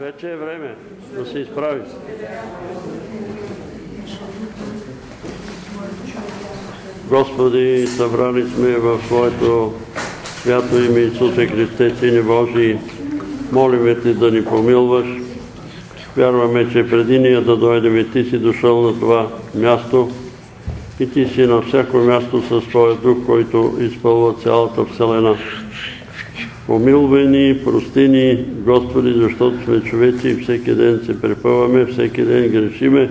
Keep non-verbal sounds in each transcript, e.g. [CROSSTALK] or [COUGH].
Вече е време да се изправи. Господи, събрали сме в Своето свято име Исусе Христе, Сине Божий. Молиме Те да ни помилваш. Вярваме, че преди ние да дойдем и Ти си дошъл на това място и Ти си на всяко място със Твоя дух, който изпълва цялата Вселена. Помилвай ни, прости ни, Господи, защото сме човеци и всеки ден се препъваме, всеки ден грешиме,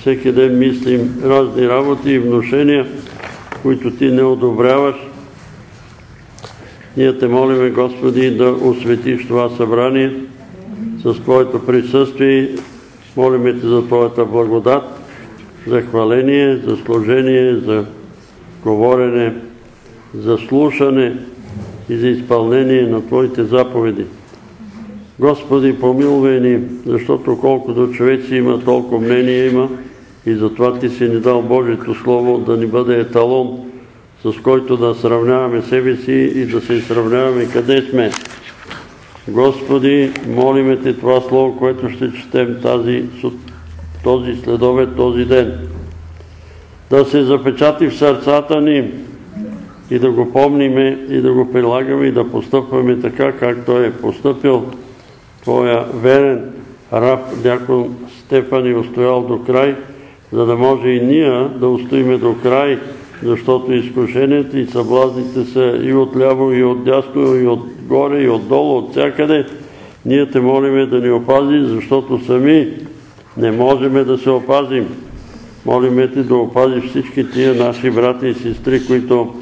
всеки ден мислим разни работи и вношения, които Ти не одобряваш. Ние Те молиме, Господи, да осветиш това събрание с Твоето присъствие. Молиме Те за Твоята благодат, за хваление, за служение, за говорене, за слушане, и за изпълнение на Твоите заповеди. Господи, помилвай ни, защото колкото човеци има, толкова мнение има и затова Ти си ни дал Божието Слово да ни бъде еталон, с който да сравняваме себе си и да се сравняваме къде сме. Господи, молиме Те това Слово, което ще четем тази, този следове, този ден. Да се запечати в сърцата ни, и да го помниме и да го прилагаме и да постъпваме така, както е постъпил Твоя верен раб, дякон Стефан и устоял до край, за да може и ние да устоиме до край, защото изкушенията и съблазните са и от ляво, и от дясно, и от горе, и отдолу, от всякъде. Ние те молиме да ни опази, защото сами не можем да се опазим. Молиме ти да опазиш всички тия наши брати и сестри, които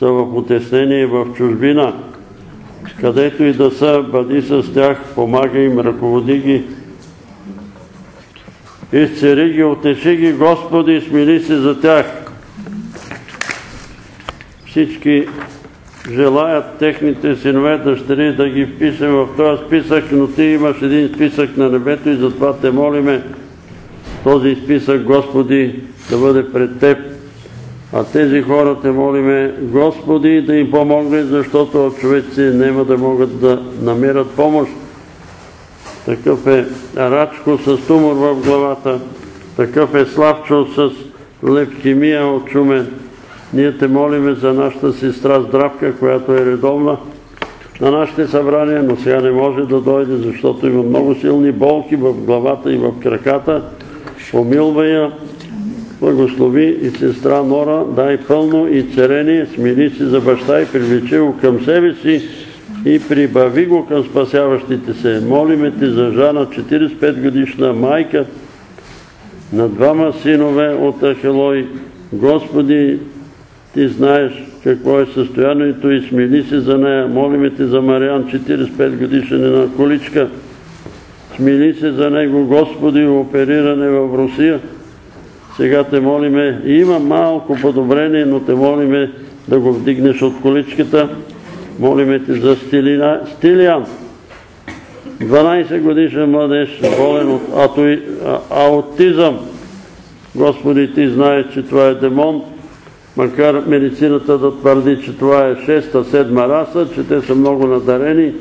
са в отеснение в чужбина. Където и да са, бъди с тях, помагай им, ръководи ги. Изцери ги, отеши ги, Господи, смили се за тях. Всички желаят техните синове, дъщери да ги впишем в този списък, но ти имаш един списък на небето и затова те молиме този списък, Господи, да бъде пред Теб а тези хора те молиме, Господи, да им помогне, защото от човеци няма да могат да намерят помощ. Такъв е Рачко с тумор в главата, такъв е Славчо с левкемия от Шумен. Ние те молиме за нашата сестра Здравка, която е редовна на нашите събрания, но сега не може да дойде, защото има много силни болки в главата и в краката. Помилвай я, благослови и сестра Нора, дай пълно и церение, смири си за баща и привлечи го към себе си и прибави го към спасяващите се. Молиме ти за Жана, 45 годишна майка, на двама синове от Ахелой. Господи, ти знаеш какво е състоянието и смили се за нея. Молиме ти за Мариан, 45 годишна на количка. Смили се за него, Господи, опериране в Русия. Сега те молиме, има малко подобрение, но те молиме да го вдигнеш от количката. Молиме те за Стилиан. 12 годишен младеж, болен от аутизъм. Господи, ти знаеш, че това е демон, макар медицината да твърди, че това е 6-7 раса, че те са много надарени.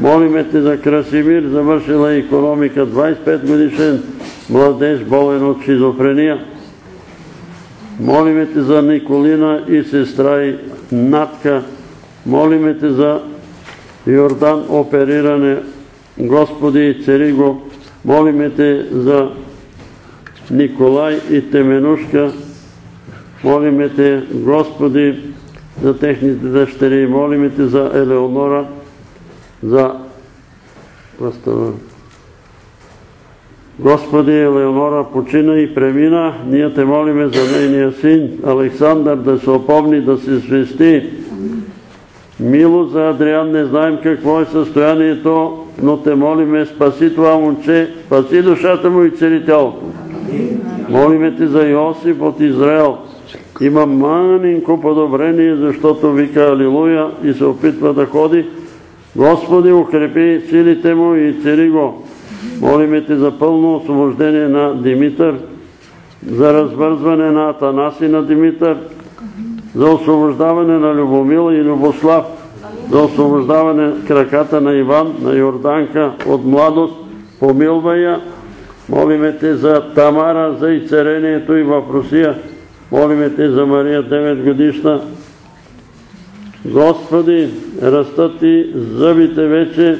Молиме те за Красимир, завършила економика, 25 годишен младеж, болен от шизофрения. Молиме те за Николина и сестра и Натка. Молиме те за Йордан опериране. Господи, цери го. Молиме те за Николай и Теменушка. Молиме те, Господи, за техните дъщери. Молиме те за Елеонора, за Господи, Елеонора почина и премина, ние те молиме за нейния син Александър да се опомни, да се свести. Мило за Адриан, не знаем какво е състоянието, но те молиме, спаси това момче, спаси душата му и цели. Молиме ти за Йосип от Израел. Има манинко подобрение, защото вика Алилуя и се опитва да ходи. Господи, укрепи силите му и цели го. Молиме Те за пълно освобождение на Димитър, за развързване на Атанаси на Димитър, за освобождаване на Любомила и Любослав. за освобождаване краката на Иван, на Йорданка от младост, помилвай я. Молиме те за Тамара, за изцерението и в Русия. Молиме те за Мария 9 годишна. Господи, растат и зъбите вече,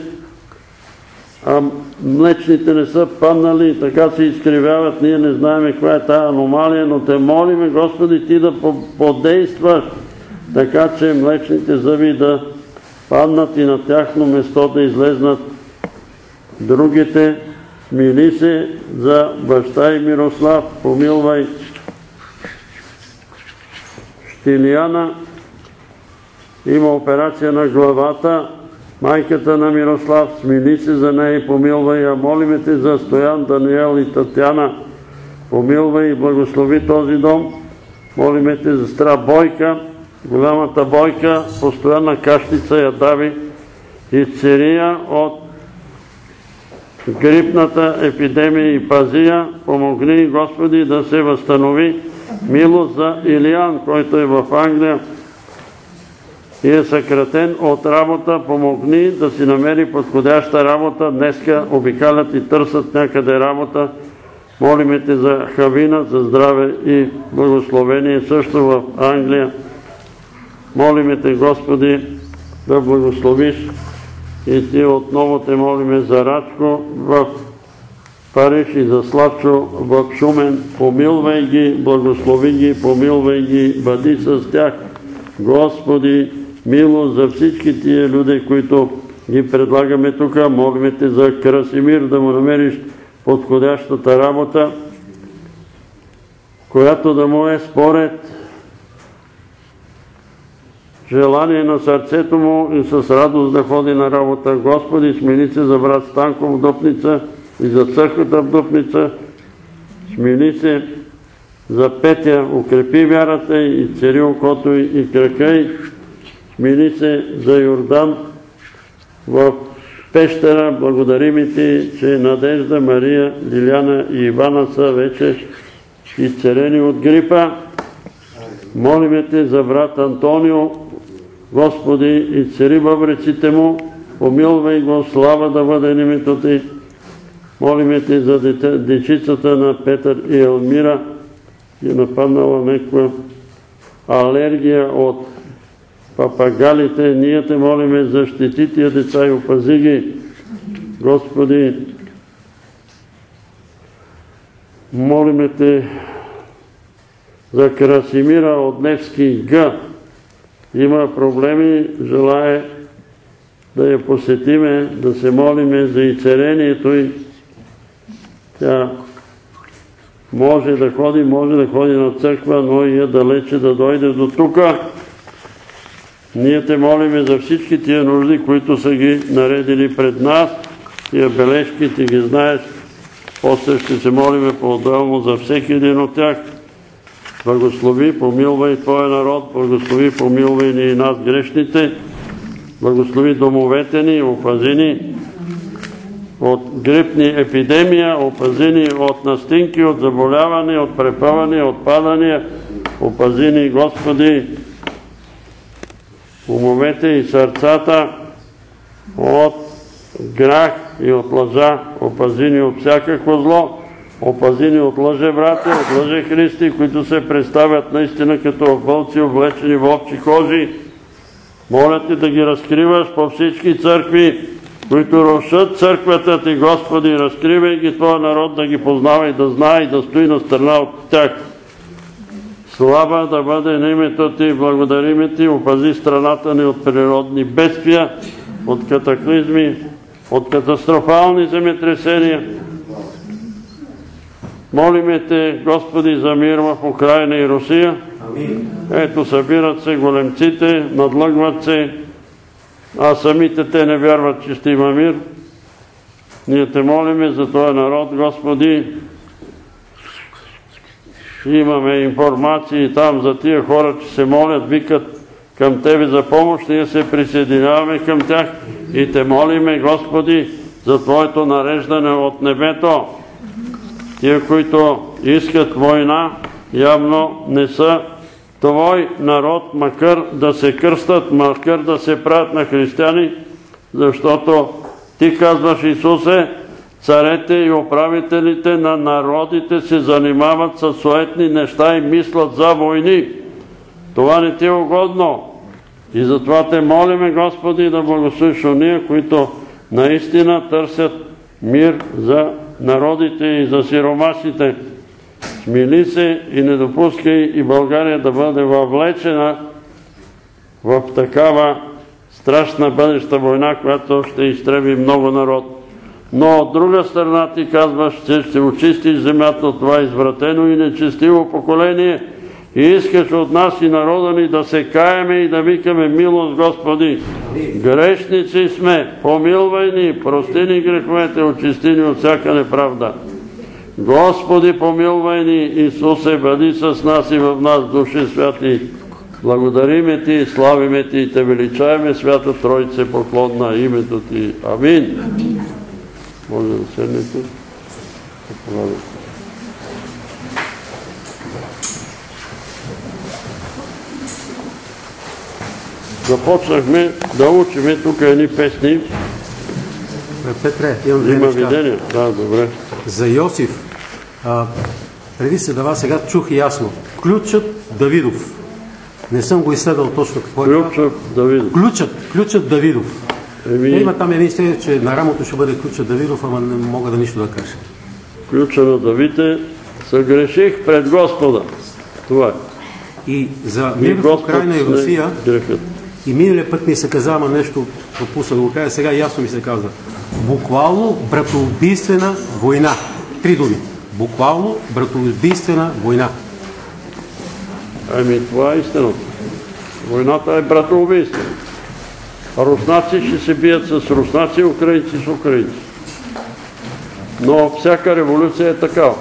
а млечните не са паднали, така се изкривяват, ние не знаем каква е тази аномалия, но те молиме, Господи, Ти да подействаш, така че млечните зъби да паднат и на тяхно место да излезнат другите. Мили се за баща и Мирослав, помилвай Штилияна, има операция на главата, майката на Мирослав, смили се за нея и помилвай я. Молиме те за Стоян, Даниел и Татяна. Помилвай и благослови този дом. Молиме те за стра Бойка, голямата Бойка, постоянна кашница я дави и церия от грипната епидемия и пазия. Помогни, Господи, да се възстанови милост за Илиан, който е в Англия и е съкратен от работа, помогни да си намери подходяща работа. Днеска обикалят и търсят някъде работа. Молиме те за Хавина, за здраве и благословение също в Англия. Молиме те, Господи, да благословиш и ти отново те молиме за Рачко в Париж и за Слачо в Шумен. Помилвай ги, благослови ги, помилвай ги, бъди с тях. Господи, милост за всички тия люди, които ги предлагаме тук. Молиме те за Красимир да му намериш подходящата работа, която да му е според желание на сърцето му и с радост да ходи на работа. Господи, смили се за брат Станков в Дупница и за църквата в Дупница. Смили се за Петя, укрепи вярата и цери окото и крака и Смили се за Йордан в пещера. Благодарим ти, че Надежда, Мария, Лиляна и Ивана са вече изцелени от грипа. Молиме те за брат Антонио, Господи, и цари бъбреците му, помилвай го, слава да бъде името ти. Молиме те за дечицата на Петър и Елмира, и е нападнала някаква алергия от папагалите. Ние те молиме, защити тия деца и опази ги. Господи, молиме те за Красимира от Невски Г. Има проблеми, желая да я посетиме, да се молиме за изцерението и тя може да ходи, може да ходи на църква, но и е далече да дойде до тука. Ние те молиме за всички тия нужди, които са ги наредили пред нас. Тия бележки, ти ги знаеш. После ще се молиме по-отделно за всеки един от тях. Благослови, помилвай Твоя народ, благослови, помилвай ни и нас грешните. Благослови домовете ни, опази ни от грипни епидемия, опази ни от настинки, от заболяване, от препъване, от падания. Опази ни, Господи, умовете и сърцата от грах и от лъжа. Опази ни от всякакво зло. Опази ни от лъже брати, от лъже христи, които се представят наистина като вълци, облечени в овчи кожи. Моля ти да ги разкриваш по всички църкви, които рушат църквата ти, Господи, разкривай ги Твоя народ да ги познава и да знае и да стои на страна от тях. Слава да бъде на името Ти, благодариме Ти, опази страната ни от природни бедствия, от катаклизми, от катастрофални земетресения. Молиме Те, Господи, за мир в Украина и Русия. Ето, събират се големците, надлъгват се, а самите те не вярват, че ще има мир. Ние Те молиме за този народ, Господи, имаме информации там за тия хора, че се молят, викат към Тебе за помощ, ние се присъединяваме към тях и Те молиме, Господи, за Твоето нареждане от небето. Тия, които искат война, явно не са Твой народ, макар да се кръстат, макар да се правят на християни, защото ти казваш, Исусе, царете и управителите на народите се занимават с суетни неща и мислят за войни. Това не ти е угодно. И затова те молиме, Господи, да благословиш ония, които наистина търсят мир за народите и за сиромасите. Смили се и не допускай и България да бъде въвлечена в такава страшна бъдеща война, която ще изтреби много народ. Но от друга страна ти казваш, че ще очистиш земята от това извратено и нечестиво поколение и искаш от нас и народа ни да се каеме и да викаме милост Господи. Грешници сме, помилвай ни, прости ни греховете, очисти ни от всяка неправда. Господи, помилвай ни, Исусе, бъди с нас и в нас, души святи. Благодариме Ти, славиме Ти и Те величаеме, Свята Троице, поклон на името Ти. Амин. Може да седнете. Започнахме да учиме тук едни песни. Петре, имам две Има видение. Да, добре. За Йосиф, а, преди се дава, сега чух ясно. Ключът Давидов. Не съм го изследвал точно какво е това. Ключа Давид. Ключът, ключът Давидов. Еми, Има там един стих, че на рамото ще бъде ключът Давидов, ама не мога да нищо да кажа. ключа на Давид е съгреших пред Господа. Това е. И за мир в Украина и Русия, и миналия път ми се каза, ама нещо пропусна да го кажа, сега ясно ми се казва. Буквално братоубийствена война. Три думи. Буквално братоубийствена война. Ами това е истината. Войната е братоубийство. Руснаци ще се бият с руснаци, украинци с украинци. Но всяка революция е такава.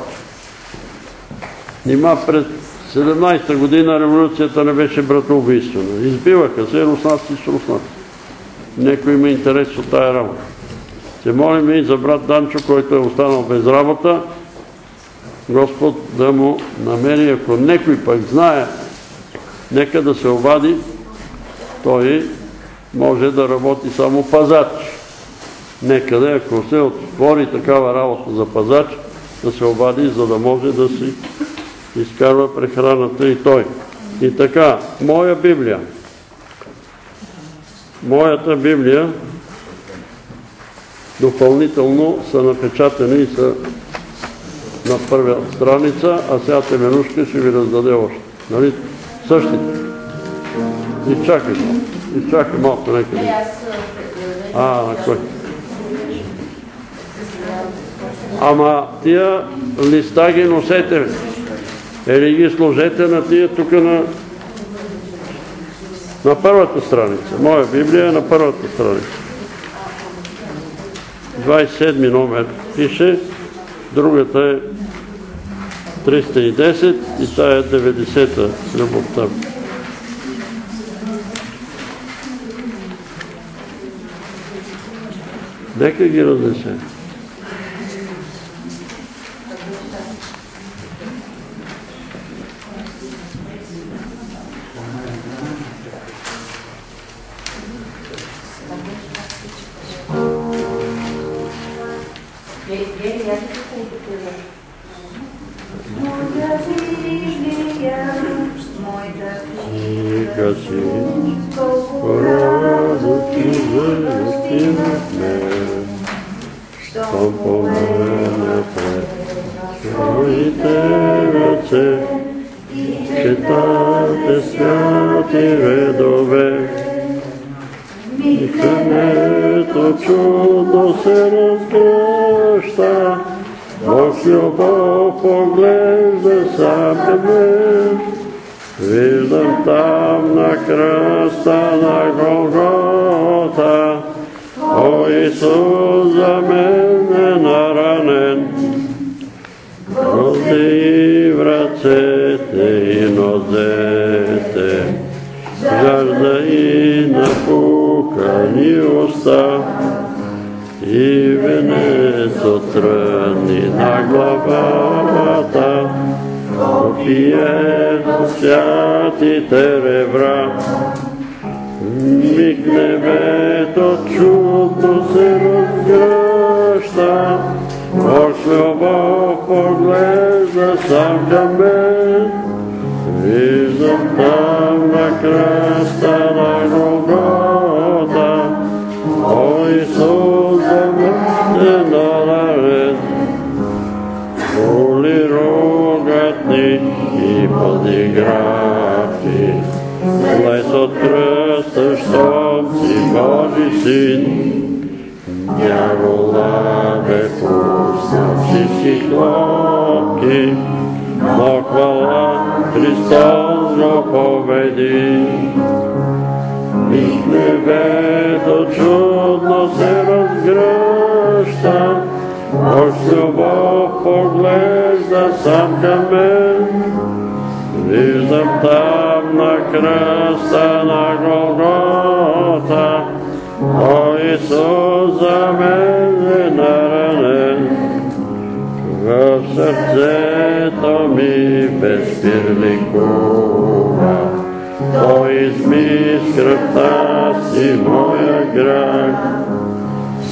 Нима пред 17-та година революцията не беше братоубийствена. Избиваха се руснаци с руснаци. Некой има интерес от тая работа. Се молим и за брат Данчо, който е останал без работа. Господ да му намери, ако некой пък знае, нека да се обади, той може да работи само пазач. Некъде, ако се отвори такава работа за пазач, да се обади, за да може да си изкарва прехраната и той. И така, моя Библия. Моята Библия допълнително са напечатани и са на първа страница, а сега Теменушка ще ви раздаде още. Нали? Същите. Изчакай малко. Изчакай малко некъде. А, на кой? Ама тия листа ги носете. бе. Или ги сложете на тия тук на на първата страница. Моя Библия е на първата страница. 27 номер пише, другата е 310 и тая е 90-та любовта. Нека ги разнесе. Бог с любов поглежда сам към мен, Виждам там на кръста на Голгота, О Исус, за мен наред. Боли рогът ни и подигравки, Слез от кръста, щом си Божи син, Дявола бе пусна всички клопки, но хвала Христос го победи. И в небето чудно се разгръща, Бог с любов поглежда сам към мен. Виждам там на кръста на Голгота, О Исус за мен е наранен. В сърцето ми безпир ликува, Той изми с си моя грях.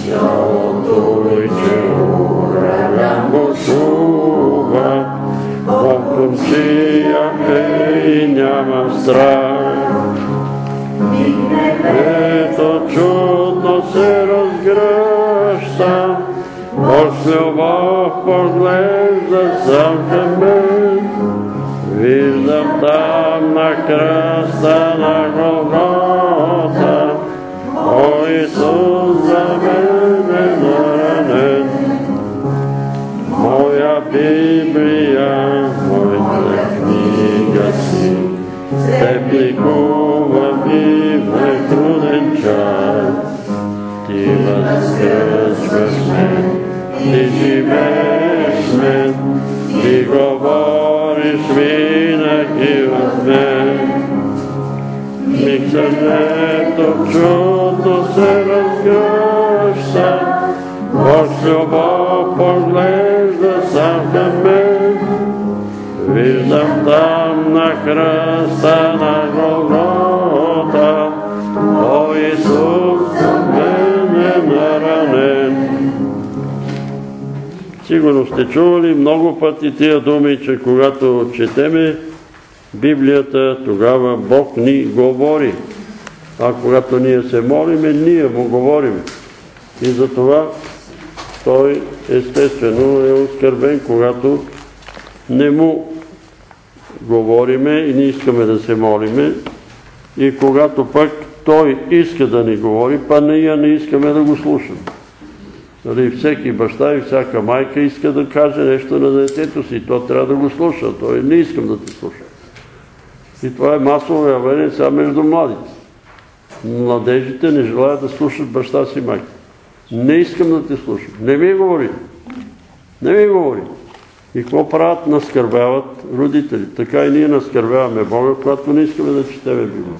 Цялото и че ураган бушува, Бог към чия е и няма страх. Ето чудно се разгръща, Бог с любов поглежда Виждам там на кръста на Голгота, О Исус за мен е наранен. Моя Библия, моята книга си, Теб ликувам и в труден час. Ти възкръсваш Сърдето чудно се разгръща, Бог с любов поглежда сам към мен. Виждам там на кръста на Голгота, О Исус, мен е наранен. Сигурно сте чували много пъти тия думи, че когато четеме Библията, тогава Бог ни говори. А когато ние се молиме, ние му говорим. И затова той естествено е оскърбен, когато не му говориме и не искаме да се молиме. И когато пък той иска да ни говори, па ние не искаме да го слушаме. Нали, всеки баща и всяка майка иска да каже нещо на детето си. То трябва да го слуша. Той не искам да те слуша. И това е масово явление сега между младите. Младежите не желаят да слушат баща си майка. Не искам да те слушам. Не ми говори. Не ми говори. И какво правят? Наскърбяват родители. Така и ние наскърбяваме Бога, когато не искаме да четеме Библия.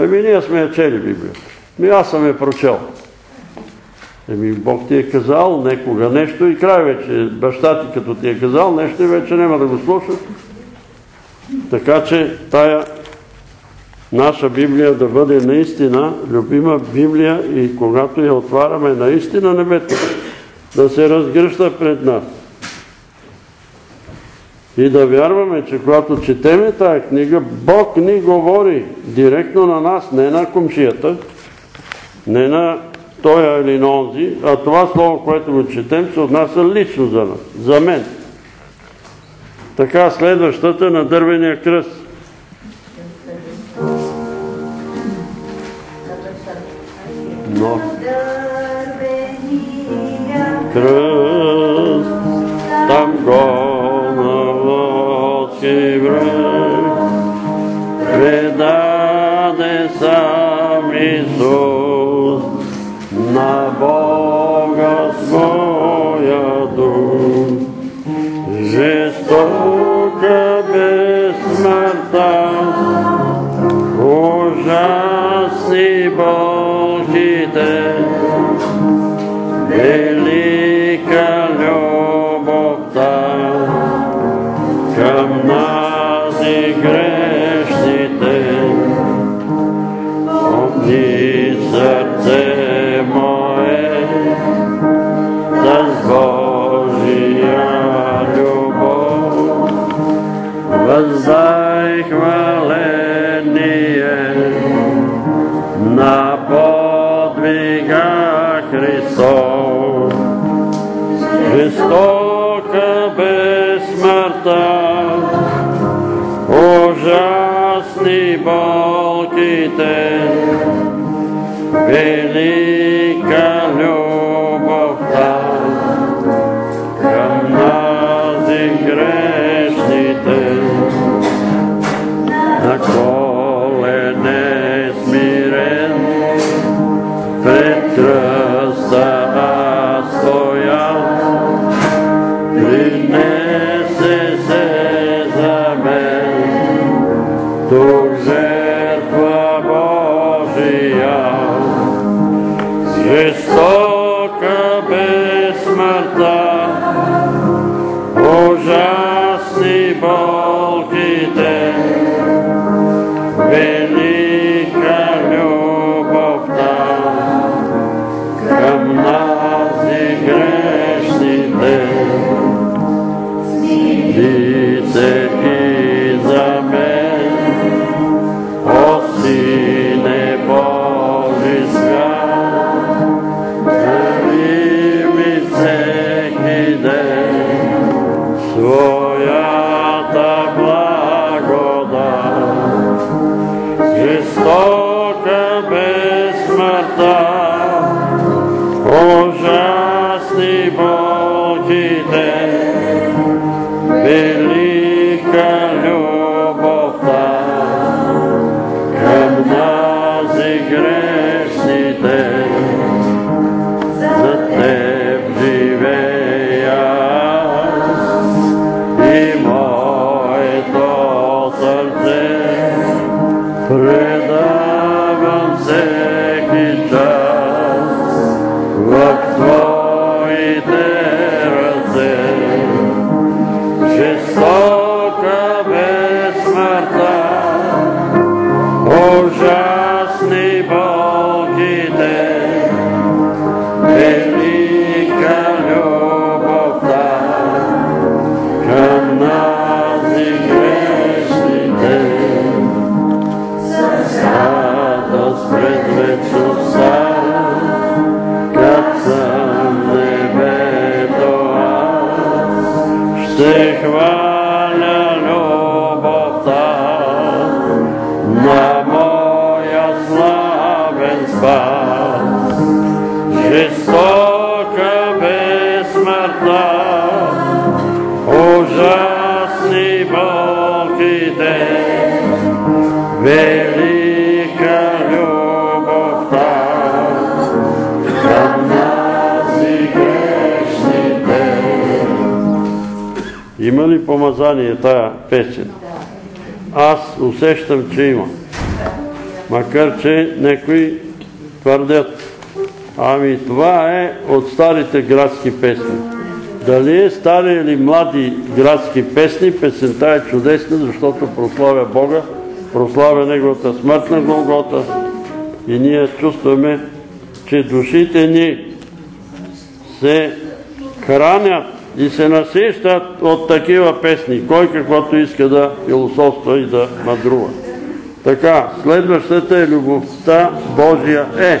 Ами ние сме я чели Библията. Ми аз съм я прочел. Еми Бог ти е казал некога нещо и край вече. Баща ти като ти е казал нещо и вече няма да го слушат. Така че тая наша Библия да бъде наистина любима Библия и когато я отваряме наистина небето, да се разгръща пред нас. И да вярваме, че когато четеме тая книга, Бог ни говори директно на нас, не на комшията, не на тоя или на онзи, а това слово, което го четем, се отнася лично за нас, за мен. Така следващата на дървения кръст. Но кръст, там гона the vychvalenie na podviga Christov. Vysoká bezsmrta, úžasný bol ti ten. усещам, че има. Макар, че някои твърдят. Ами това е от старите градски песни. Дали е стари или млади градски песни, песента е чудесна, защото прославя Бога, прославя Неговата смърт на Голгота и ние чувстваме, че душите ни се хранят и се насещат от такива песни, кой каквото иска да философства и да мадрува. Така, следващата е любовта Божия е.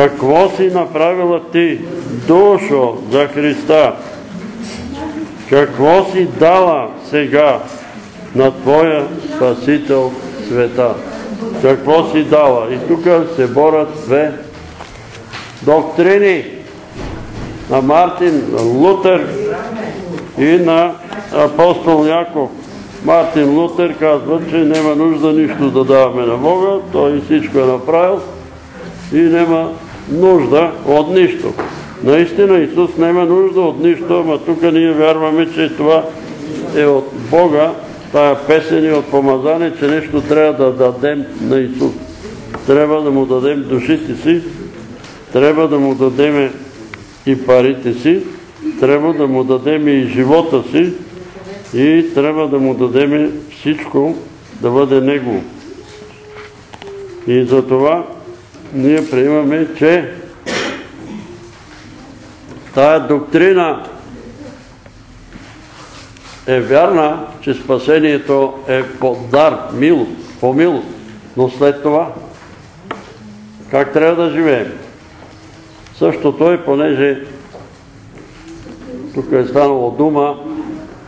Какво си направила ти, душо, за Христа? Какво си дала сега на Твоя Спасител света? Какво си дала? И тук се борят две доктрини на Мартин Лутер и на апостол Яков. Мартин Лутер казва, че няма нужда нищо да даваме на Бога, той всичко е направил и няма нужда от нищо. Наистина Исус няма нужда от нищо, ама тук ние вярваме, че това е от Бога, тая песен е от помазание, че нещо трябва да дадем на Исус. Трябва да му дадем душите си, трябва да му дадем и парите си, трябва да му дадем и живота си и трябва да му дадем всичко да бъде Негово. И за това ние приемаме, че тая доктрина е вярна, че спасението е по дар, милост, по милост. Но след това, как трябва да живеем? Същото е, понеже тук е станало дума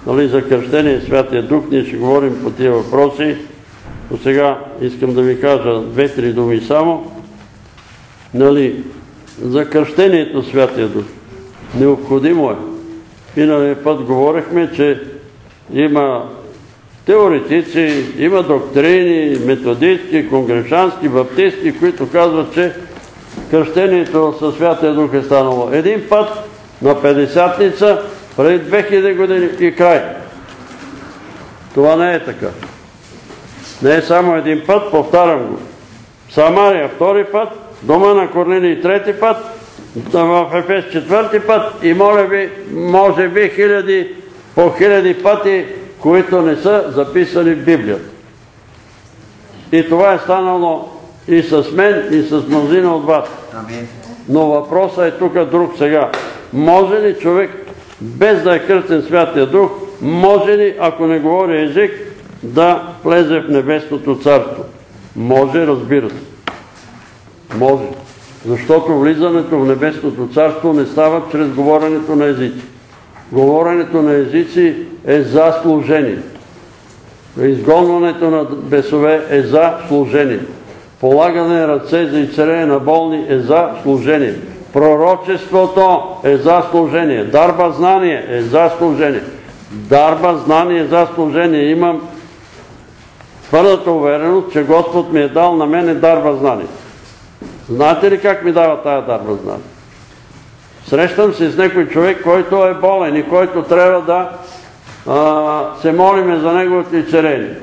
нали, за кръщение Святия Дух, ние ще говорим по тия въпроси. Но сега искам да ви кажа две-три думи само. Нали, за кръщението Святия Дух. Необходимо е. Миналия път говорихме, че има теоретици, има доктрини, методистки, конгрешански, баптисти, които казват, че кръщението със Святия Дух е станало един път на 50-ница преди 2000 години и край. Това не е така. Не е само един път, повтарям го. Самария втори път, дома на Корнилий трети път, в Ефес четвърти път и моля ви, може би хиляди по хиляди пъти, които не са записани в Библията. И това е станало и с мен, и с мнозина от вас. Но въпросът е тук друг сега. Може ли човек, без да е кръстен Святия Дух, може ли, ако не говори език, да влезе в Небесното Царство? Може, разбира се. Може. Защото влизането в Небесното Царство не става чрез говоренето на езици. Говоренето на езици е за служение. Изгонването на бесове е за служение. Полагане ръце за изцеление на болни е за служение. Пророчеството е за служение. Дарба знание е за служение. Дарба знание е за служение. Имам твърдата увереност, че Господ ми е дал на мене дарба знание. Знаете ли как ми дава тая дарба знание? Срещам се с някой човек, който е болен и който трябва да се молиме за неговото изцеление.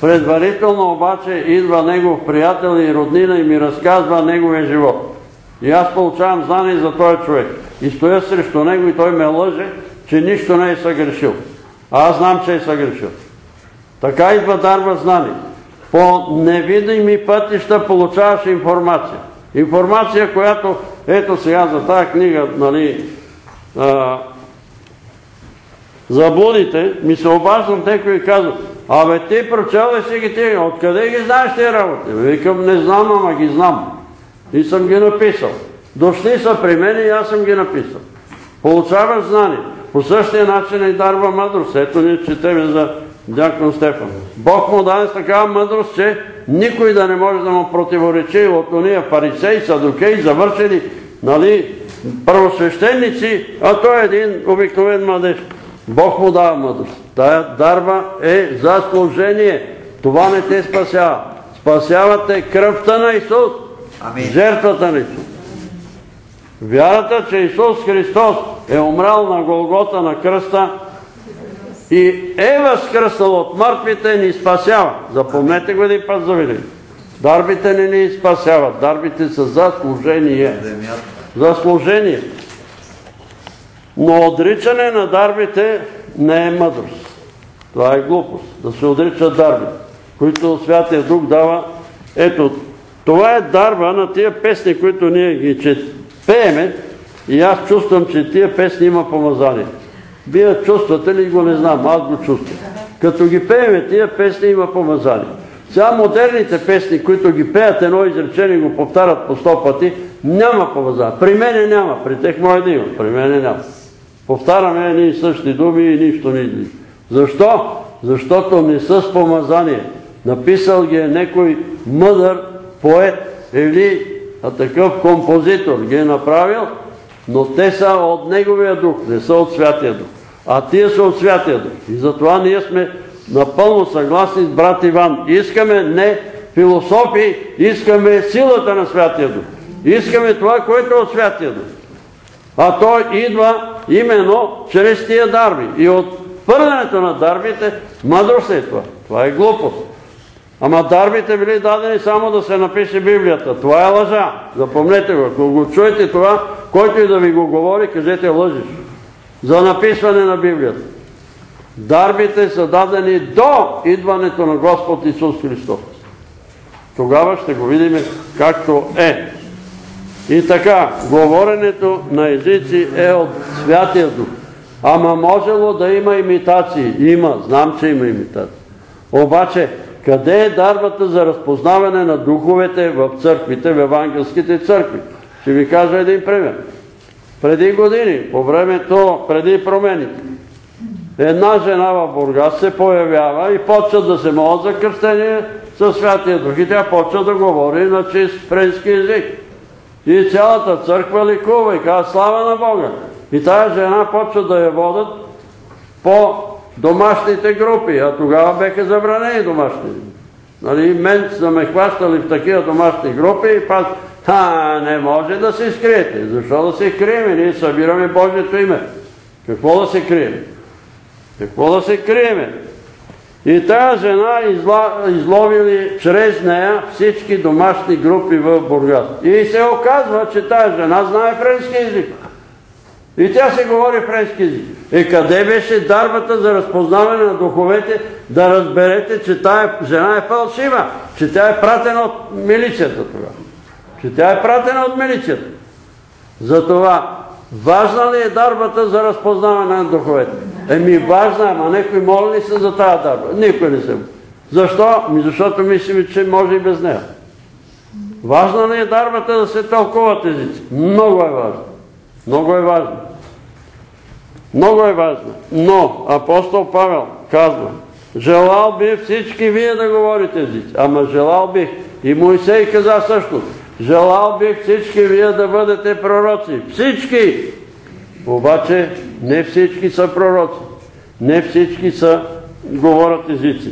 Предварително обаче идва негов приятел и роднина и ми разказва неговия живот. И аз получавам знание за този човек. И стоя срещу него и той ме лъже, че нищо не е съгрешил. А аз знам, че е съгрешил. Така идва дарба знание. по невидими пътища получаваш информация. Информация, която, ето сега за тази книга, нали, а, заблудите, ми се обаждам някой и казва, абе ти прочел си ги тия, откъде ги знаеш тези работи? Викам, не знам, ама ги знам. И съм ги написал. Дошли са при мен и аз съм ги написал. Получаваш знание. По същия начин и дарва мъдрост. Ето ние четеме за дякон Стефан. Бог му даде с такава мъдрост, че никой да не може да му противоречи от уния фарисеи, садокеи, завършени, нали, първосвещеници, а той е един обикновен младеж. Бог му дава мъдрост. Тая дарба е за служение. Това не те спасява. Спасявате кръвта на Исус. Жертвата на Исус. Вярата, че Исус Христос е умрал на Голгота на кръста и е възкръснал от мъртвите, ни спасява. Запомнете го един път за винаги. Дарбите не ни спасяват. Дарбите са за служение. За служение. Но отричане на дарбите не е мъдрост. Това е глупост. Да се отричат дарби, които Святия Дух дава. Ето, това е дарба на тия песни, които ние ги пееме и аз чувствам, че тия песни има помазание. Вие чувствате ли го не знам, аз го чувствам. Като ги пееме тия песни има помазание. Сега модерните песни, които ги пеят едно изречение и го повтарят по сто пъти, няма помазание. При мене няма, при тех може да има, при мене няма. Повтаряме едни и същи думи и нищо не излиза. Защо? Защото не са с помазание. Написал ги е некой мъдър поет или такъв композитор ги е направил, но те са от Неговия дух, не са от Святия дух. А тия са от Святия дух. И затова ние сме напълно съгласни с брат Иван. Искаме не философии, искаме силата на Святия дух. Искаме това, което е от Святия дух. А той идва именно чрез тия дарби. И от първенето на дарбите мъдрост е това. Това е глупост. Ама дарбите били дадени само да се напише Библията. Това е лъжа. Запомнете го. Ако го чуете това, който и да ви го говори, кажете лъжиш. За написване на Библията. Дарбите са дадени до идването на Господ Исус Христос. Тогава ще го видим както е. И така, говоренето на езици е от Святия Дух. Ама можело да има имитации. Има, знам, че има имитации. Обаче, къде е дарбата за разпознаване на духовете в църквите, в евангелските църкви? Ще ви кажа един пример. Преди години, по времето, преди промените, една жена в Бургас се появява и почва да се моля за кръстение със Святия Дух. И тя почва да говори на чист френски език. И цялата църква ликува и казва слава на Бога. И тая жена почва да я водят по домашните групи, а тогава беха забранени домашни. Нали, мен са ме хващали в такива домашни групи и пас, а, не може да се скриете. Защо да се криеме? Ние събираме Божието име. Какво да се криеме? Какво да се криеме? И тази жена изловили чрез нея всички домашни групи в Бургас. И се оказва, че тази жена знае френски език. И тя се говори френски език. И къде беше дарбата за разпознаване на духовете, да разберете, че тая жена е фалшива, че тя е пратена от милицията тогава. Че тя е пратена от милицията. Затова, важна ли е дарбата за разпознаване на духовете? Еми важна, ама некои моли ли са за тази дарба? Никой не се. Защо? Защото мислим, че може и без нея. Важна ли е дарбата да се тълкуват езици? Много е важно. Много е важно. Много е важно. Но апостол Павел казва, желал бих всички вие да говорите езици. Ама желал бих. И Моисей каза също. Желал бих всички вие да бъдете пророци. Всички! Обаче не всички са пророци. Не всички са говорят езици.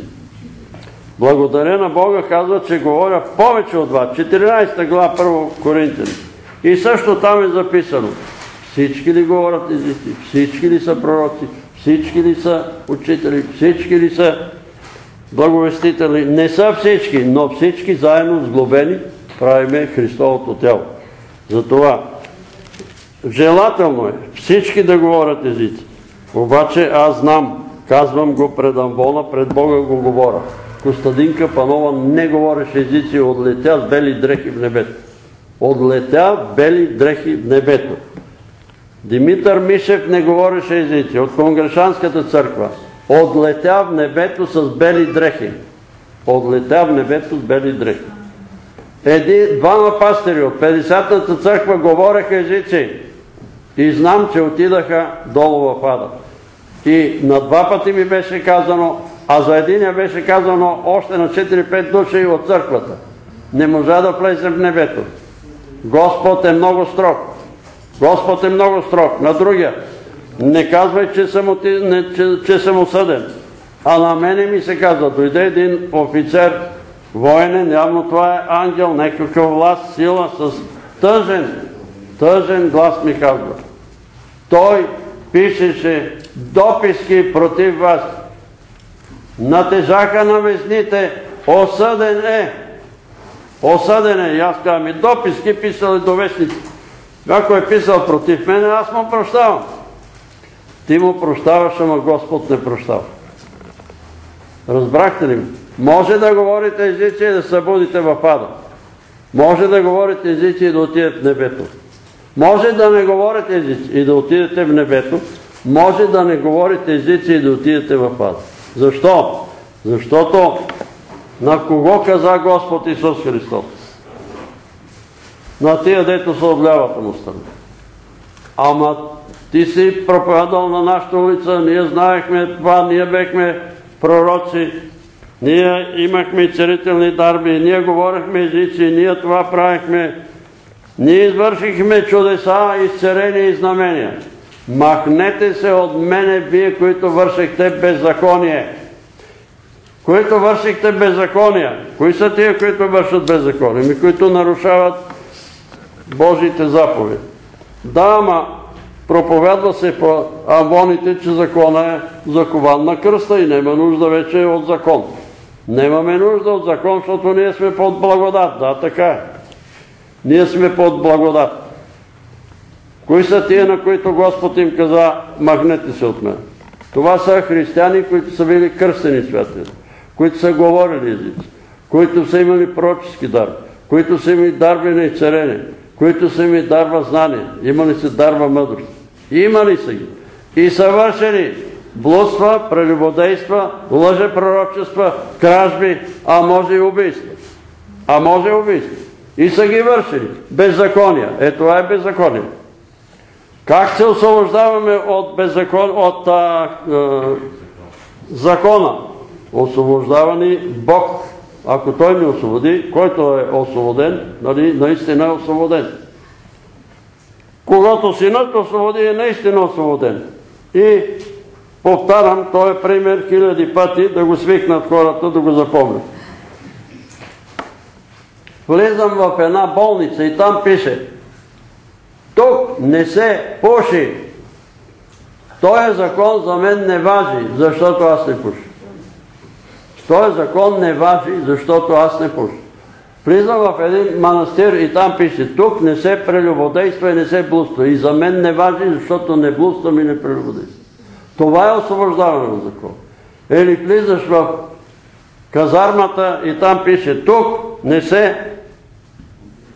Благодаря на Бога казва, че говоря повече от вас. 14 глава 1 Коринтияни. И също там е записано. Всички ли говорят езици? Всички ли са пророци? Всички ли са учители? Всички ли са благовестители? Не са всички, но всички заедно сглобени правиме Христовото тяло. Затова желателно е всички да говорят езици. Обаче аз знам, казвам го пред Амвона, пред Бога го говоря. Костадинка Панова не говореше езици, отлетя с бели дрехи в небето. Отлетя бели дрехи в небето. Димитър Мишев не говореше езици от Конгрешанската църква. Отлетя в небето с бели дрехи. Отлетя в небето с бели дрехи. Еди, двама пастири от 50-та църква говореха езици. И знам, че отидаха долу в ада. И на два пъти ми беше казано, а за единия беше казано още на 4-5 души от църквата. Не можа да влезе в небето. Господ е много строг. Господ е много строг. На другия, не казвай, че съм, осъден. А на мене ми се казва, дойде един офицер, военен, явно това е ангел, някакъв власт, сила, с тъжен, тъжен глас ми казва. Той пишеше дописки против вас. Натежаха на везните, осъден е. Осъден е. И аз казвам, и дописки писали до вестници. Ако е писал против мене, аз му прощавам. Ти му прощаваш, ама Господ не прощава. Разбрахте ли? Може да говорите езици и да събудите в ада. Може да говорите езици и да отидете в небето. Може да не говорите езици и да отидете в небето. Може да не говорите езици и да отидете в ада. Защо? Защото на кого каза Господ Исус Христос? На тия, дето са от лявата му страна. Ама ти си проповядал на нашата улица, ние знаехме това, ние бехме пророци, ние имахме царителни дарби, ние говорихме езици, ние това правихме, ние извършихме чудеса, изцерени и знамения. Махнете се от мене, вие, които вършихте беззаконие. Които вършихте беззакония. Кои са тия, които вършат беззаконие? Ми, които нарушават Божите заповеди. Да, ама проповядва се по амвоните, че закона е закован на кръста и няма нужда вече от закон. Немаме нужда от закон, защото ние сме под благодат. Да, така е. Ние сме под благодат. Кои са тия, на които Господ им каза, махнете се от мен? Това са християни, които са били кръстени святите, които са говорили езици, които са имали пророчески дар, които са имали дарби на изцерение, които са ми дарва знание, имали се дарва мъдрост. Имали са ги. И са вършени блудства, прелюбодейства, лъжепророчества, кражби, а може и убийства. А може и убийства. И са ги вършили. Беззакония. Е, това е беззаконие. Как се освобождаваме от, а, закона? Освобождавани Бог ако той ни освободи, който е освободен, нали, наистина е освободен. Когато синът освободи, е наистина освободен. И повтарям, той е пример хиляди пъти да го свикнат хората, да го запомнят. Влизам в една болница и там пише тук не се пуши. Той закон за мен не важи, защото аз не пуша. Този закон не важи, защото аз не пуша. Влизам в един манастир и там пише, тук не се прелюбодейства и не се блудства. И за мен не важи, защото не блудствам и не прелюбодействам. Това е освобождаване на закон. Или влизаш в казармата и там пише, тук не се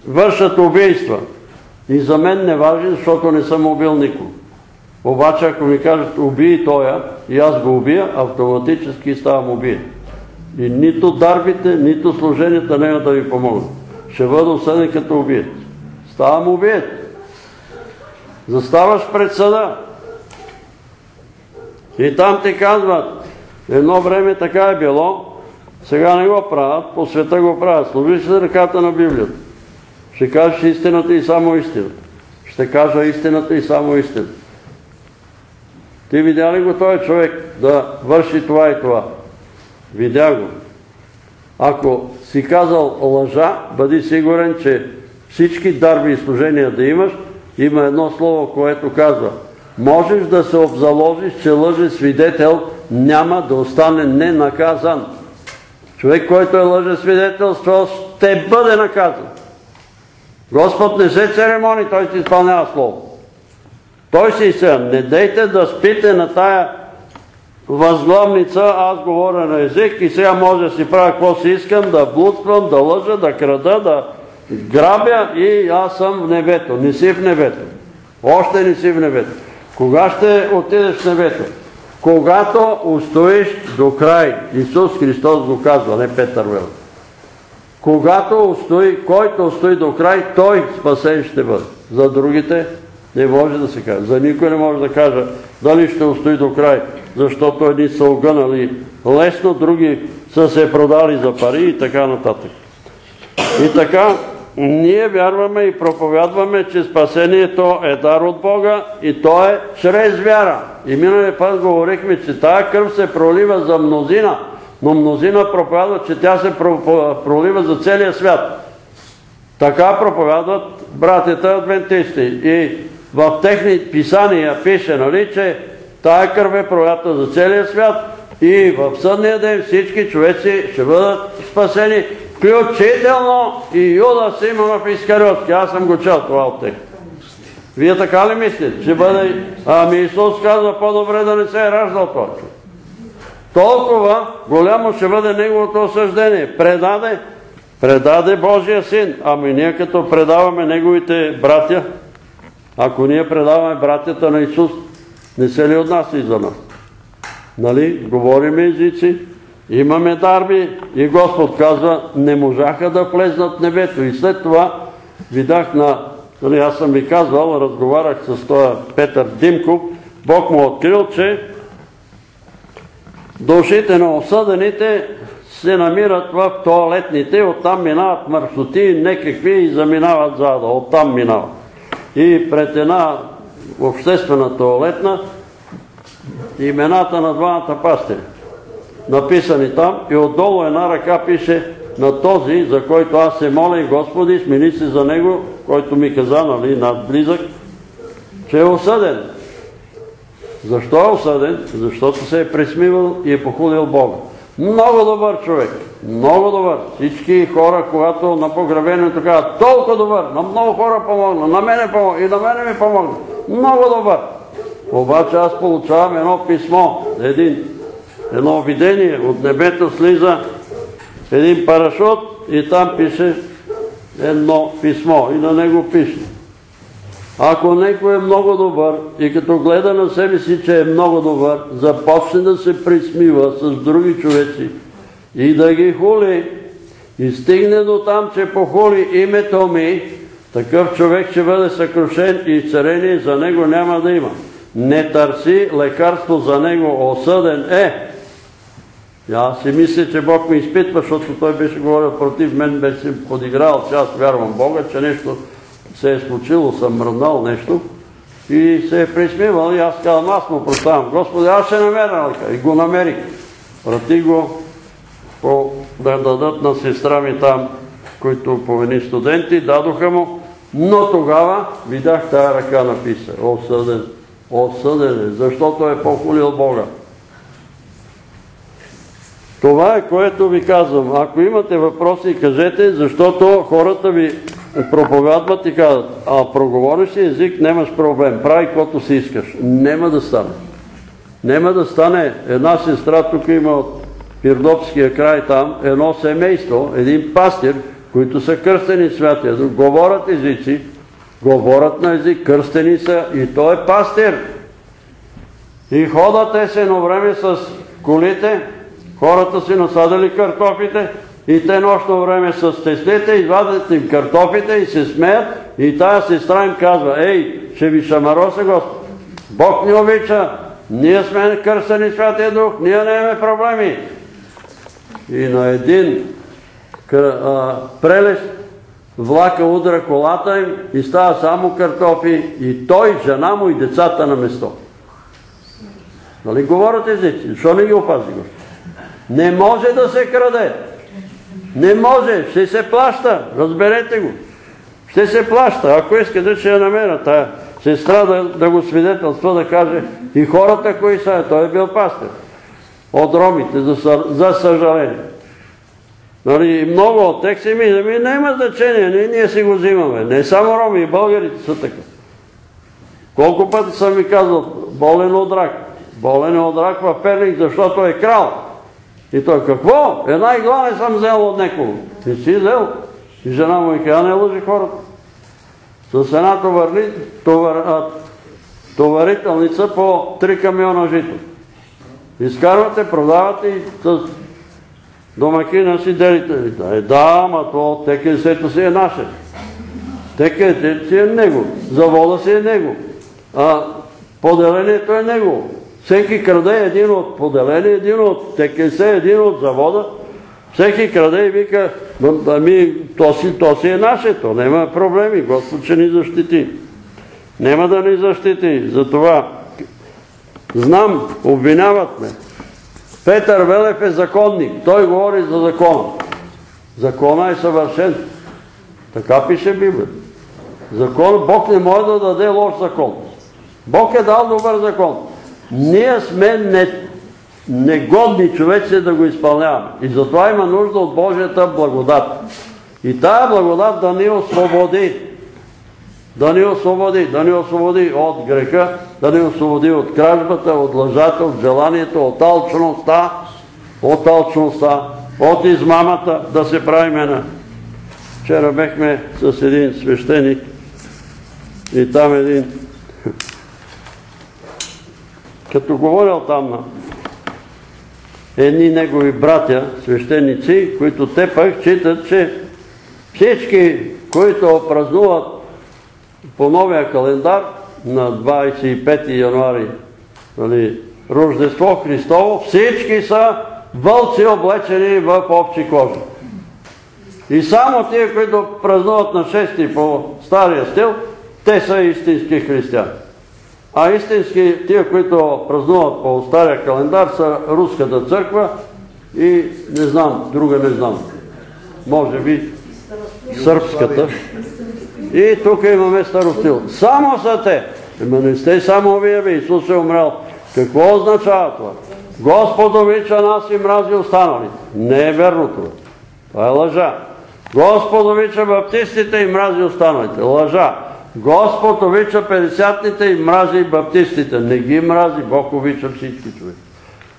вършат убийства. И за мен не важи, защото не съм убил никого. Обаче, ако ми кажат, убий тоя и аз го убия, автоматически ставам убиен. И нито дарбите, нито служенията няма да ви помогнат. Ще бъда осъден като убиец. Ставам убиец. Заставаш пред съда. И там ти казват, едно време така е било, сега не го правят, по света го правят. Служиш се ръката на Библията. Ще кажеш истината и само истината. Ще кажа истината и само истината. Ти видя ли го този човек да върши това и това? Видя го. Ако си казал лъжа, бъди сигурен, че всички дарби и служения да имаш, има едно слово, което казва можеш да се обзаложиш, че лъже свидетел няма да остане ненаказан. Човек, който е лъже свидетелство, ще бъде наказан. Господ не се церемони, той си изпълнява слово. Той си се, не дейте да спите на тая възглавница, аз говоря на език и сега може да си правя какво си искам, да блудствам, да лъжа, да крада, да грабя и аз съм в небето. Не си в небето. Още не си в небето. Кога ще отидеш в небето? Когато устоиш до край. Исус Христос го казва, не Петър Вел. Когато устои, който устои до край, той спасен ще бъде. За другите не може да се каже. За никой не може да каже дали ще устои до край, защото едни са огънали лесно, други са се продали за пари и така нататък. И така, ние вярваме и проповядваме, че спасението е дар от Бога и то е чрез вяра. И миналия път говорихме, че тая кръв се пролива за мнозина, но мнозина проповядват, че тя се пролива за целия свят. Така проповядват братята адвентисти. И в техни писания пише, нали, че тая кръв е пролята за целия свят и в съдния ден всички човеци ще бъдат спасени, включително и Юда Симонов Искариотски. Аз съм го чел това от текста. Вие така ли мислите? Ще бъде... Ами Исус казва по-добре да не се е раждал човек. Толкова голямо ще бъде неговото осъждение. Предаде, предаде Божия син. Ами ние като предаваме неговите братя, ако ние предаваме братята на Исус, не се ли отнася и за нас? Нали? Говориме езици, имаме дарби и Господ казва, не можаха да влезнат небето. И след това видях на, нали, аз съм ви казвал, разговарях с този Петър Димков, Бог му открил, че душите на осъдените се намират в туалетните, оттам минават маршрути, некакви и заминават зада, оттам минават. И пред една обществена туалетна имената на двамата пастири. Написани там и отдолу една ръка пише на този, за който аз се моля и Господи, смени се за него, който ми каза, нали, над близък, че е осъден. Защо е осъден? Защото се е присмивал и е похулил Бога. Много добър човек. Много добър. Всички хора, когато на погребението казват, толкова добър, на много хора помогна, на мене помогна и на мене ми помогна. Много добър. Обаче аз получавам едно писмо, един, едно видение от небето слиза един парашут и там пише едно писмо и на него пише ако некой е много добър и като гледа на себе си, че е много добър, започне да се присмива с други човеци и да ги хули и стигне до там, че похули името ми, такъв човек ще бъде съкрушен и изцерение за него няма да има. Не търси лекарство за него, осъден е. Аз си мисля, че Бог ме изпитва, защото той беше говорил против мен, беше подиграл, че аз вярвам Бога, че нещо се е случило, съм мръднал нещо и се е присмивал и аз казвам, аз му проставам. Господи, аз ще намеря лекар. И го намерих. Прати го по, да дадат на сестра ми там, които повени студенти, дадоха му, но тогава видях тая ръка написа. Осъден. Осъден е, защото е похулил Бога. Това е което ви казвам. Ако имате въпроси, кажете, защото хората ви проповядват и казват, а проговориш ли език, нямаш проблем, прави каквото си искаш. Нема да стане. Нема да стане. Една сестра тук има от Пирдопския край там, едно семейство, един пастир, които са кръстени святия, говорят езици, говорят на език, кръстени са и той е пастир. И ходат те се едно време с колите, хората си насадали картофите и те нощно време с теснете извадят им картофите и се смеят и тая сестра им казва, ей, ще ви шамароса Господ. Бог ни обича, ние сме кръстени Святия Дух, ние нямаме проблеми. И на един прелест влака удра колата им и става само картофи и той, жена му и децата на место. Нали говорят езици? Защо не ги опази го? Не може да се краде. Не може. Ще се плаща. Разберете го. Ще се плаща. Ако искате, ще я намеря тая сестра да, да го свидетелства, да каже и хората, кои са. Той е бил пастир. От ромите, за, за съжаление. Нали, много от тях си ми, ми няма значение, ние, ние си го взимаме. Не само роми, и българите са така. Колко пъти съм ви казал, болен от рак, Болен е от рак в Перник, защото е крал. И той какво? Една игла не съм взел от некого. Не си взел. И жена му вика, а не лъжи хората. С една товарни, товар, товарителница по 3 камиона жито. Изкарвате, продавате и с домакина си делите. Е, да, ама то ТКС-то си е наше. ТКС си е него. Завода си е него. А поделението е него. Всеки краде един от поделение, един от ТКС, един от завода. Всеки краде и вика, ами то си, то си е нашето, няма проблеми, Господ ще ни защити. Няма да ни защити. Затова знам, обвиняват ме. Петър Велев е законник. Той говори за закона. Закона е съвършен. Така пише Библия. Закон, Бог не може да даде лош закон. Бог е дал добър закон. Ние сме не, негодни човеци да го изпълняваме. И затова има нужда от Божията благодат. И тая благодат да ни освободи. Да ни освободи, да ни освободи от греха, да ни освободи от кражбата, от лъжата, от желанието, от алчността, от алчността, от измамата, да се правиме на. Вчера бехме с един свещеник и там един като говорил там на едни негови братя, свещеници, които те пък читат, че всички, които празнуват по новия календар на 25 януари нали, Рождество Христово, всички са вълци облечени в общи кожи. И само тия, които празнуват на 6 по стария стил, те са истински християни. А истински тия, които празнуват по стария календар, са Руската църква и не знам, друга не знам. Може би сърбската. И тук имаме старостил. Само са те. Ема не сте само вие, бе. Исус е умрял. Какво означава това? Господ обича нас и мрази останалите. Не е верно това. Това е лъжа. Господ обича баптистите и мрази останалите. Лъжа. Господ обича петдесятните и мрази баптистите. Не ги мрази, Бог обича всички човеци.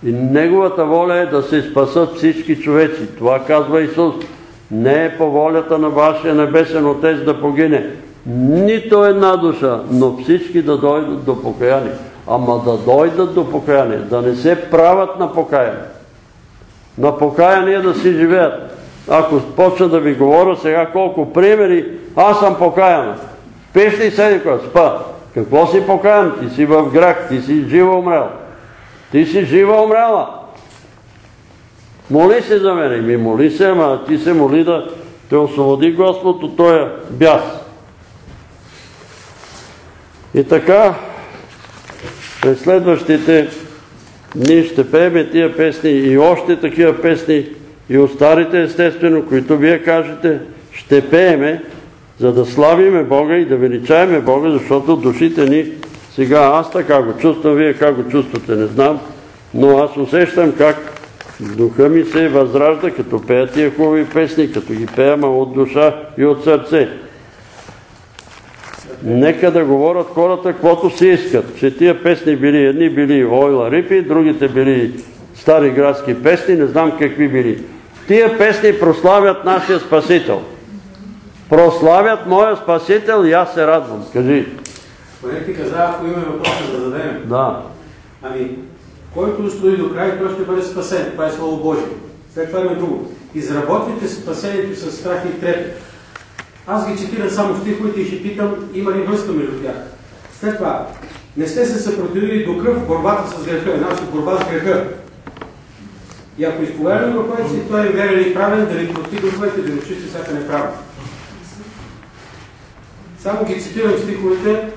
И Неговата воля е да се спасат всички човеци. Това казва Исус. Не е по волята на вашия небесен Отец да погине. Нито една душа, но всички да дойдат до покаяние. Ама да дойдат до покаяние, да не се правят на покаяние. На покаяние да си живеят. Ако почна да ви говоря сега колко примери, аз съм покаяна. Пиш ли седи кога? Спа. Какво си покаян? Ти си в грях, ти си жива умрел. Ти си жива умрела. Моли се за мене. Ми моли се, ама ти се моли да те освободи Господ от този бяс. И така, през следващите дни ще пееме тия песни и още такива песни и от старите естествено, които вие кажете, ще пееме, за да славиме Бога и да величаеме Бога, защото душите ни, сега аз така го чувствам, вие как го чувствате, не знам, но аз усещам как духа ми се възражда, като пея тия хубави песни, като ги пея, от душа и от сърце. Нека да говорят хората, каквото си искат. Че тия песни били едни, били Ойла Рипи, другите били стари градски песни, не знам какви били. Тия песни прославят нашия Спасител. Прославят моя Спасител и аз се радвам. Кажи. Поне ти каза, ако имаме въпроса да зададем. Да. Ами, който стои до край, той ще бъде спасен. Това е Слово Божие. След това има друго. Изработвайте спасението с страх и трепет. Аз ги цитирам само стиховете и ще питам, има ли връзка между тях. След това, не сте се съпротивили до кръв борбата с греха, е наша борба с греха. И ако изповядаме духовете си, той е верен и правен, да ви прости духовете, да ви очисти всяка неправда. Само ги цитирам стиховете.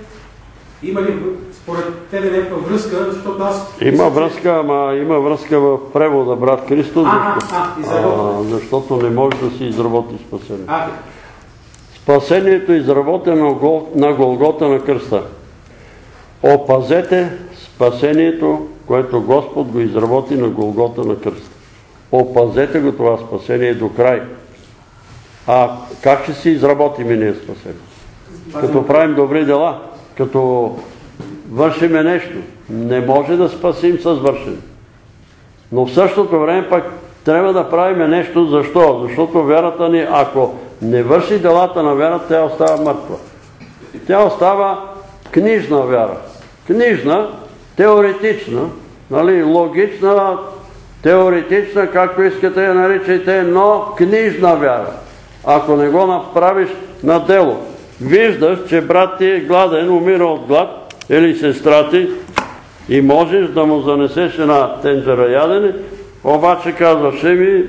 Има ли според тебе някаква връзка, защото аз... Има връзка, ама има връзка в превода, брат Христос, А, защото, не може да си изработи спасение. А, така. Спасението е изработено на Голгота на кръста. Опазете спасението, което Господ го изработи на Голгота на кръста. Опазете го това спасение до край. А как ще си изработим и ние спасение? Като правим добри дела, като вършиме нещо. Не може да спасим с вършене. Но в същото време пък трябва да правим нещо. Защо? Защото вярата ни, ако не върши делата на вярата, тя остава мъртва. Тя остава книжна вяра. Книжна, теоретична, нали, логична, теоретична, както искате я наричайте, но книжна вяра. Ако не го направиш на дело. Виждаш, че брат ти е гладен, умира от глад, или сестра ти, и можеш да му занесеш една тенджера ядене, обаче казваш, ми,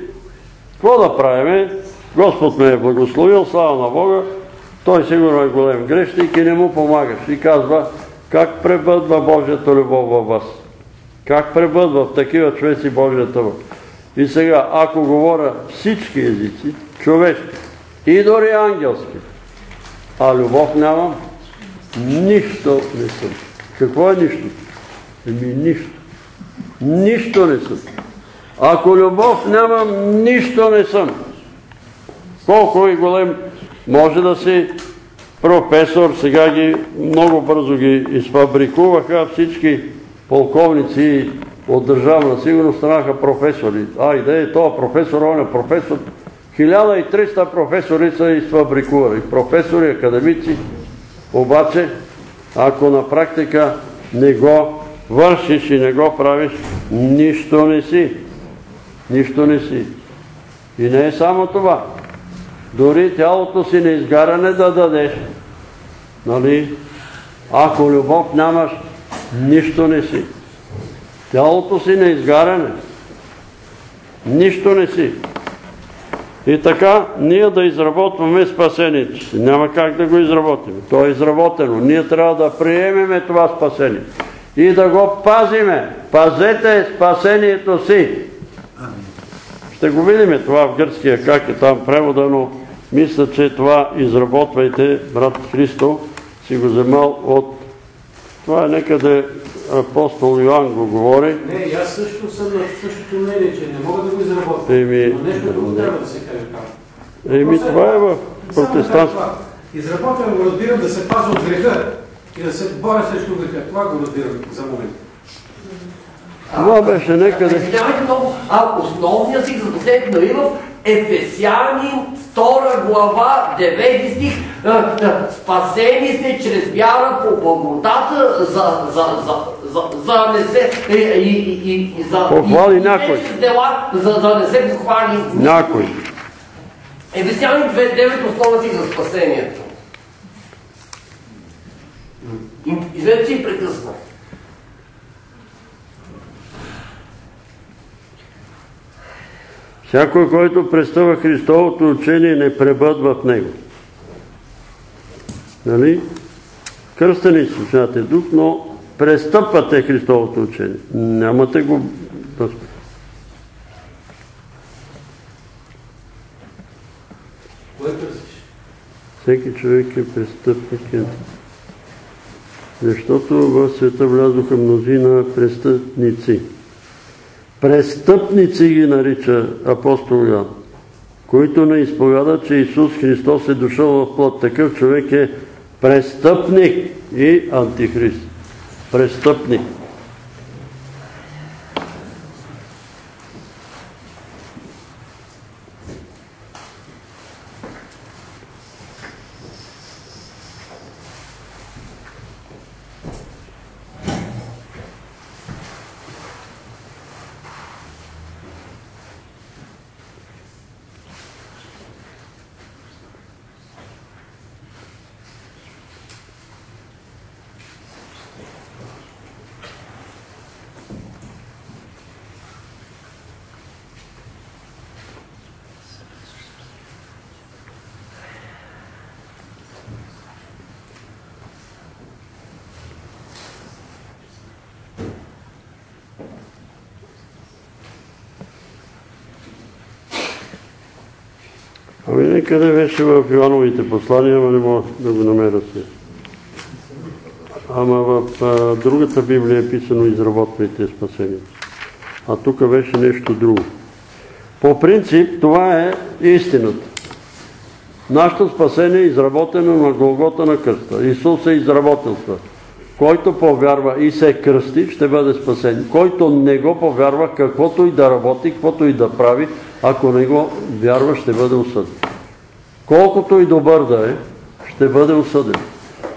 какво да правиме? Господ ме е благословил, слава на Бога, той сигурно е голем грешник и не му помагаш. И казва, как пребъдва Божията любов във вас? Как пребъдва в такива човеци Божията любов? И сега, ако говоря всички езици, човешки и дори ангелски, а любов нямам, нищо не съм. Какво е нищо? Еми нищо. Нищо не съм. Ако любов нямам, нищо не съм. Колко и голем може да си професор, сега ги много бързо ги изфабрикуваха всички полковници от държавна сигурност станаха професори. А, и да е това професор, он е професор. 1300 професори са изфабрикували. Професори, академици. Обаче, ако на практика не го вършиш и не го правиш, нищо не си. Нищо не си. И не е само това. Дори тялото си на изгаране да дадеш. Нали? Ако любов нямаш, нищо не си. Тялото си на изгаране. Нищо не си. И така, ние да изработваме спасението си. Няма как да го изработим. То е изработено. Ние трябва да приемеме това спасение. И да го пазиме. Пазете спасението си. Ще го видим това в гръцкия, как е там превода, но мисля, че това изработвайте, брат Христо, си го вземал от... Това е некъде апостол Йоанн го говори. Не, аз също съм на същото мнение, че не мога да го изработя. Еми, Но нещо друго трябва да се каже там. Еми, това е в протестант. Изработвам го, разбирам да се пазя от греха и да се боря срещу греха. Това го разбирам за момент. Това беше некъде. Извинявайте много, а основният си за последното нали в Ефесянин 2 глава 9 стих а, а, спасени сте чрез вяра по благодата за, за, за, за, за не се и, и, и, и за Похвали и, и някой. дела, за да не се похвали Някой. Ефесянин 2.9 основа за спасението. И- Изведнъж си прекъсна. Всякой, който представя Христовото учение, не пребъдва в него. Нали? Кръстени с Святия Дух, но престъпвате Христовото учение. Нямате го... Всеки човек е престъпник. е. Защото в света влязоха мнозина престъпници. Престъпници ги нарича апостол Йоан, които не изповядат, че Исус Христос е дошъл в плът. Такъв човек е престъпник и антихрист. Престъпник. Ами некъде Йоановите послания, ама не мога да го намеря сега. Ама в другата Библия е писано изработвайте спасението. А тук беше нещо друго. По принцип това е истината. Нашето спасение е изработено на Голгота на кръста. Исус е изработил това. който повярва и се кръсти, ще бъде спасен. Който не го повярва, каквото и да работи, каквото и да прави, ако не го вярва, ще бъде осъден. Колкото и добър да е, ще бъде осъден.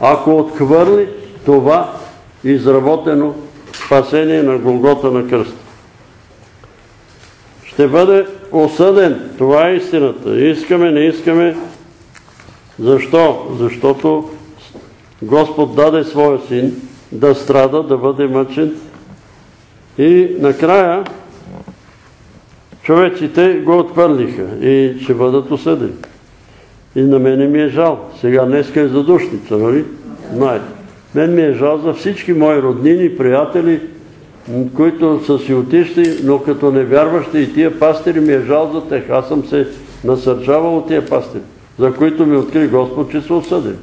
Ако отхвърли това изработено спасение на Голгота на кръста. Ще бъде осъден. Това е истината. Искаме, не искаме. Защо? Защото Господ даде своя син да страда, да бъде мъчен. И накрая човеците го отхвърлиха и ще бъдат осъдени. И на мене ми е жал. Сега днеска е задушница, нали? Мен ми е жал за всички мои роднини, приятели, които са си отишли, но като невярващи и тия пастири ми е жал за тях. Аз съм се насърчавал от тия пастири, за които ми откри Господ, че са осъдени.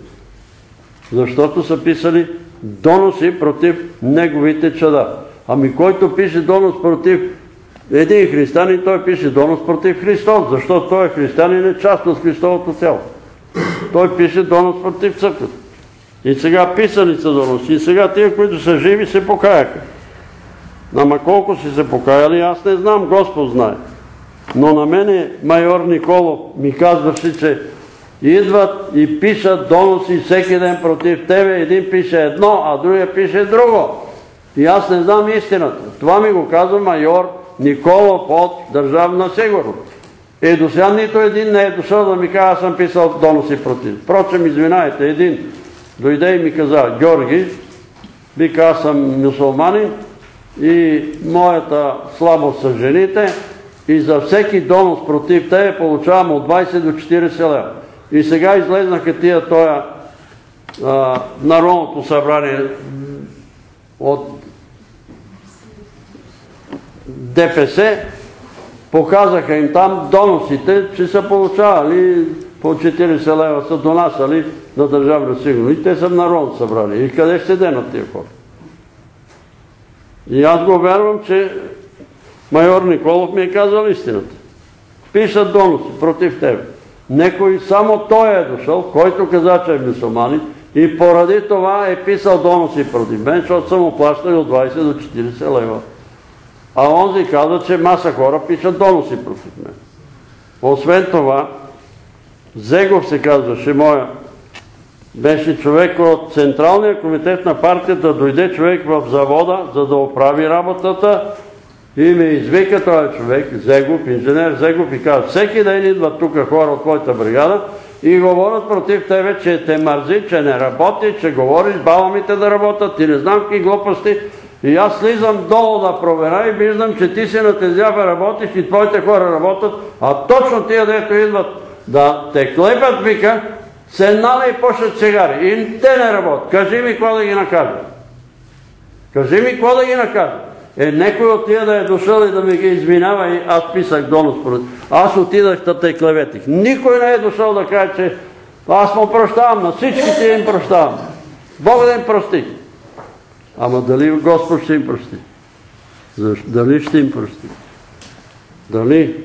Защото са писали доноси против неговите чада. Ами който пише донос против един християнин, той пише донос против Христос, защото той е християнин е част от Христовото тяло. Той пише донос против църквата. И сега писали са доноси. И сега тия, които са живи, се покаяха. Ама колко си се покаяли, аз не знам, Господ знае. Но на мене майор Николов ми казваше, че идват и пишат доноси всеки ден против тебе. Един пише едно, а другия пише друго. И аз не знам истината. Това ми го казва майор Николов от Държавна сигурност. И до сега нито един не е дошъл да ми каже, аз съм писал доноси против. Впрочем, извинайте, един дойде и ми каза, Георги, вика, аз съм мюсулманин и моята слабост са жените и за всеки донос против тебе получавам от 20 до 40 лева. И сега излезнаха тия тоя Народното събрание от ДПС, показаха им там доносите, че са получавали по 40 лева, са донасали на държавна сигурност. И те са в Народно събрание. И къде ще денат тия хора? И аз го вярвам, че майор Николов ми е казал истината. Пишат доноси против тебе. Некой, само той е дошъл, който каза, че е мусулманин и поради това е писал доноси против мен, защото съм оплащали от 20 до 40 лева. А онзи каза, че маса хора пишат доноси против мен. Освен това, Зегов се казваше моя, беше човек от Централния комитет на партията, дойде човек в завода, за да оправи работата и ме извика този човек, Зегов, инженер Зегов и каза, всеки ден идват тук хора от твоята бригада и говорят против тебе, че те мързи, че не работи, че говориш баламите да работят, ти не знам какви глупости, и аз слизам долу да проверя и виждам, че ти си на тезява работиш и твоите хора работят, а точно тия, дето идват да те клепат, вика, седнали и почнат цигари. И те не работят. Кажи ми какво да ги накажа. Кажи ми какво да ги накажа. Е, некой от тия да е дошъл и да ми ги извинява и аз писах донос. Аз отидах да те клеветих. Никой не е дошъл да каже, че аз му прощавам, на всичките им прощавам. Бог да им прости. Ама дали Господ ще им прости? Дали ще им прости? Дали?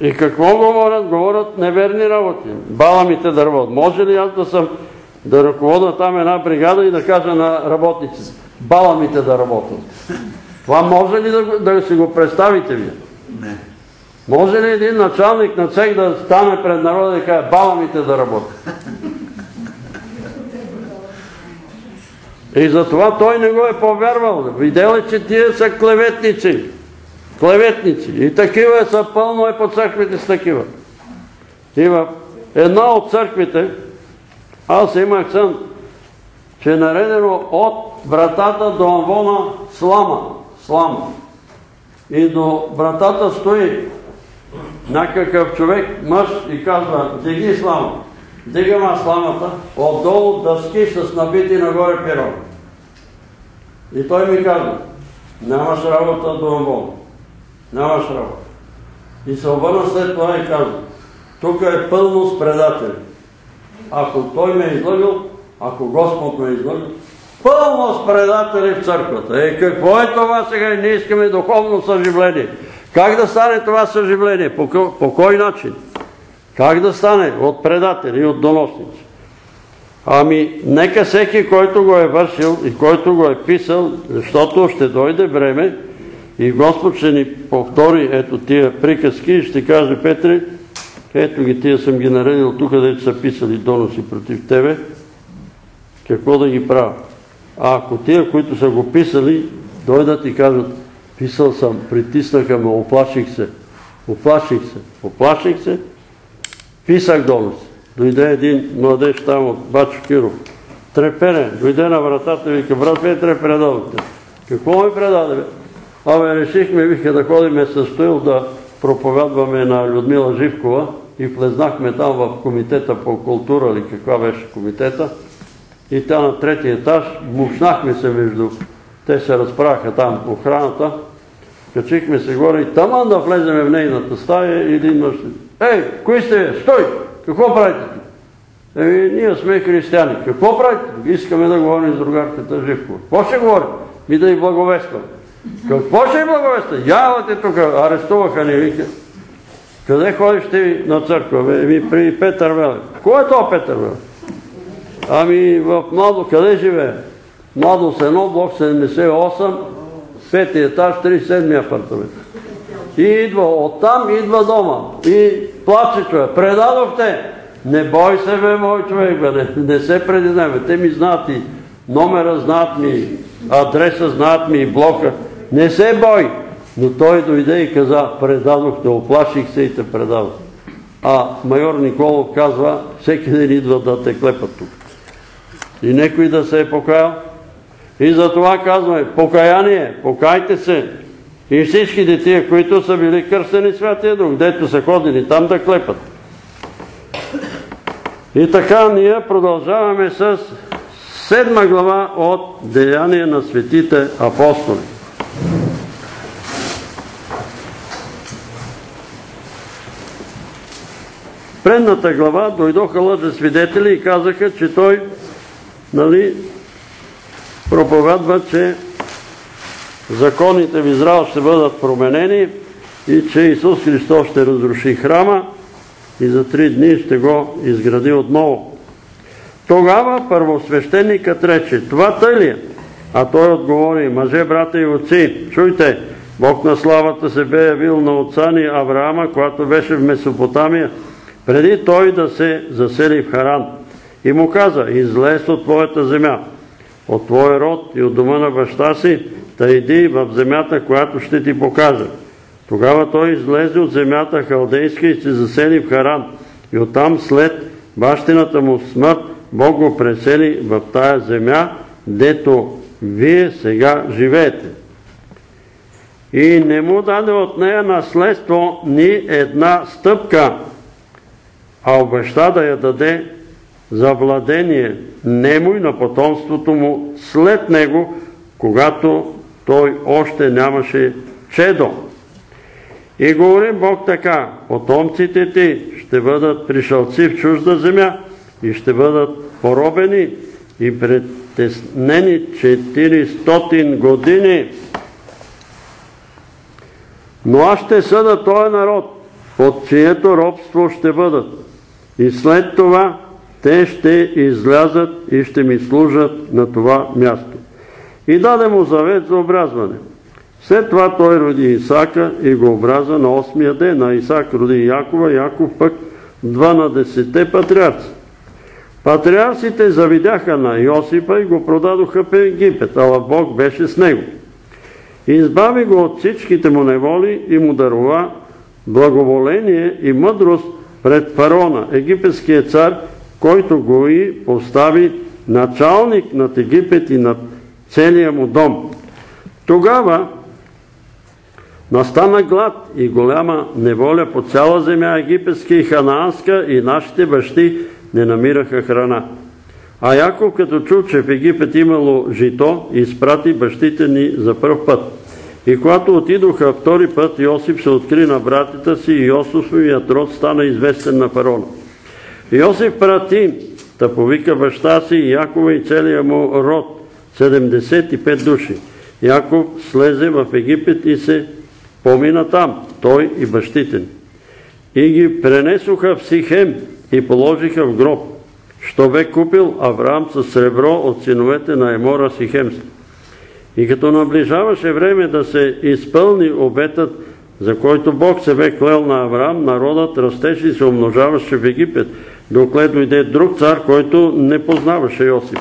И какво говорят? Говорят неверни работи. Баламите да работят. Може ли аз да съм да ръководя там една бригада и да кажа на работниците, баламите да работят? Това може ли да, да си го представите вие? Не. Може ли един началник на цех да стане пред народа и каже баламите да работят? [LAUGHS] И затова той не го е повярвал. Видел е, че тия са клеветници. Клеветници. И такива са пълно е по църквите с такива. И в една от църквите, аз имах сън, че е наредено от вратата до амвона слама. Слама. И до вратата стои някакъв човек, мъж, и казва, диги слама. Дигам аз сламата, отдолу дъски с набити нагоре перо. И той ми казва, нямаш работа до амвона. Нямаш работа. И се обърна след това и казва, тук е пълно с предатели. Ако той ме е излъгал, ако Господ ме е излъгал, пълно с предатели в църквата. Е, какво е това сега? Ние искаме духовно съживление. Как да стане това съживление? По, по кой начин? Как да стане? От предатели и от доносници. Ами, нека всеки, който го е вършил и който го е писал, защото ще дойде време и Господ ще ни повтори ето тия приказки и ще каже, Петре, ето ги, тия съм ги наредил тук, където са писали доноси против тебе, какво да ги правя? А ако тия, които са го писали, дойдат и кажат, писал съм, притиснаха ме, оплаших се, оплаших се, оплаших се, писах доноси. Дойде един младеж там от Бачо Киров. Трепере, дойде на вратата и вика, брат Петре, предадохте. Какво ми предаде? Бе? Абе, решихме, вика, да ходиме с Стоил да проповядваме на Людмила Живкова и влезнахме там в комитета по култура или каква беше комитета. И тя на третия етаж, мушнахме се между... Те се разправяха там охраната. Качихме се горе и таман да влеземе в нейната стая и един мъж. Ей, кои сте? Стой! Какво правите тук? Еми, ние сме християни. Какво правите? Искаме да говорим с другарката Живкова. Какво ще говорим? Ми да и благовествам. Какво ще и благовества? Явате тук, арестуваха ни, вика. Къде ходиш ти на църква? Еми, при Петър Велев. Кой е то Петър Велев? Ами, в Младо, къде живее? Младо с едно, блок 78, пети етаж, 37 апартамент. И идва оттам, идва дома. И плаче човек. Предадохте. Не бой се, бе, мой човек, бе. Не, не се предадеме. Те ми знаят и номера, знаят ми адреса, знаят ми и блока. Не се бой. Но той дойде и каза, предадохте, оплаших се и те предадох. А майор Николов казва, всеки ден идва да те клепат тук. И некой да се е покаял. И за това казваме, покаяние, покайте се, и всичките тия, които са били кръстени святия друг, дето са ходили там да клепат. И така ние продължаваме с седма глава от Деяния на светите апостоли. Предната глава дойдоха лъжи свидетели и казаха, че той нали, проповядва, че законите в Израел ще бъдат променени и че Исус Христос ще разруши храма и за три дни ще го изгради отново. Тогава първосвещеникът рече, това тъй ли е? А той отговори, мъже, брата и отци, чуйте, Бог на славата се бе явил на отца ни Авраама, когато беше в Месопотамия, преди той да се засели в Харан. И му каза, излез от твоята земя, от твоя род и от дома на баща си, та иди в земята, която ще ти покажа. Тогава той излезе от земята халдейска и се засели в Харан. И оттам след бащината му смърт, Бог го пресели в тая земя, дето вие сега живеете. И не му даде от нея наследство ни една стъпка, а обеща да я даде за владение нему и на потомството му след него, когато той още нямаше чедо. И говори Бог така, потомците ти ще бъдат пришълци в чужда земя и ще бъдат поробени и притеснени 400 години. Но аз ще съда този народ, под чието робство ще бъдат. И след това те ще излязат и ще ми служат на това място и даде му завет за образване. След това той роди Исака и го образа на 8-я ден. На Исак роди Якова, Яков пък 12-те патриарци. Патриарците завидяха на Йосипа и го продадоха в Египет, ала Бог беше с него. Избави го от всичките му неволи и му дарова благоволение и мъдрост пред фараона, египетския цар, който го и постави началник над Египет и над целия му дом. Тогава настана глад и голяма неволя по цяла земя египетска и ханаанска и нашите бащи не намираха храна. А Яков като чу, че в Египет имало жито, изпрати бащите ни за първ път. И когато отидоха втори път, Йосип се откри на братята си и Йосифовият род стана известен на фарона. Йосиф прати, да повика баща си Якова и целия му род, 75 души. Яков слезе в Египет и се помина там, той и бащите И ги пренесоха в Сихем и положиха в гроб. що бе купил Авраам с сребро от синовете на Емора Сихемски. И като наближаваше време да се изпълни обетът, за който Бог се бе клел на Авраам, народът растеше и се умножаваше в Египет, докле дойде друг цар, който не познаваше Йосип.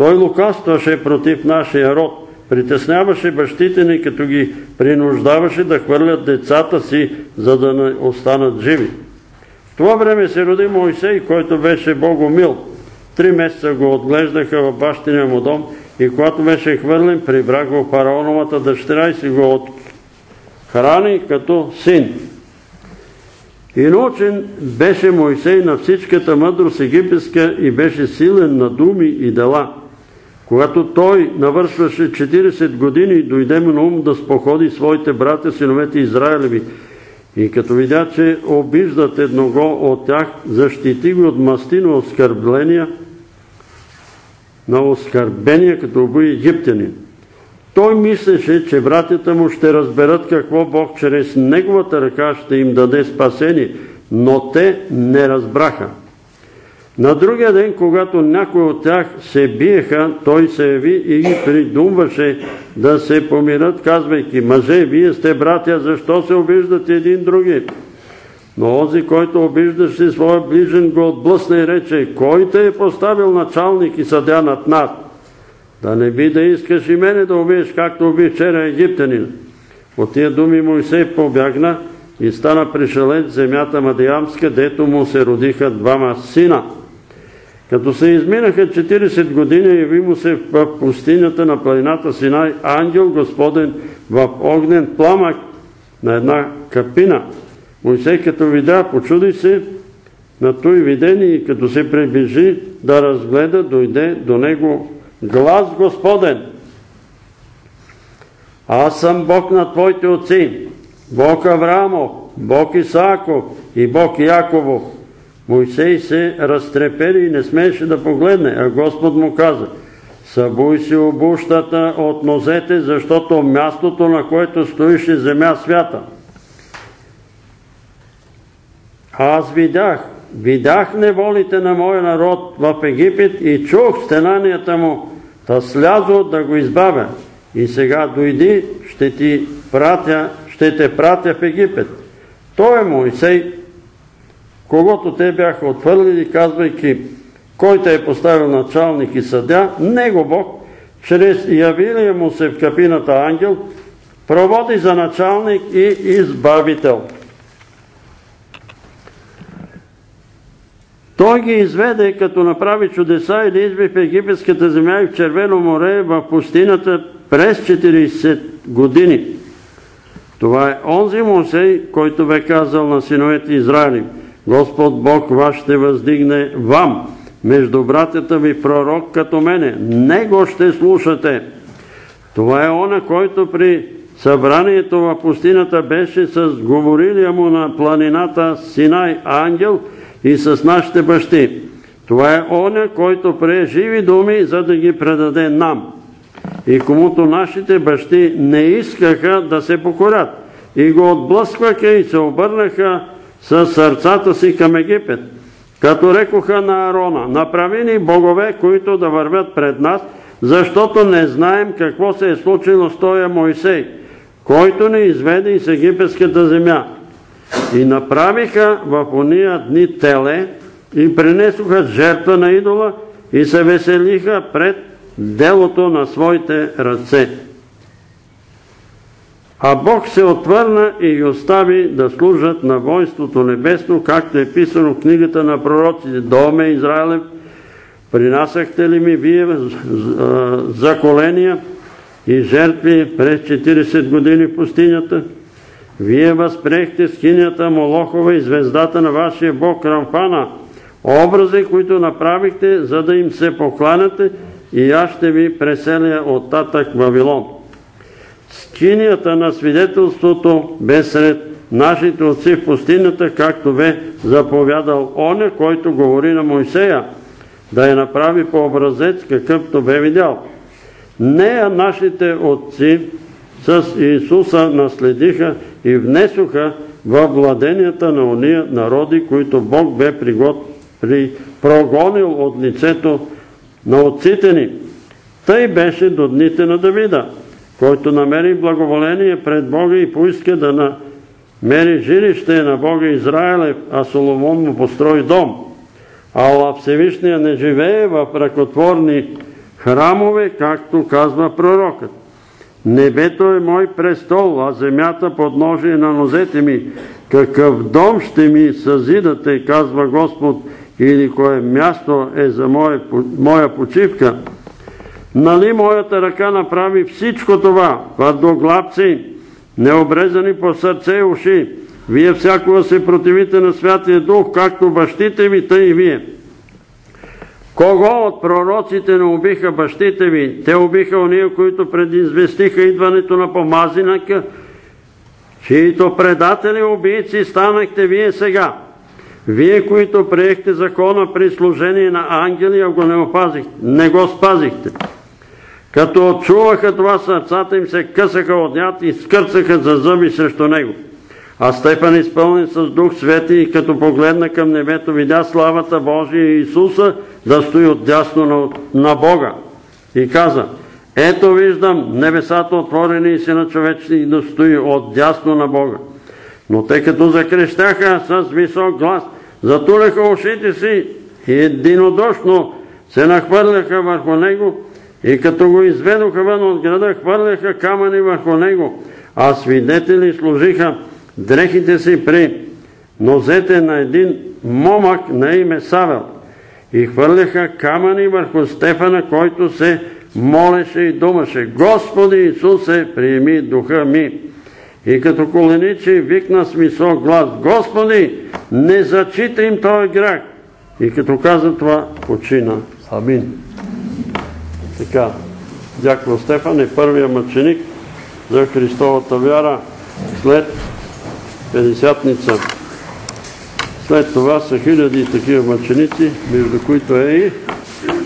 Той лукавстваше против нашия род, притесняваше бащите ни, като ги принуждаваше да хвърлят децата си, за да не останат живи. В това време се роди Моисей, който беше Богомил. Три месеца го отглеждаха в бащиния му дом и когато беше хвърлен, прибра го фараоновата дъщеря и си го отхрани като син. И научен беше Моисей на всичката мъдрост египетска и беше силен на думи и дела. Когато той навършваше 40 години, дойде му на ум да споходи своите братя, синовете Израилеви. И като видя, че обиждат едного от тях, защити го от мастина оскърбления, на оскърбения, като го египтянин. Той мислеше, че братята му ще разберат какво Бог чрез неговата ръка ще им даде спасение, но те не разбраха. На другия ден, когато някой от тях се биеха, той се яви и ги придумваше да се помират, казвайки, мъже, вие сте братя, защо се обиждате един други? Но онзи, който обиждаше своя ближен, го отблъсна и рече, кой те е поставил началник и съдя над нас? Да не би да искаш и мене да убиеш, както уби вчера египтянин. От тия думи Моисей побягна и стана пришелец земята Мадиамска, дето му се родиха двама сина. Като се изминаха 40 години, яви му се в пустинята на планината Синай ангел Господен в огнен пламък на една капина. Моисей като видя, почуди се на той видение и като се приближи да разгледа, дойде до него глас Господен. Аз съм Бог на твоите отци, Бог Авраамов, Бог Исааков и Бог Яковов. Моисей се разтрепери и не смееше да погледне, а Господ му каза, събуй си обущата от нозете, защото мястото, на което стоиш е земя свята. Аз видях, видях неволите на моя народ в Египет и чух стенанията му, та слязо да го избавя. И сега дойди, ще ще те пратя в Египет. Той е Моисей, когато те бяха отвърлили, казвайки, кой те е поставил началник и съдя, него Бог, чрез явилия му се в капината ангел, проводи за началник и избавител. Той ги изведе, като направи чудеса и да изби в египетската земя и в Червено море в пустината през 40 години. Това е онзи Мосей, който бе казал на синовете Израили. Господ Бог ваш ще въздигне вам, между братята ви пророк като мене. Него ще слушате. Това е она, който при събранието в пустината беше с говорилия му на планината Синай ангел – и с нашите бащи. Това е оня, който прие живи думи, за да ги предаде нам. И комуто нашите бащи не искаха да се покорят и го отблъскваха и се обърнаха с сърцата си към Египет. Като рекоха на Арона, направи ни богове, които да вървят пред нас, защото не знаем какво се е случило с тоя Моисей, който ни изведе из египетската земя. И направиха в уния дни теле и принесоха жертва на идола и се веселиха пред делото на своите ръце. А Бог се отвърна и ги остави да служат на воинството небесно, както е писано в книгата на пророците. Доме Израилев, принасяхте ли ми вие заколения и жертви през 40 години в пустинята? Вие възприехте скинята Молохова и звездата на вашия бог Рамфана, образи, които направихте, за да им се покланяте и аз ще ви преселя от татък Вавилон. Скинията на свидетелството бе сред нашите отци в пустинята, както бе заповядал оня, който говори на Мойсея, да я направи по образец, какъвто бе видял. Нея нашите отци с Исуса наследиха и внесоха във владенията на ония народи, които Бог бе прогонил от лицето на отците ни. Тъй беше до дните на Давида, който намери благоволение пред Бога и поиска да намери жилище на Бога Израилев, а Соломон му построи дом. Ала Всевишния не живее в ръкотворни храмове, както казва пророкът. Небето е мой престол, а земята подножие на нозете ми. Какъв дом ще ми съзидате, казва Господ, или кое място е за моя, почивка. Нали моята ръка направи всичко това, твърдоглавци, необрезани по сърце и уши. Вие всякога се противите на Святия Дух, както бащите ви, тъй и вие. Кого от пророците не убиха бащите ви? Те убиха ония, които предизвестиха идването на помазинака, чието предатели убийци станахте вие сега. Вие, които приехте закона при служение на ангели, а го не го спазихте. Като чуваха това, сърцата им се късаха от яд и скърцаха за зъби срещу него. А Стефан изпълнен с Дух Свети и като погледна към небето, видя славата Божия и Исуса да стои отдясно на, на Бога. И каза, ето виждам небесата отворени и Сина човечни да стои отдясно на Бога. Но те като закрещяха с висок глас, затуляха ушите си и единодушно се нахвърляха върху него и като го изведоха вън от града, хвърляха камъни върху него, а свидетели служиха дрехите си при нозете на един момък на име Савел и хвърляха камъни върху Стефана, който се молеше и думаше Господи Исусе, приеми духа ми. И като коленичи викна с висок глас Господи, не зачита им този грях. И като каза това, почина. Амин. Така, Дякво Стефан е първия мъченик за Христовата вяра след Педесятница. След това са хиляди такива мъченици, между които е и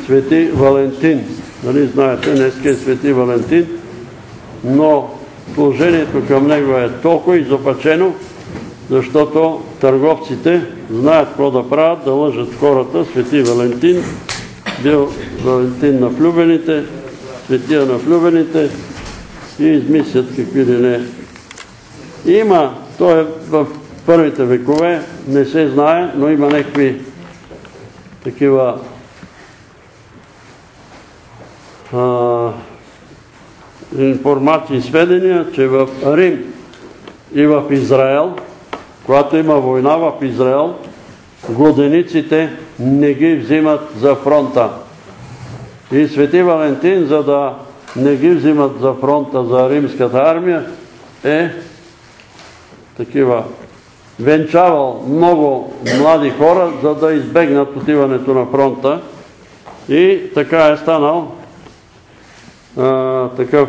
Свети Валентин. Нали знаете, днес е Свети Валентин, но положението към него е толкова изопачено, защото търговците знаят какво да правят, да лъжат хората. Свети Валентин бил Валентин на влюбените, светия на влюбените и измислят какви ли не. Има, то е в първите векове, не се знае, но има някакви такива информации и сведения, че в Рим и в Израел, когато има война в Израел, годениците не ги взимат за фронта. И Свети Валентин, за да не ги взимат за фронта за римската армия, е такива венчавал много млади хора, за да избегнат отиването на фронта. И така е станал такъв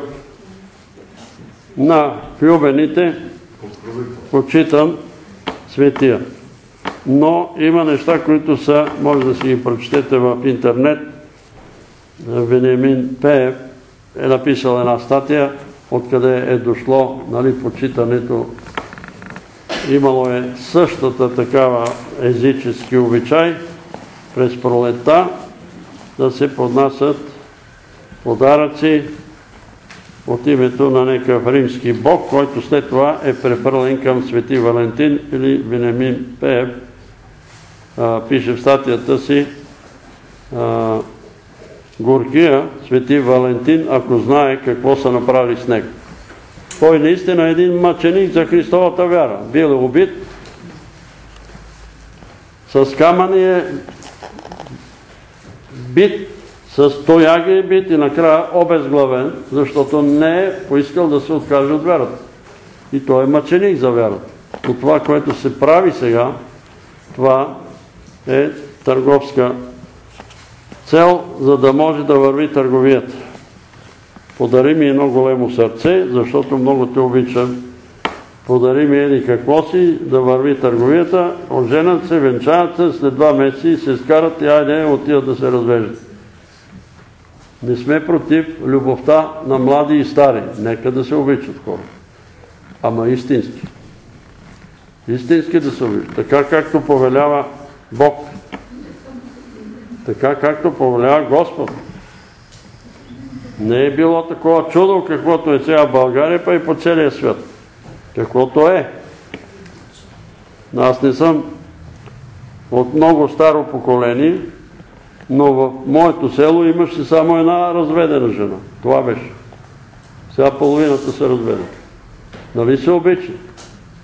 на влюбените почитан светия. Но има неща, които са, може да си ги прочетете в интернет. Вениамин Пеев е написал една статия, откъде е дошло нали, почитането. Имало е същата такава езически обичай през пролета да се поднасят подаръци от името на някакъв римски бог, който след това е препърлен към Свети Валентин или Венемин Пеев. Пише в статията си Горкия, Свети Валентин, ако знае какво са направили с него. Той наистина е един мъченик за Христовата вяра. Бил е убит, с камъни е бит с тояги е бит и накрая обезглавен, защото не е поискал да се откаже от вярата. И той е мъченик за вярата. Но това, което се прави сега, това е търговска цел, за да може да върви търговията. Подари ми едно големо сърце, защото много те обичам. Подари ми еди какво си, да върви търговията. Оженят се, венчаят се, след два месеца и се скарат и айде отиват да се развеждат. Не сме против любовта на млади и стари. Нека да се обичат хора. Ама истински. Истински да се обичат. Така както повелява Бог. така както повелява Господ. Не е било такова чудо, каквото е сега в България, па и по целия свят. Каквото е. Аз не съм от много старо поколение, но в моето село имаше само една разведена жена. Това беше. Сега половината се разведат. Нали се обичат?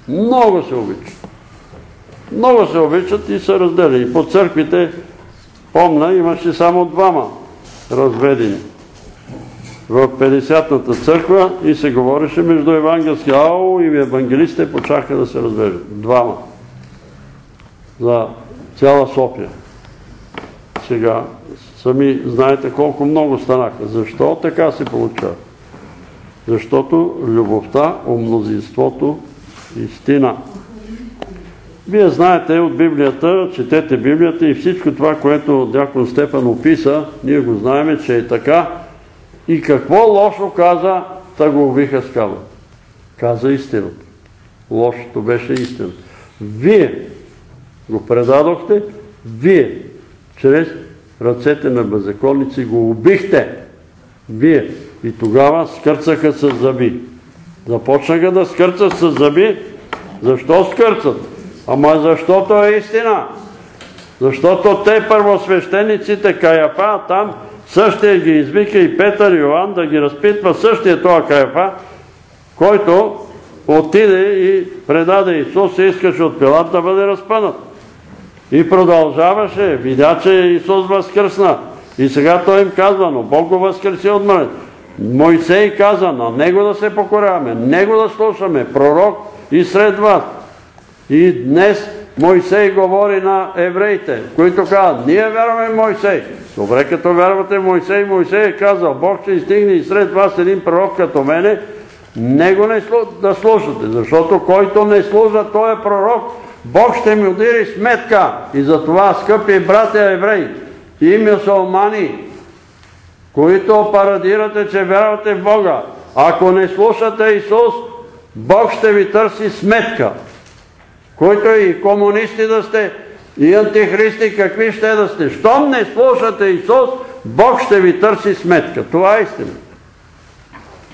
Много се обичат. Много се обичат и са разделени. По църквите, помна, имаше само двама разведени. В 50-та църква и се говореше между евангелски АО и евангелистите почаха да се развежат. Двама. За цяла София. Сега сами знаете колко много станаха. Защо така се получава? Защото любовта у мнозинството истина. Вие знаете от Библията, четете Библията и всичко това, което дякон Стефан описа, ние го знаем, че е така. И какво лошо каза, та го убиха с камък. Каза истината. Лошото беше истината. Вие го предадохте, вие, чрез ръцете на беззаконници го убихте. Вие. И тогава скърцаха с зъби. Започнаха да скърцат с зъби. Защо скърцат? Ама защото е истина. Защото те първосвещениците Каяфа, там същия ги извика и Петър Йоан да ги разпитва същия това Каяфа, който отиде и предаде Исус и искаше от Пилат да бъде разпънат. И продължаваше, видя, че Исус възкръсна. И сега той им казва, но Бог го възкръси от мърт. Мойсей каза, на него да се покоряваме, него да слушаме, пророк и сред вас. И днес Мойсей говори на евреите, които казват, ние вярваме в Мойсей. Добре, като вярвате в Мойсей, Мойсей е казал, Бог ще изстигне и сред вас един пророк като мене, него не да слушате, защото който не служа, той е пророк, Бог ще ми удири сметка. И затова, скъпи братя евреи и мюсулмани, които парадирате, че вярвате в Бога, ако не слушате Исус, Бог ще ви търси сметка. Които и комунисти да сте, и антихристи, какви ще да сте. Щом не слушате Исус, Бог ще ви търси сметка. Това е истина.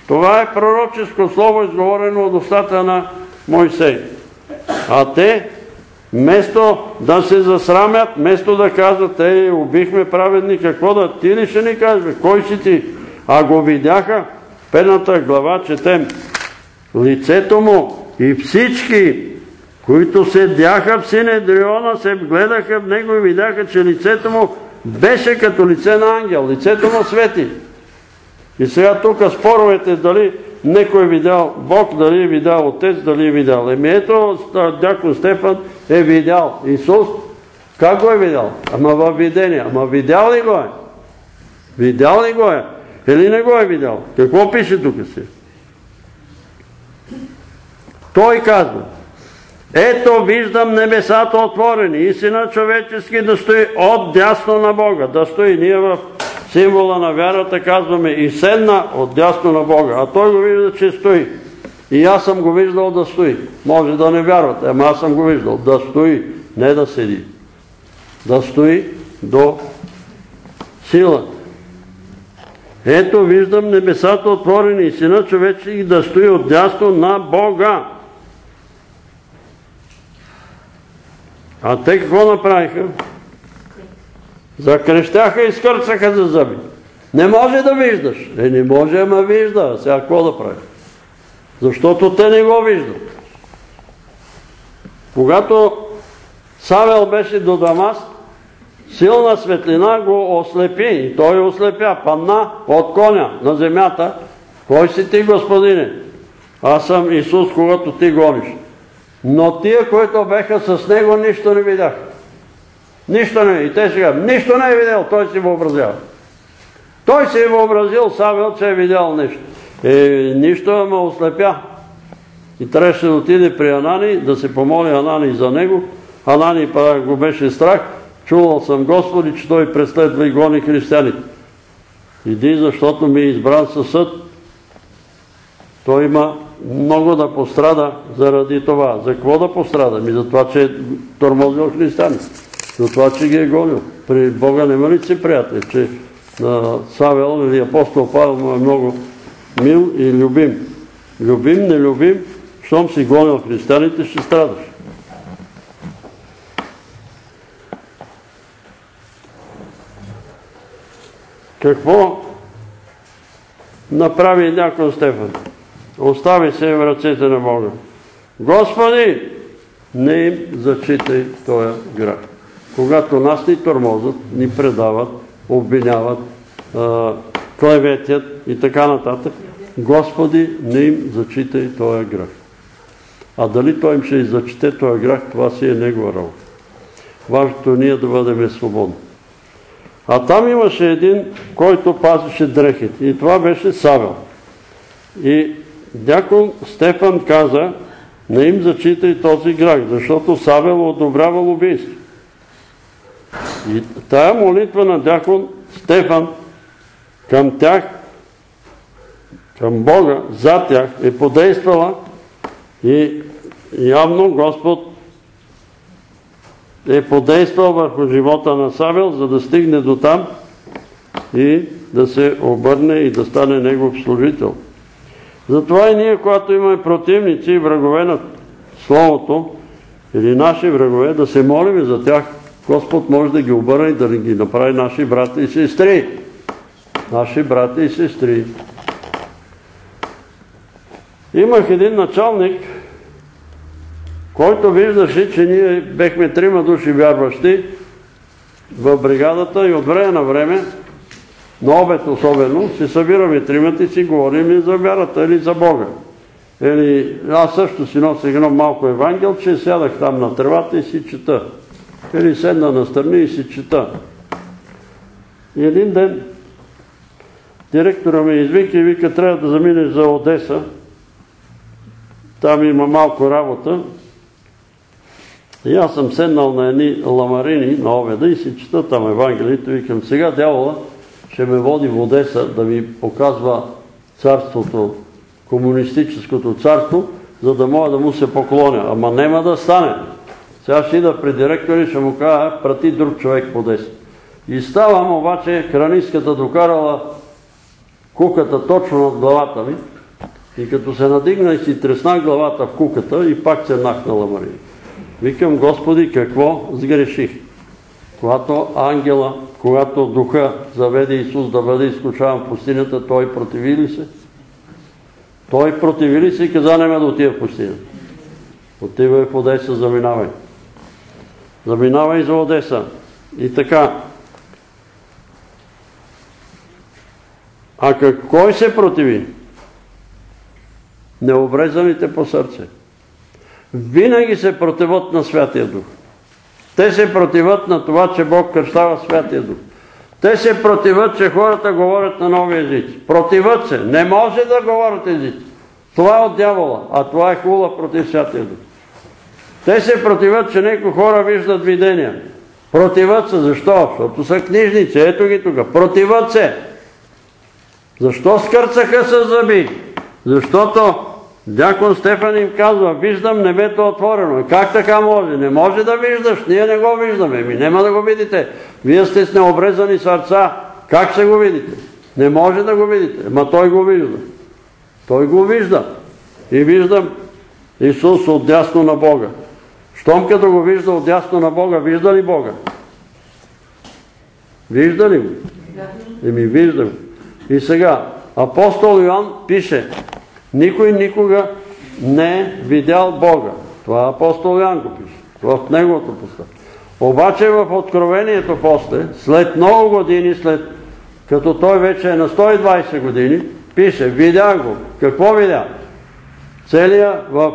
Това е пророческо слово, изговорено от устата на Мойсей. А те Место да се засрамят, место да казват, ей, убихме праведни, какво да, ти ли ще ни кажеш, кой си ти? А го видяха, пената глава четем, лицето му и всички, които седяха в Синедриона, се гледаха в него и видяха, че лицето му беше като лице на ангел, лицето му свети. И сега тук споровете дали некой е видял Бог, дали е видял Отец, дали е видял. Еми ето, дякон Стефан е видял Исус. Как го е видял? Ама във видение. Ама видял ли го е? Видял ли го е? Или не го е видял? Какво пише тук си? Той казва, ето виждам небесата отворени и сина човечески да стои от дясно на Бога. Да стои. Ние в символа на вярата казваме и седна от дясно на Бога. А той го вижда, че стои. И аз съм го виждал да стои. Може да не вярвате, ама аз съм го виждал. Да стои, не да седи. Да стои до силата. Ето виждам небесата отворени и сина човече и да стои от дясно на Бога. А те какво направиха? Закрещяха и скърцаха за зъби. Не може да виждаш. Е, не може, ама вижда. Сега какво да прави? Защото те не го виждат. Когато Савел беше до Дамаск, силна светлина го ослепи и той ослепя, падна от коня на земята. Кой си ти, Господине? Аз съм Исус, когато ти гониш. Но тия, които беха с него, нищо не видяха. Нищо не. И те сега, нищо не е видял, той си въобразява. Той си е въобразил Савел, че е видял нещо. Е, нищо ме ослепя. И трябваше да отиде при Анани, да се помоли Анани за него. Анани го беше страх. Чувал съм Господи, че той преследва и гони християните. Иди, защото ми е избран със съд. Той има много да пострада заради това. За какво да пострада? Ми за това, че е тормозил християните. до това, че ги е гонил. При Бога нема ли си приятел, че на Савел или апостол Павел му е много мил и любим. Любим, нелюбим, щом си гонил християните, ще страдаш. Какво направи някой Стефан? Остави се в ръцете на Бога. Господи, не им зачитай този грях. Когато нас ни тормозат, ни предават, обвиняват, клеветят и така нататък, Господи, не им зачитай този грях. А дали той им ще зачете този грях, това си е негова работа. Важното е ние да бъдем свободни. А там имаше един, който пазеше дрехите. И това беше Савел. И дякон Стефан каза, не им зачитай този грах, защото Савел одобрявал убийство. И тая молитва на дякон Стефан към тях, към Бога, за тях е подействала и явно Господ е подействал върху живота на Савел, за да стигне до там и да се обърне и да стане негов служител. Затова и ние, когато имаме противници и врагове на Словото, или наши врагове, да се молим за тях, Господ може да ги обърне и да ги направи наши брати и сестри. Наши брати и сестри. Имах един началник, който виждаше, че ние бехме трима души вярващи в бригадата и от време на време, на обед особено, си събираме тримата и си говорим за вярата или за Бога. Или аз също си носих едно малко евангелче, сядах там на тревата и си чета. Или седна на страни и си чета. И един ден директора ме извика и вика, трябва да заминеш за Одеса. Там има малко работа. И аз съм седнал на едни ламарини на обеда и си чета там Евангелието. Викам, сега дявола ще ме води в Одеса да ми показва царството, комунистическото царство, за да мога да му се поклоня. Ама нема да стане. Сега ще ида при директор и ще му кажа, прати друг човек по 10. И ставам, обаче хранистката докарала куката точно над главата ми и като се надигна и си треснах главата в куката и пак се нахнала Мария. Викам, Господи, какво сгреших? Когато ангела, когато духа заведе Исус да бъде изкушаван в пустинята, той противи ли се? Той противи ли се и каза, нема да отива в пустинята. Отивай в Одеса, заминавай. Заминавай за Одеса. И така. А кой се противи? Необрезаните по сърце винаги се противат на Святия Дух. Те се противат на това, че Бог кръщава Святия Дух. Те се противат, че хората говорят на нови езици. Противат се. Не може да говорят езици. Това е от дявола, а това е хула против Святия Дух. Те се противат, че някои хора виждат видения. Противат се. Защо? Защото са книжници. Ето ги тук. Противат се. Защо скърцаха с зъби? Защото Дякон Стефан им казва, виждам небето отворено. Как така може? Не може да виждаш, ние не го виждаме. Ми нема да го видите. Вие сте с необрезани сърца. Как ще го видите? Не може да го видите. Ма той го вижда. Той го вижда. И виждам Исус отдясно на Бога. Щом като го вижда отдясно на Бога, вижда ли Бога? Вижда ли го? Еми виждам. И сега, апостол Йоан пише, никой никога не е видял Бога. Това апостол Ян го пише. В неговото постъп. Обаче в Откровението после, след много години, след като той вече е на 120 години, пише, видя го. Какво видя? Целия в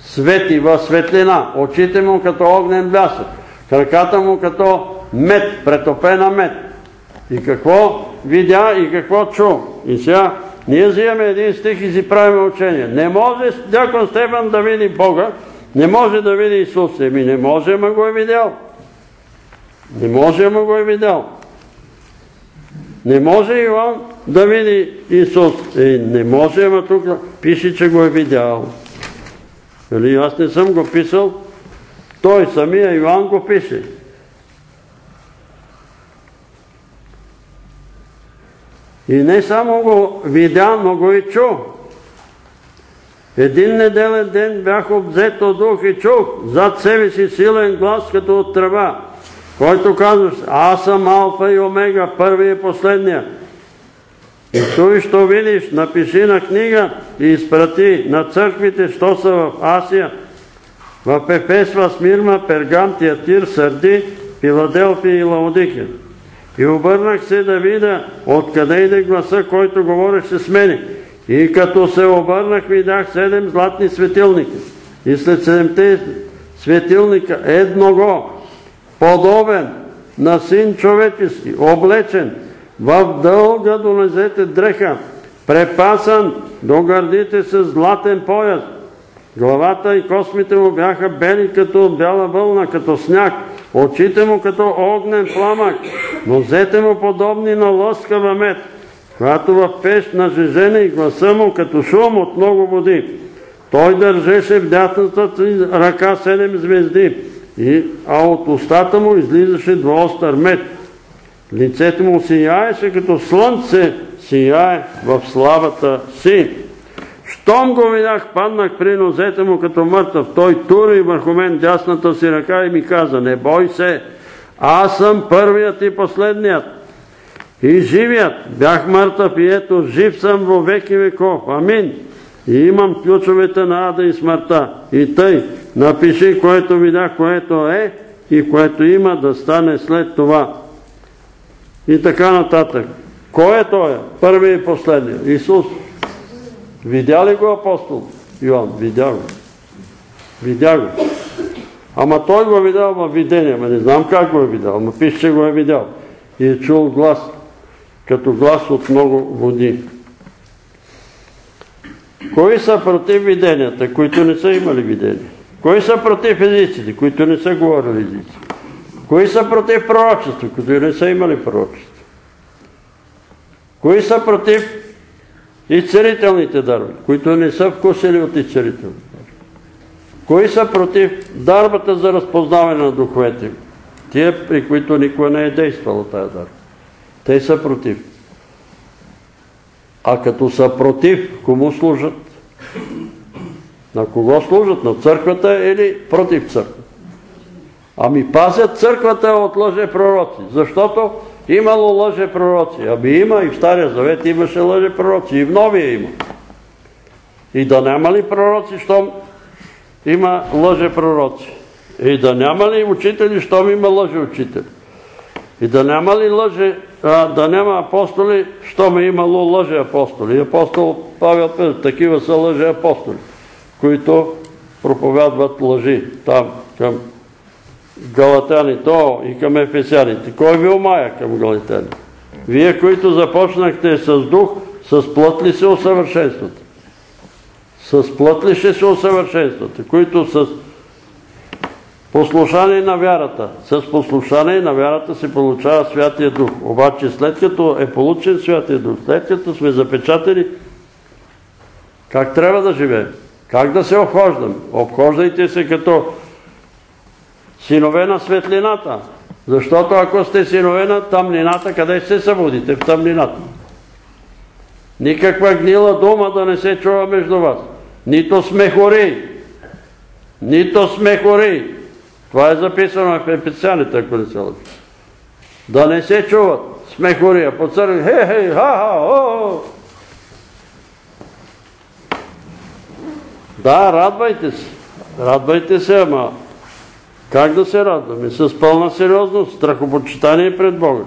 свети, в светлина, очите му като огнен блясък, краката му като мед, претопена мед. И какво видя и какво чу. И сега ние взимаме един стих и си правим учение. Не може дякон Стефан да види Бога, не може да види Исус. Еми не може, ама го е видял. Не може, ама го е видял. Не може Иван да види Исус. Е, не може, ама тук пише, че го е видял. Нали, аз не съм го писал, той самия Иван го пише. И не само го видя, но го и чу. Един неделен ден бях обзет от дух и чух зад себе си силен глас като от тръба, който казваш, аз съм Алфа и Омега, първи и последния. И той, що видиш, напиши на книга и изпрати на църквите, що са в Асия, в Ефесва, Смирма, Пергам, Тиатир, Сърди, Филаделфия и Лаодикия. И обърнах се да видя откъде иде гласа, който говореше с мене. И като се обърнах, видях седем златни светилника. И след седемте светилника едного, подобен на син човечески, облечен в дълга до незете дреха, препасан до гърдите с златен пояс. Главата и космите му бяха бели като бяла вълна, като сняг, очите му като огнен пламък, нозете му подобни на лъскава мед, която в пеш на жежене и гласа му като шум от много води. Той държеше в дясната ръка седем звезди, а от устата му излизаше двоостър мед. Лицето му сияеше като слънце сияе в славата си. Щом го видях, паднах при нозете му като мъртъв. Той тури върху мен дясната си ръка и ми каза, не бой се, аз съм първият и последният. И живият, бях мъртъв и ето, жив съм во веки веков. Амин. И имам ключовете на ада и смъртта. И тъй, напиши, което видях, което е и което има да стане след това. И така нататък. Кой е той? Първи и последният. Исус. Видя ли го апостол Йоан? Видя го. Видя го. Ама той го е видял във видение, ама не знам как го е видял, ама пише, че го е видял. И е чул глас, като глас от много води. Кои са против виденията, които не са имали видение? Кои са против езиците, които не са говорили езици? Кои са против пророчество, които не са имали пророчество? Кои са против изцелителните дарби, които не са вкусили от изцелителните дарби? Кои са против дарбата за разпознаване на духовете? Тия, при които никога не е действала тая дарба. Те са против. А като са против, кому служат? На кого служат? На църквата или против църквата? Ами пазят църквата от лъже пророци, защото имало лъже пророци. Ами има и в Стария Завет имаше лъже пророци, и в Новия има. И да няма ли пророци, щом има лъже пророци? И да няма ли учители, щом има лъже учители? И да няма ли лъже, а, да няма апостоли, щом е имало лъже апостоли? И апостол Павел Петър, такива са лъже апостоли, които проповядват лъжи там към галатяните и към ефесяните. Кой ви омая към галатяните? Вие, които започнахте с дух, с плът ли се усъвършенствате? С плът ли ще се усъвършенствате? Които с послушание на вярата. С послушание на вярата се получава Святия Дух. Обаче след като е получен Святия Дух, след като сме запечатали, как трябва да живеем? Как да се обхождаме? Обхождайте се като синове на светлината. Защото ако сте синове на тъмнината, къде ще се събудите? В тъмнината. Никаква гнила дума да не се чува между вас. Нито смехори. Нито смехори. Това е записано в епицианите, ако не се лъжи. Да не се чуват смехория по църкви. Хе, хе, ха, ха, о, Да, радвайте се. Радвайте се, ама как да се радваме? С пълна сериозност, страхопочитание пред Бога.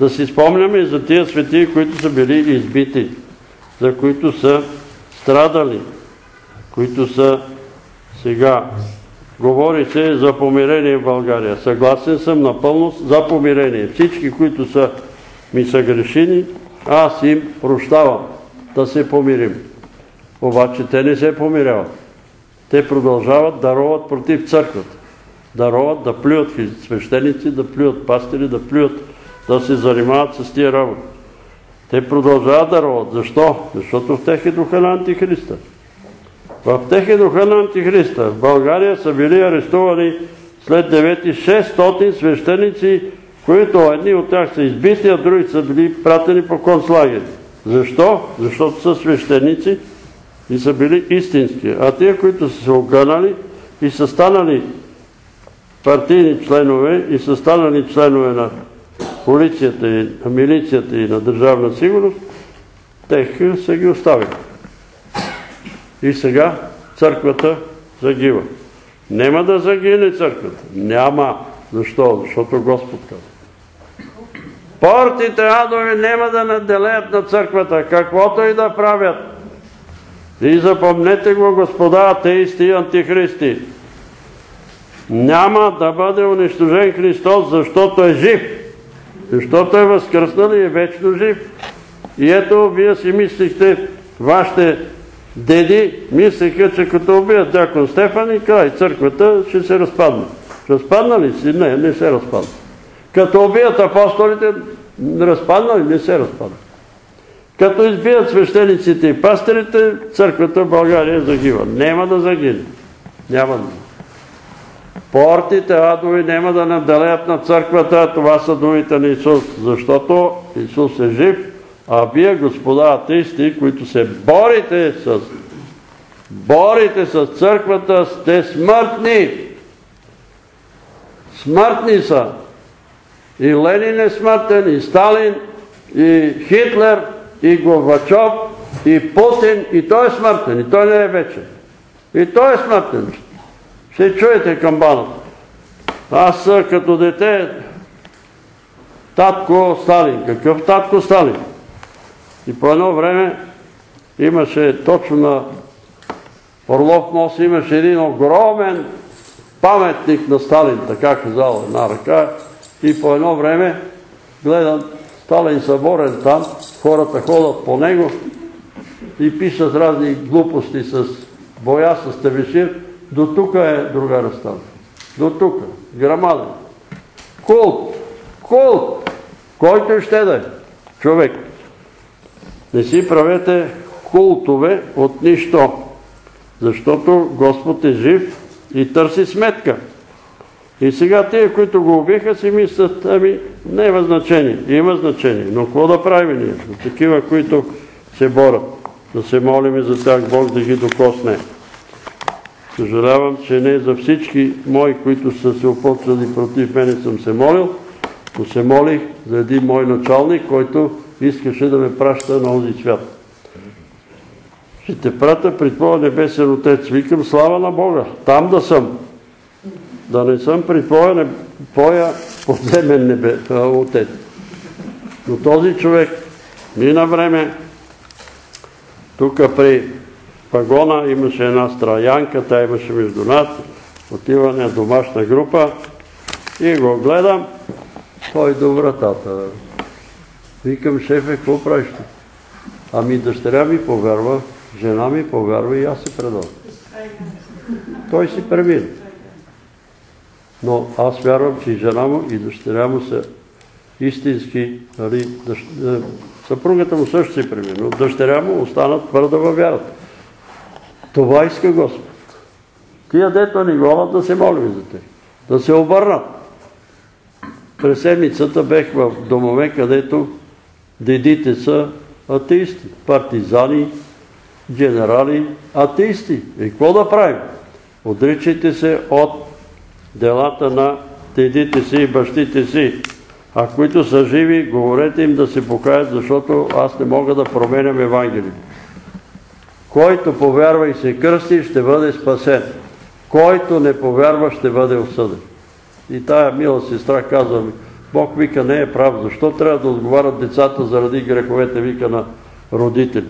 Да си спомняме и за тия свети, които са били избити, за които са страдали, които са сега. Говори се за помирение в България. Съгласен съм напълно за помирение. Всички, които са ми са грешини, аз им прощавам да се помирим. Обаче те не се помиряват. Те продължават да роват против църквата да роват, да плюят свещеници, да плюят пастири, да плюят, да се занимават с тия работи. Те продължават да роват. Защо? Защото в тех е духа на Антихриста. В тех е духа на Антихриста. В България са били арестувани след 9 600 свещеници които едни от тях са избити, а други са били пратени по концлагери. Защо? Защото са свещеници и са били истински. А тия, които са се огънали и са станали партийни членове и са станали членове на полицията и на милицията и на държавна сигурност, тех са ги оставили. И сега църквата загива. Нема да загине църквата. Няма. Защо? Защото Господ казва. Портите адови няма да наделеят на църквата, каквото и да правят. И запомнете го, господа атеисти и антихристи. Няма да бъде унищожен Христос, защото е жив. Защото е възкръснал и е вечно жив. И ето, вие си мислихте, вашите деди мислиха, че като убият дякон Стефан и край църквата ще се разпадне. Разпадна ли си? Не, не се разпадна. Като убият апостолите, разпадна ли? Не се разпадна. Като избият свещениците и пастирите, църквата в България загива. Нема да загине. Няма да. Портите адови няма да наделеят на църквата. Това са думите на Исус. Защото Исус е жив, а вие, господа атеисти, които се борите с борите с църквата, сте смъртни. Смъртни са. И Ленин е смъртен, и Сталин, и Хитлер, и Горбачов, и Путин, и той е смъртен, и той не е вечен. И той е смъртен. Ще чуете камбаната. Аз като дете татко Сталин. Какъв татко Сталин? И по едно време имаше точно на Орлов мост имаше един огромен паметник на Сталин, така казал една ръка. И по едно време гледам Сталин съборен там, хората ходят по него и пишат разни глупости с боя, с тебешир. До тук е друга Сталин. До тук. Грамаден. Култ. Култ. Който ще да е. Човек. Не си правете култове от нищо. Защото Господ е жив и търси сметка. И сега тия, които го убиха, си мислят, ами, не има значение. Има значение. Но какво да правим ние? Такива, които се борят. Да се молим за тях Бог да ги докосне. Съжалявам, че не за всички мои, които са се опочвали против мене, съм се молил, но се молих за един мой началник, който искаше да ме праща на този свят. Ще те прата при Твоя небесен Отец. Викам слава на Бога. Там да съм. Да не съм при твоя подземен небе, Отец. Но този човек мина време тук при пагона имаше една страянка, тя имаше между нас, отиване домашна група и го гледам, той до вратата. Викам, шефе, какво правиш? Ами дъщеря ми повярва, жена ми повярва и аз се предам. Той си премина. Но аз вярвам, че и жена му и дъщеря му са истински, нали, е, съпругата му също си премина, но дъщеря му остана твърда във вярата. Това иска Господ. Тия дето ни голят да се молим за те, да се обърнат. През седмицата бех в домове, където дедите са атеисти, партизани, генерали, атеисти. И какво да правим? Отричайте се от делата на дедите си и бащите си. А които са живи, говорете им да се покаят, защото аз не мога да променям Евангелието. Който повярва и се кръсти, ще бъде спасен. Който не повярва, ще бъде осъден. И тая мила сестра казва ми, Бог вика не е прав. Защо трябва да отговарят децата заради греховете, вика на родители?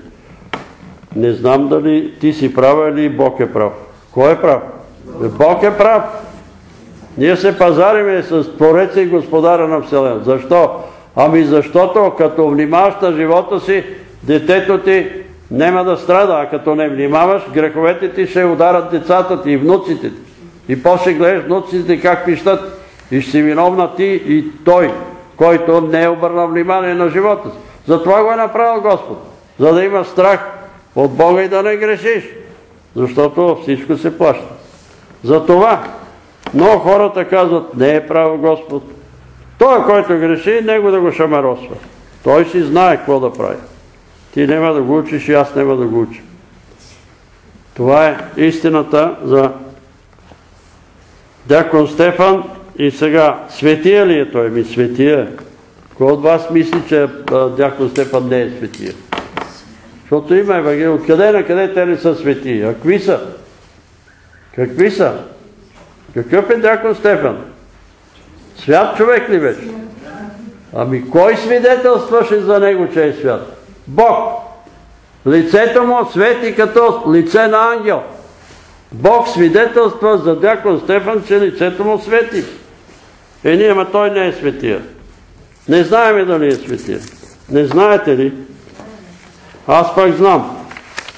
Не знам дали ти си права или Бог е прав. Кой е прав? Бог е прав. Ние се пазариме с Твореца и Господара на Вселен. Защо? Ами защото като внимаваш на живота си, детето ти няма да страда, а като не внимаваш, греховете ти ще ударат децата ти и внуците ти. И после гледаш внуците как пищат и ще си виновна ти и той, който не е обърнал внимание на живота си. Затова го е направил Господ. За да има страх от Бога и да не грешиш. Защото всичко се плаща. Затова много хората казват, не е право Господ. Той, който греши, него да го шамаросва. Той си знае какво да прави. Ти няма да го учиш и аз няма да го уча. Това е истината за Дякон Стефан и сега, светия ли е той? Ми светия. Кой от вас мисли, че Дякон Стефан не е светия? Защото има Евангелие. Откъде на къде те не са светии? А какви са? Какви са? Какъв е Дякон Стефан? Свят човек ли беше? Ами кой свидетелстваше за него, че е свят? Бог. Лицето му свети като лице на ангел. Бог свидетелства за дякон Стефан, че лицето му свети. Е, ние, ама той не е светия. Не знаеме дали е светия. Не знаете ли? Аз пак знам.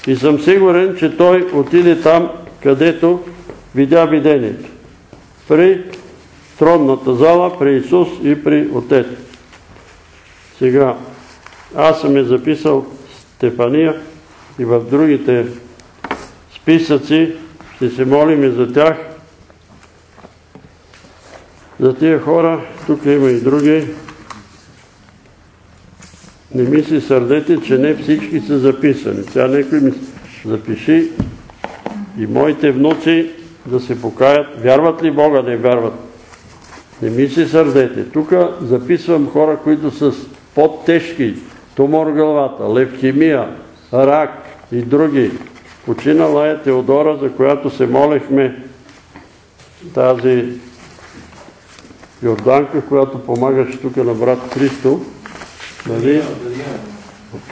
И съм сигурен, че той отиде там, където видя видението. При тронната зала, при Исус и при Отец. Сега, аз съм е записал Стефания и в другите списъци ще се молим за тях. За тия хора, тук има и други. Не ми се сърдете, че не всички са записани. Сега некои ми запиши и моите внуци да се покаят. Вярват ли Бога? Не вярват. Не ми се сърдете. Тук записвам хора, които са по-тежки. Тумор главата, левхимия, рак и други. Починала е Теодора, за която се молехме тази Йорданка, която помагаше тук на брат Христо. Нали?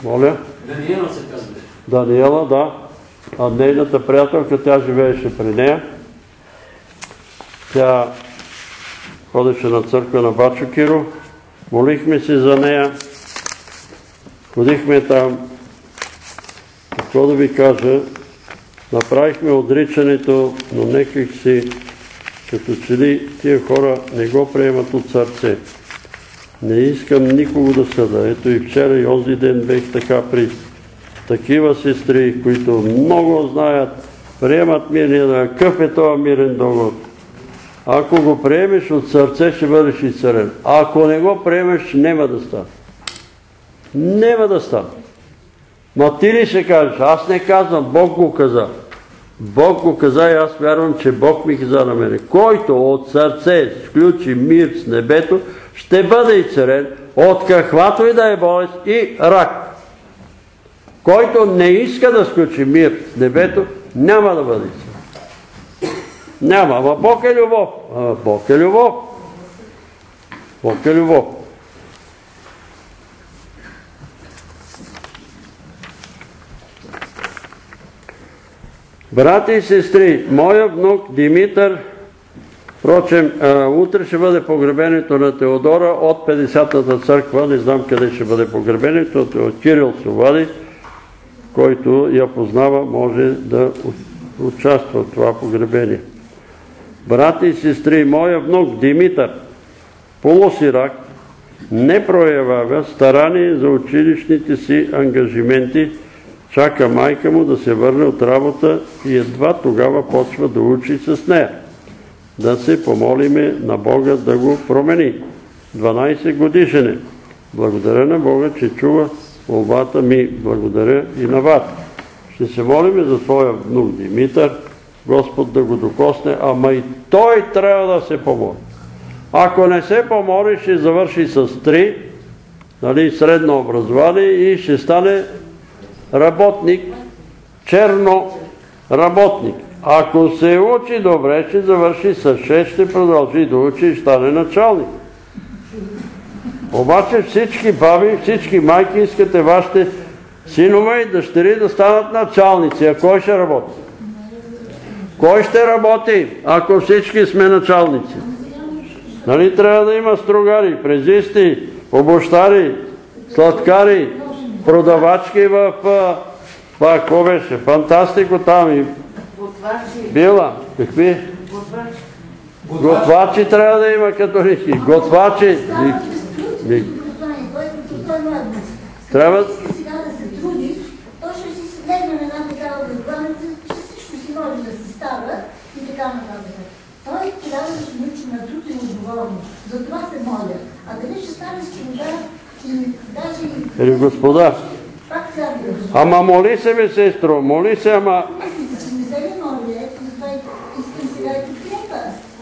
Моля? Даниела се казва. Даниела, да. А нейната приятелка, тя живееше при нея. Тя ходеше на църква на Бачо Киро. Молихме се за нея. Ходихме там. Какво да ви кажа? Направихме отричането, но некак си, като че ли тия хора не го приемат от сърце. Не искам никого да съда. Ето и вчера и онзи ден бех така при такива сестри, които много знаят, приемат мирния какъв е това мирен договор. Ако го приемеш от сърце, ще бъдеш. А ако не го приемеш, няма да стане. Нема да стане. Ма ти ли ще кажеш? Аз не казвам, Бог го каза. Бог го каза и аз вярвам, че Бог ми каза на мене. Който от сърце сключи мир с небето, ще бъде изцерен от каквато и да е болест и рак. Който не иска да сключи мир с небето, няма да бъде изцерен. Няма, ама Бог е любов. Ама Бог е любов. Бог е любов. Брати и сестри, моя внук Димитър, впрочем, утре ще бъде погребението на Теодора от 50-та църква, не знам къде ще бъде погребението, от Кирил Совади, който я познава, може да участва в това погребение. Брати и сестри, моя внук Димитър, полусирак, не проявява старание за училищните си ангажименти, чака майка му да се върне от работа и едва тогава почва да учи с нея. Да се помолиме на Бога да го промени. 12 годишен. Благодаря на Бога, че чува молбата ми. Благодаря и на вас. Ще се молиме за своя внук Димитър, Господ да го докосне, ама и той трябва да се помоли. Ако не се помоли, ще завърши с 3, нали, средно образование и ще стане работник, черно работник. Ако се учи добре, ще завърши с 6, ще продължи да учи и стане началник. Обаче всички баби, всички майки искате вашите синове и дъщери да станат началници. А кой ще работи? Кой ще работи, ако всички сме началници? Нали трябва да има стругари, презисти, обощари, сладкари, продавачки в... Това, какво беше? Фантастико там и... Била. Какви? Готвачи трябва да има католики. Готвачи. Трябва... Сега да се трудиш, то ще си седне на една такава главница, че всичко си може да се става и така нататък. Той трябва да се научи на труд и отговорност. За това се моля. А къде ще стане с и... Или господа, ви разбирам. ама моли се ми, сестро, моли се, ама...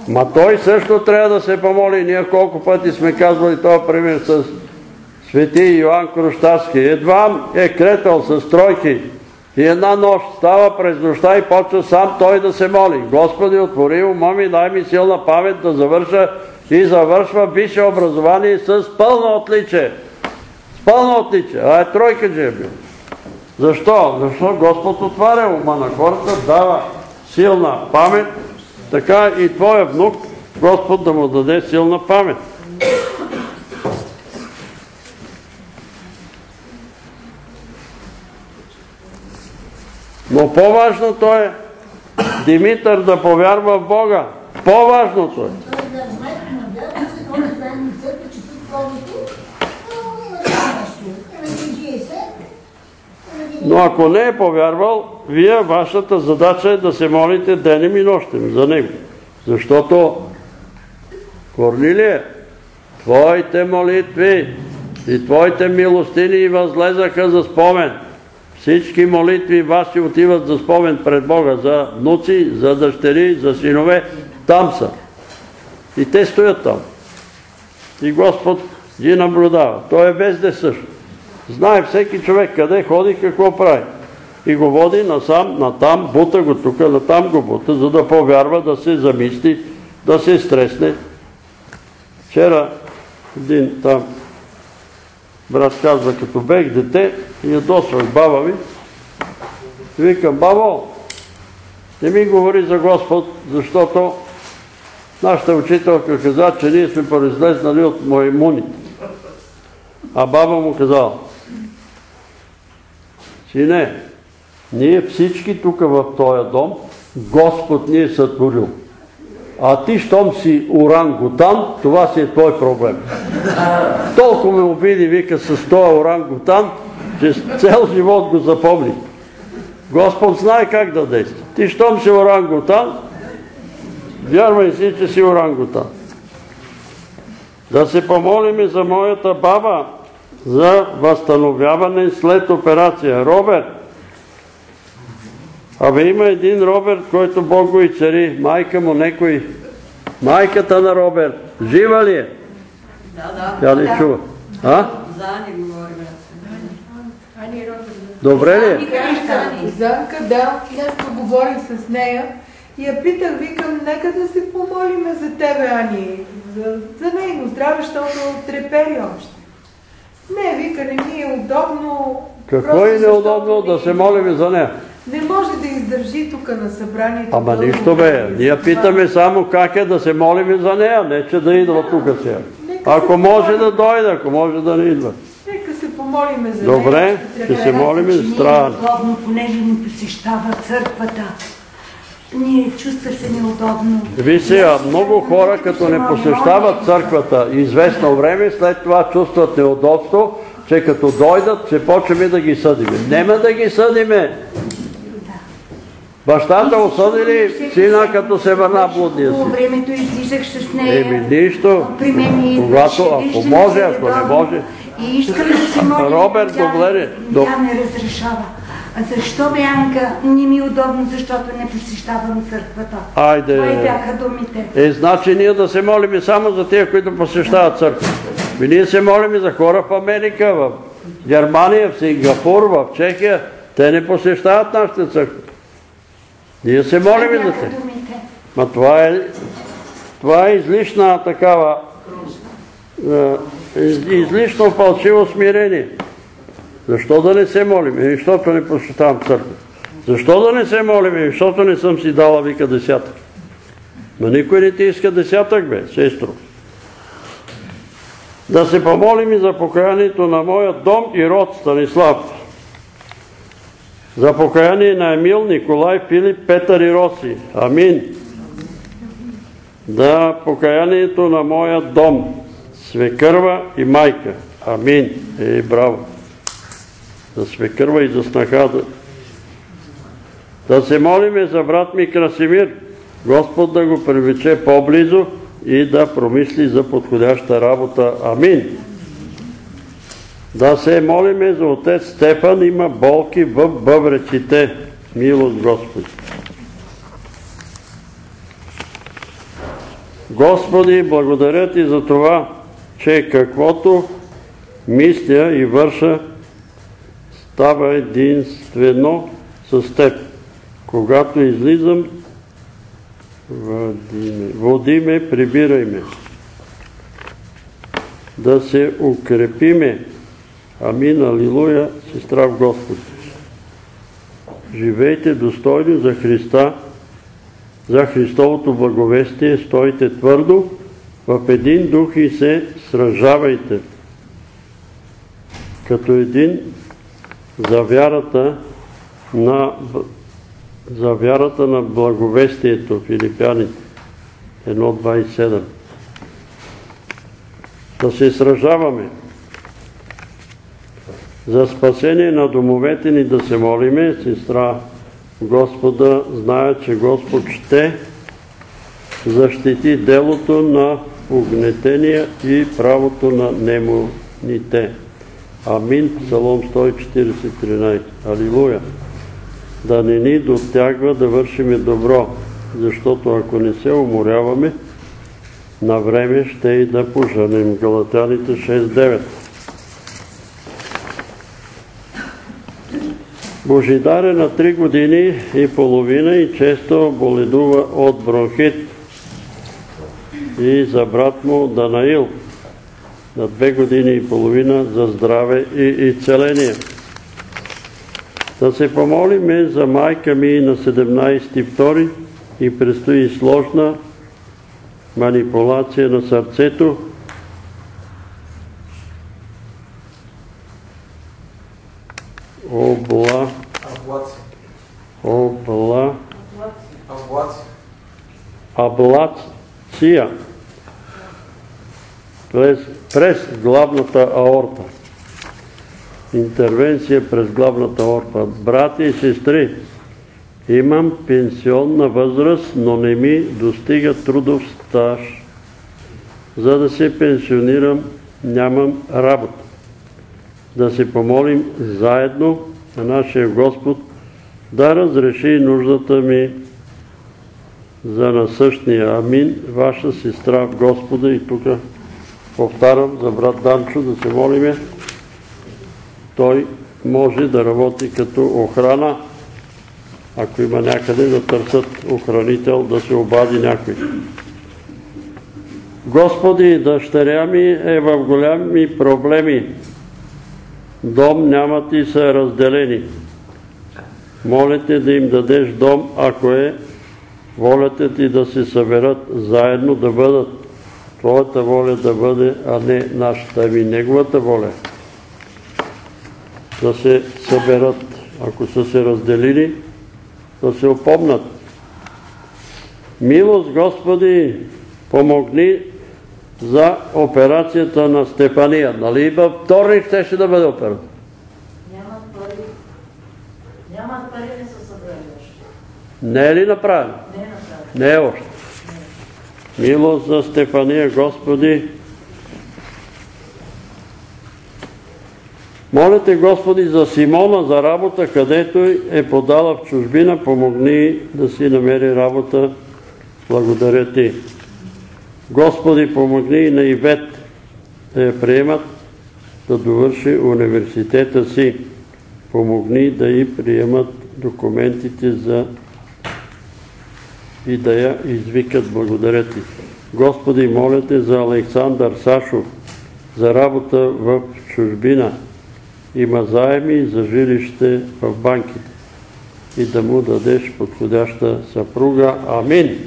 Ма той също трябва да се помоли. Ние колко пъти сме казвали този пример с свети Йоанн Крущарски. Едва е кретал с тройки и една нощ става през нощта и почва сам той да се моли. Господи, отвори ума ми, дай ми силна памет да завърша и завършва висше образование с пълно отличие. Пълно отличие. А е тройка же е бил. Защо? Защо Господ отваря ума на хората, дава силна памет, така и твоя внук, Господ да му даде силна памет. Но по-важното е Димитър да повярва в Бога. По-важното е. Той да майка на вярва, се ходи заедно в църква, че тук ходите. Но има това нещо. Има ги се. има ги- Но ако не е повярвал, вие, вашата задача е да се молите денем и нощем за него. Защото, Корнилие, твоите молитви и твоите милостини възлезаха за спомен. Всички молитви ваши отиват за спомен пред Бога, за внуци, за дъщери, за синове. Там са. И те стоят там. И Господ ги наблюдава. Той е вездесъщ. Знае всеки човек къде ходи, какво прави. И го води насам, натам, бута го тук, натам го бута, за да повярва, да се замисли, да се стресне. Вчера един там брат казва, като бех дете, и ядосвах баба ми. Викам, бабо, не ми говори за Господ, защото нашата учителка каза, че ние сме произлезнали от моимуните. А баба му казала, сине, ние всички тук в този дом, Господ ни е сътворил. А ти, щом си урангутан, това си е твой проблем. Толкова ме обиди, вика, с този орангутан, че цел живот го запомни. Господ знае как да действа. Ти, щом си орангутан, вярвай си, че си орангутан. Да се помолиме за моята баба за възстановяване след операция. Роберт, Абе има един Роберт, който Бог го и цари. Майка му некой. Майката на Роберт. Жива ли е? Да, да. Тя не чува. А? За Ани говорим. Ани Робърт. Добре ли е? Занка, да, днес поговорих с нея и я питах, викам, нека да се помолиме за тебе, Ани, за, за нейно здраве, защото трепери още. Не, вика, не ми е удобно. Какво е неудобно да се молим за нея? Не може да издържи тук на събранието. Ама дълго нищо бе. Ние питаме само как е да се молим за нея, не че да идва тук сега. Ако може да дойде, ако може да не идва. Нека се помолиме за Добре, нея. ще се молим за страна. Понеже ни посещава църквата. Ние чувства се неудобно. Ви сега, много хора, като не посещават църквата известно време, след това чувстват неудобство, че като дойдат, ще почваме да ги съдиме. Нема да ги съдиме. Бащата осъдили сина, като се върна блудния По си. времето излизах с нея. Еми, нищо. При мен Когато, ако може, ако не може. И искам да се моля. Роберт, добре. Тя не разрешава. А защо, Бянка? Не ми е удобно, защото не посещавам църквата. Айде. Това и бяха думите. Е, значи ние да се молим само за тия, които посещават църква. Ми ние се молим за хора в Америка, в Германия, в Сингапур, в Чехия. Те не посещават нашата църква. Ние се молим Това за те. Ма това е, това е излишна такава, е, из- излишно фалшиво смирение. Защо да не се молим? Еми, защото не посещавам църква. Защо да не се молим? Еми, защото не съм си дала вика десятък. Но никой не ти иска десятък, бе, сестро. Да се помолим и за покаянието на моя дом и род Станислав. За покаяние на Емил, Николай, Филип, Петър и Роси. Амин. Да покаянието на моя дом, свекърва и майка. Амин. Е, браво. За свекърва и за снаха. Да, се молиме за брат ми Красимир. Господ да го привлече по-близо и да промисли за подходяща работа. Амин. Да се молиме за отец Стефан, има болки в бъбреците. Милост Господи. Господи, благодаря Ти за това, че каквото мисля и върша, става единствено с Теб. Когато излизам, води ме, води ме прибирай ме. Да се укрепиме. Амин, алилуя, сестра в Господ. Живейте достойно за Христа, за Христовото благовестие, стойте твърдо в един дух и се сражавайте. Като един за вярата на, за вярата на благовестието, Филипяните 1.27. Да се сражаваме за спасение на домовете ни да се молиме, сестра Господа знае, че Господ ще защити делото на угнетения и правото на немоните. Амин. Псалом 140.13. Алилуя. Да не ни дотягва да вършиме добро, защото ако не се уморяваме, на време ще и да поженем. Галатяните 6.9. Божидар е на 3 години и половина и често боледува от бронхит. И за брат му Данаил на 2 години и половина за здраве и изцеление. Да се помолиме за майка ми на 17.2 и предстои сложна манипулация на сърцето, обла, обла, Аблация. През, през главната аорта. Интервенция през главната аорта. Брати и сестри, имам пенсионна възраст, но не ми достига трудов стаж. За да се пенсионирам, нямам работа. Да се помолим заедно на нашия Господ да разреши нуждата ми за насъщния. Амин. Ваша сестра в Господа и тук повтарям за брат Данчо да се молиме. Той може да работи като охрана, ако има някъде да търсят охранител, да се обади някой. Господи, дъщеря ми е в голями проблеми. Дом нямат и са разделени. Молите да им дадеш дом, ако е волята ти да се съберат заедно, да бъдат Твоята воля да бъде, а не нашата, ами Неговата воля. Да се съберат, ако са се разделили, да се опомнат. Милост, Господи, помогни за операцията на Степания. Нали във вторник щеше да бъде операция? Нямат пари. Нямат пари, не са събрали още. Не е ли направено? Не е направено. Не е още. Милост за Стефания, Господи. Моля те, Господи, за Симона, за работа, където е подала в чужбина, помогни да си намери работа. Благодаря Ти. Господи, помогни и на Ивет да я приемат, да довърши университета си. Помогни да й приемат документите за и да я извикат. Благодаря Ти. Господи, моля Те за Александър Сашов, за работа в чужбина. Има заеми за жилище в банките. И да му дадеш подходяща съпруга. Амин.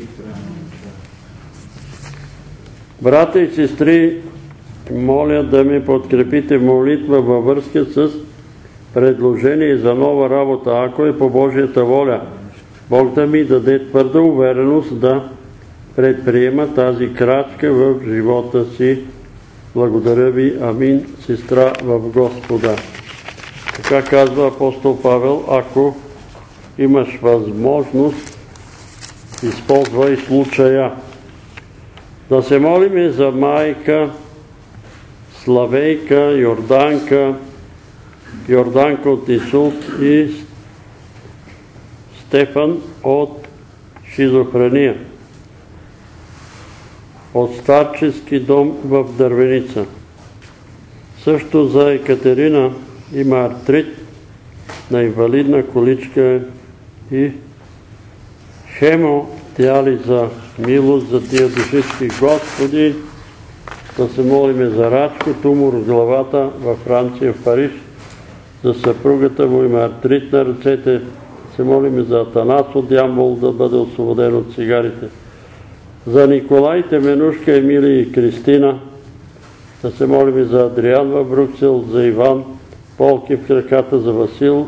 Брата и сестри, моля да ме подкрепите молитва във връзка с предложение за нова работа, ако е по Божията воля. Бог да ми даде твърда увереност да предприема тази крачка в живота си. Благодаря ви. Амин, сестра в Господа. Така казва апостол Павел, ако имаш възможност, използвай случая. Да се молиме за майка Славейка, Йорданка, Йорданка от Исулт и Стефан от шизофрения. От старчески дом в Дървеница. Също за Екатерина има артрит на инвалидна количка и хемодиализа. Милост за тия душички. Господи, да се молиме за Рачко, тумор в главата във Франция, в Париж, за съпругата му има артрит на ръцете, се молиме за Атанас от Ямбол да бъде освободен от цигарите. За Николай Теменушка, Емилия и Кристина, да се молиме за Адриан в Бруксел, за Иван, полки в краката за Васил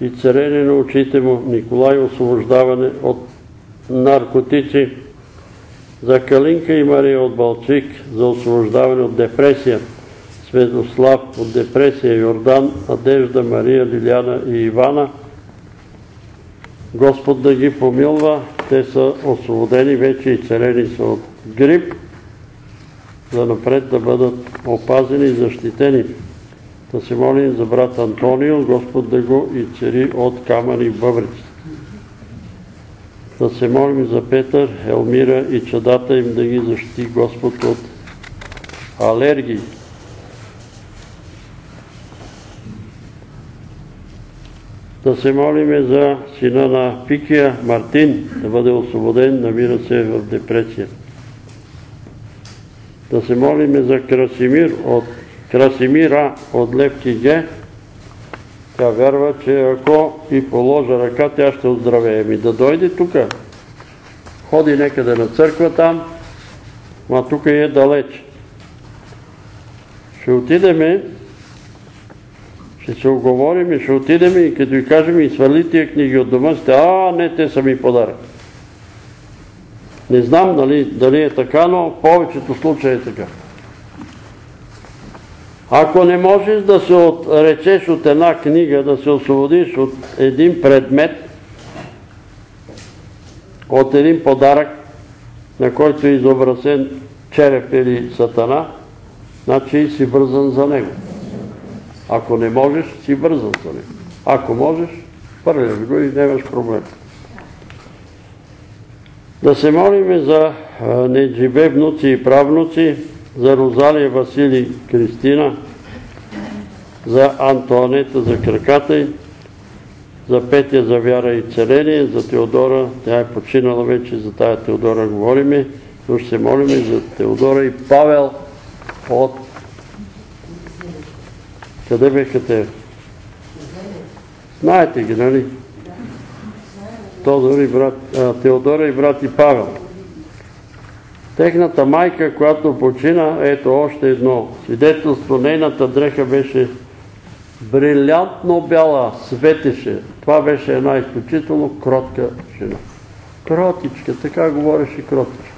и царение на очите му, Николай освобождаване от наркотици, за Калинка и Мария от Балчик, за освобождаване от депресия, Светослав от депресия, Йордан, Надежда, Мария, Лиляна и Ивана. Господ да ги помилва, те са освободени вече и царени са от грип, за напред да бъдат опазени и защитени. Да се молим за брат Антонио, Господ да го и цари от камъни бъбрици. Да се молим за Петър, Елмира и чадата им да ги защити Господ от алергии. Да се молиме за сина на Пикия, Мартин, да бъде освободен, намира се в депресия. Да се молиме за Красимир от Красимира от Левки Ге. Тя вярва, че ако и положа ръка, тя ще оздравее. Ми да дойде тук. Ходи некъде на църква там, ма тук е далеч. Ще отидеме ще се оговорим и ще отидем и като ви кажем и свали тия книги от дома, сте, а, не, те са ми подарък. Не знам дали, дали е така, но в повечето случаи е така. Ако не можеш да се отречеш от една книга, да се освободиш от един предмет, от един подарък, на който е изобразен череп или сатана, значи си вързан за него. Ако не можеш, си вързан за него. Ако можеш, пърляш го и нямаш проблем. Да се молиме за Неджибе внуци и правнуци, за Розалия Васили Кристина, за Антуанета за краката й, за Петя за вяра и целение, за Теодора, тя е починала вече, за тая Теодора говориме, но ще се молиме за Теодора и Павел от къде беха те? Знаете ги, нали? Теодора и брат и Павел. Техната майка, която почина, ето още едно свидетелство, нейната дреха беше брилянтно бяла, светеше. Това беше една изключително кротка жена. Кротичка, така говореше кротичка.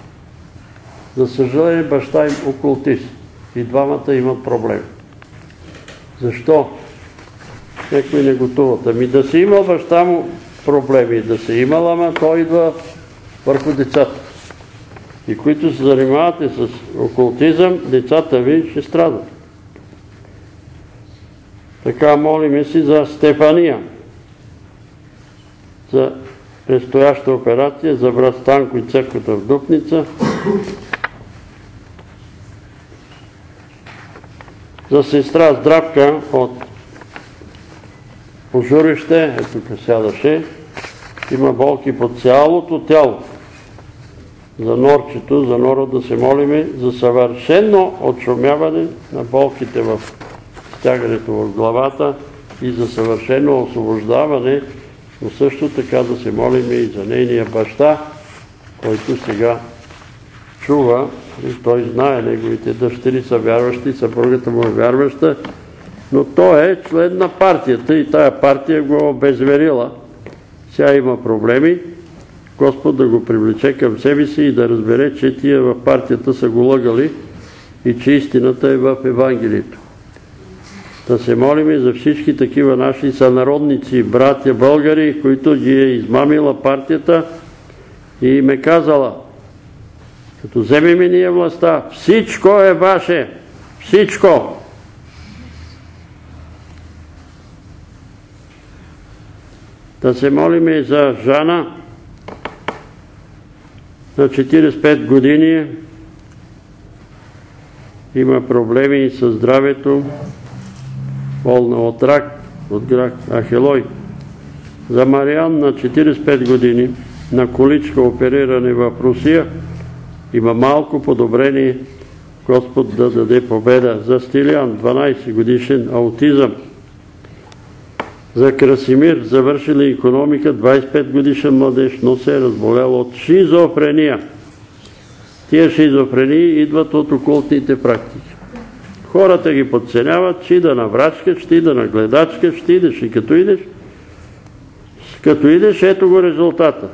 За съжаление, баща им окултист. И двамата имат проблеми. Защо? Некои не готуват. Ами да си имал баща му проблеми, да се имал, ама той идва върху децата. И които се занимавате с окултизъм, децата ви ще страдат. Така молиме си за Стефания, за предстояща операция, за брат Станко и църквата в Дупница, за сестра Здравка от пожурище, ето сядаше, има болки по цялото тяло. За норчето, за нора да се молиме за съвършено отшумяване на болките в стягането в главата и за съвършено освобождаване, но също така да се молиме и за нейния баща, който сега чува той знае, неговите дъщери са вярващи, съпругата му е вярваща, но той е член на партията и тая партия го е обезверила. Сега има проблеми. Господ да го привлече към себе си и да разбере, че тия в партията са го лъгали и че истината е в Евангелието. Да се молим и за всички такива наши сънародници, братя, българи, които ги е измамила партията и им е казала – Като вземем и ние властта, всичко е ваше. Всичко. Да се молим и за Жана на 45 години. Има проблеми с здравето, болна от рак, от грак Ахелой. За Мариан на 45 години на количка опериране в Русия има малко подобрение Господ да даде победа. За Стилян 12 годишен аутизъм. За Красимир завършили економика 25 годишен младеж, но се е разболял от шизофрения. Тия шизофрении идват от окултните практики. Хората ги подценяват, че да на врачка, ще да на гледачка, ще идеш и като идеш. Като идеш, ето го резултата.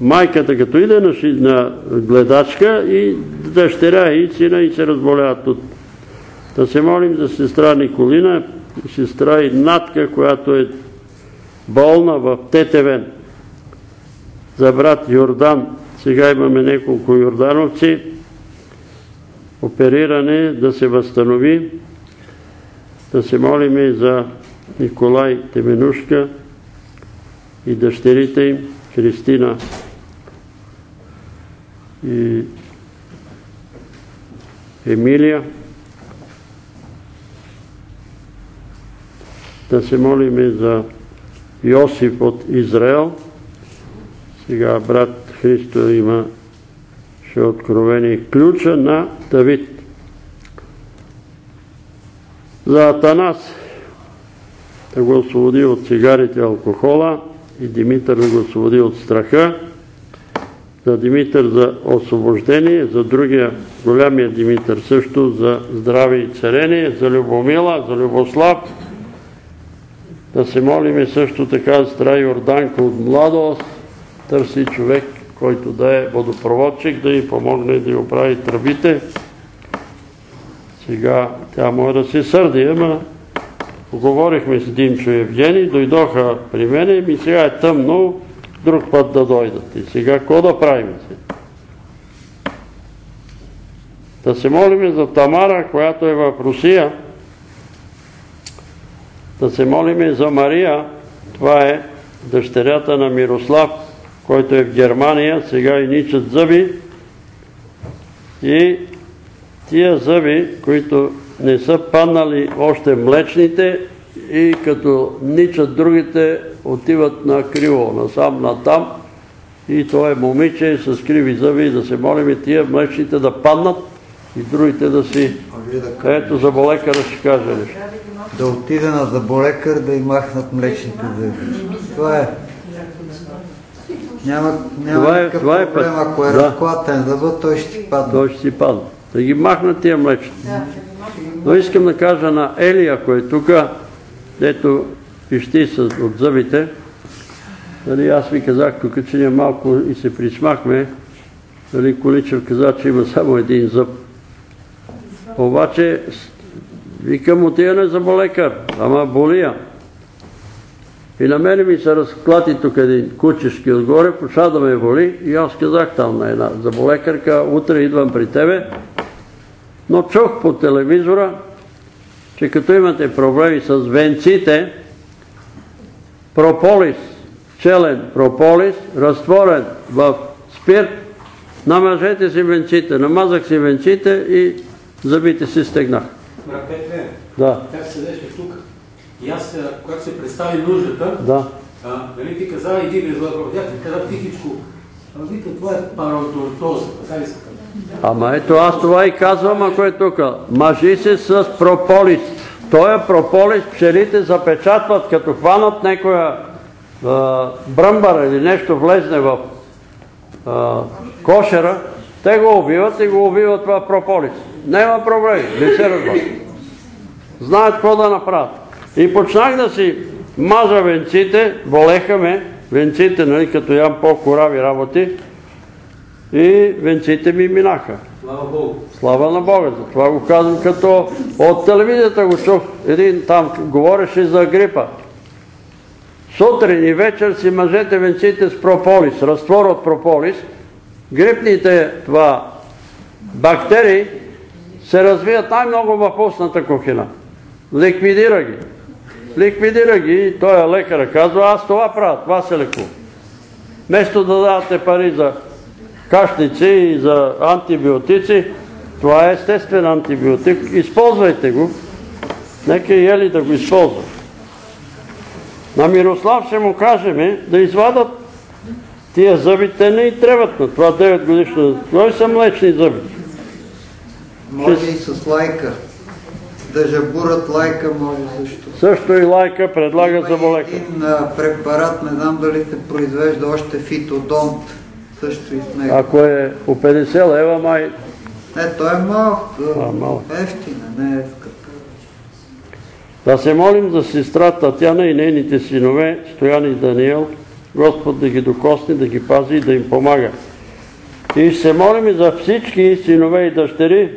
Майката като иде на, гледачка и дъщеря и сина и се разболяват от. Да се молим за сестра Николина, сестра и Натка, която е болна в Тетевен. За брат Йордан, сега имаме няколко йордановци, опериране да се възстанови, да се молим и за Николай Теменушка и дъщерите им, Христина и Емилия. Да се молим за Йосиф от Израел. Сега брат Христо има ще откровение ключа на Давид. За Атанас да го освободи от цигарите и алкохола и Димитър да го освободи от страха. За Димитър за освобождение, за другия голямия Димитър също за здраве и царение, за Любомила, за Любослав. Да се молиме също така за Стра Йорданка от младост, търси човек, който да е водопроводчик, да й помогне да й оправи тръбите. Сега тя може да се сърди, ама поговорихме с Димчо Евгений, дойдоха при мене и сега е тъмно, друг път да дойдат. И сега какво да правим? Да се молим за Тамара, която е в Русия. Да се молим за Мария, това е дъщерята на Мирослав, който е в Германия, сега и ничат зъби. И тия зъби, които не са паднали още млечните и като ничат другите, отиват на криво, насам, натам. И то е момиче с криви зъби, да се молим тия млечните да паднат и другите да си... Ето за болекара ще каже нещо. Да отиде на заболекар да и махнат млечните зъби. Това е. Няма, няма Това е- никакъв това е проблем, ако е Да. разклатен зъбът, той ще ти падне. Той ще си падне. Да ги махнат тия млечни. Но искам да кажа на Ели, ако е тук, дето пищи от зъбите, нали, аз ви казах тук, че ние малко и се присмахме, нали, Количев каза, че има само един зъб. Обаче, викам, отиване за болекар, ама болия. И на мене ми се разклати тук един кучешки отгоре, почва да ме боли и аз казах там на една заболекарка, утре идвам при тебе, но чух по телевизора, че като имате проблеми с венците, прополис, челен прополис, разтворен в спирт, намажете си венците, намазах си венците и зъбите си стегнах. Брат Петре, Да, тя седеше тук. И аз, а, когато се представи нуждата, да. а, нали ти каза един резултат, тя ти каза тихичко, вика, това е пародонтоза, така ли се казва? Ама ето аз това и казвам, ако е тук. Мажи се с прополис. Тоя прополис пчелите запечатват, като хванат някоя а, бръмбара или нещо влезне в кошера, те го убиват и го убиват това прополис. Няма проблеми, не се разбрат. Знаят какво да направят. И почнах да си мажа венците, болеха ме, венците, нали, като ям по-корави работи, и венците ми минаха. Слава на Бога. Това го казвам като от телевизията го чух. Един там говореше за грипа. Сутрин и вечер си мъжете венците с прополис, разтвор от прополис. Грипните това бактерии се развият най-много в устната кухина. Ликвидира ги. Ликвидира ги и той е лекар казва, аз това правя, това се лекува. Вместо да давате пари за кашници и за антибиотици, това е естествен антибиотик, използвайте го. Нека и ели да го използват. На Мирослав ще му кажем да извадат тия зъби, те не и трябват на това 9 годишно. Той са млечни зъби. Може и с лайка. Да жабурат лайка може също. Също и лайка предлага Има за и болека. един препарат, не знам дали се произвежда още фитодонт. Също и с него. Ако е по 50 лева, май Не, той е. А, малък. Ефтина, не е скъп. Да се молим за сестра Татяна и нейните синове, Стоян и Даниел, Господ да ги докосне, да ги пази и да им помага. И ще се молим и за всички синове и дъщери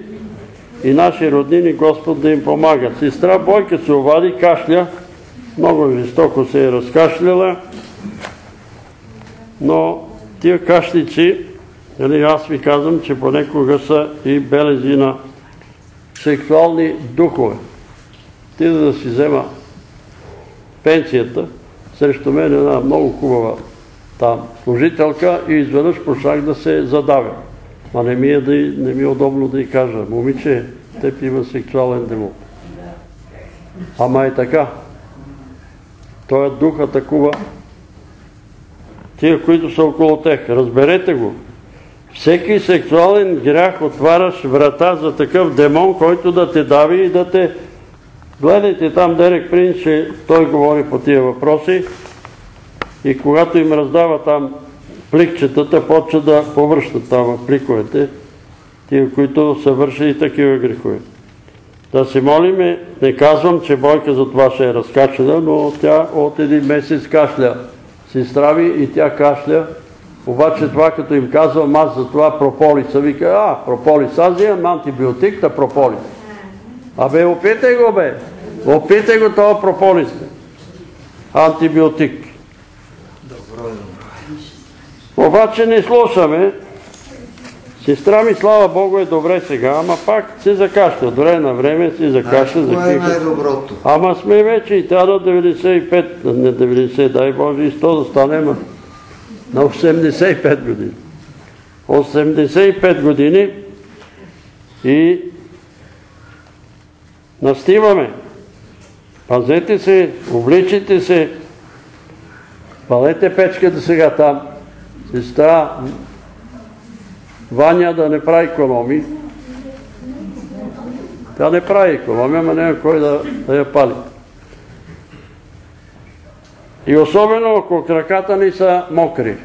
и наши роднини, Господ да им помага. Сестра Бойка се обади, кашля, много жестоко се е разкашляла, но тия кашлици, нали, аз ви казвам, че понекога са и белези на сексуални духове отида да си взема пенсията, срещу мен една много хубава там служителка и изведнъж почнах да се задавя. Ма не ми е, да, не ми е удобно да й кажа, момиче, теб има сексуален демон. Ама е така. Той е дух атакува тия, които са около тех. Разберете го. Всеки сексуален грях отваряш врата за такъв демон, който да те дави и да те Гледайте там Дерек Принц, че той говори по тия въпроси и когато им раздава там пликчетата, почва да повръщат там пликовете, тия, които са вършили такива грехове. Да се молиме, не казвам, че Бойка за това ще е разкачена, но тя от един месец кашля. Се страви и тя кашля. Обаче това като им казвам аз за това прополиса, вика, а, прополис, аз имам антибиотик, та прополис. Абе, опитай го, бе. Опитай го това прополис. Антибиотик. Обаче не слушаме. Сестра ми, слава Богу, е добре сега, ама пак се закашля. Добре на време си закашля, Това е закиха. най-доброто. Ама сме вече и тя на 95, не 90, дай Боже и 100 да стане, ма на 85 години. 85 години и настиваме. Пазете се, обличайте се, палете печката сега там. Сестра Ваня да не прави економии. Тя не прави економия, ама няма кой да, я пали. И особено ако краката ни са мокри.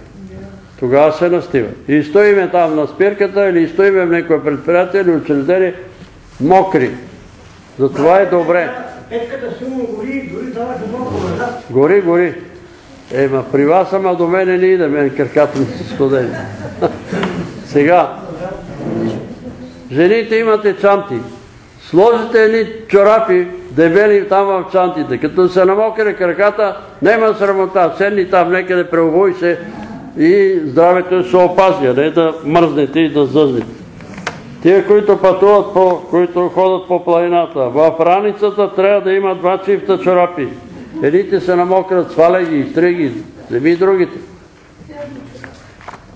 Тогава се настива. И стоиме там на спирката или стоиме в някое предприятие или учреждение мокри. Затова е добре. Печката силно гори, дори давате малко назад. Гори, гори. Ема при вас, ама до мене не иде, мен краката ми са студени. Сега, жените имате чанти. Сложите едни чорапи, дебели там в чантите. Като се намокре краката, нема срамота. Седни там некъде, преобуй се и здравето се опази, не да мръзнете и да зъзнете. Тия, които пътуват, които ходят по планината, в раницата трябва да има два чифта чорапи. Едните се намократ, сваля ги, изтри ги, вземи другите.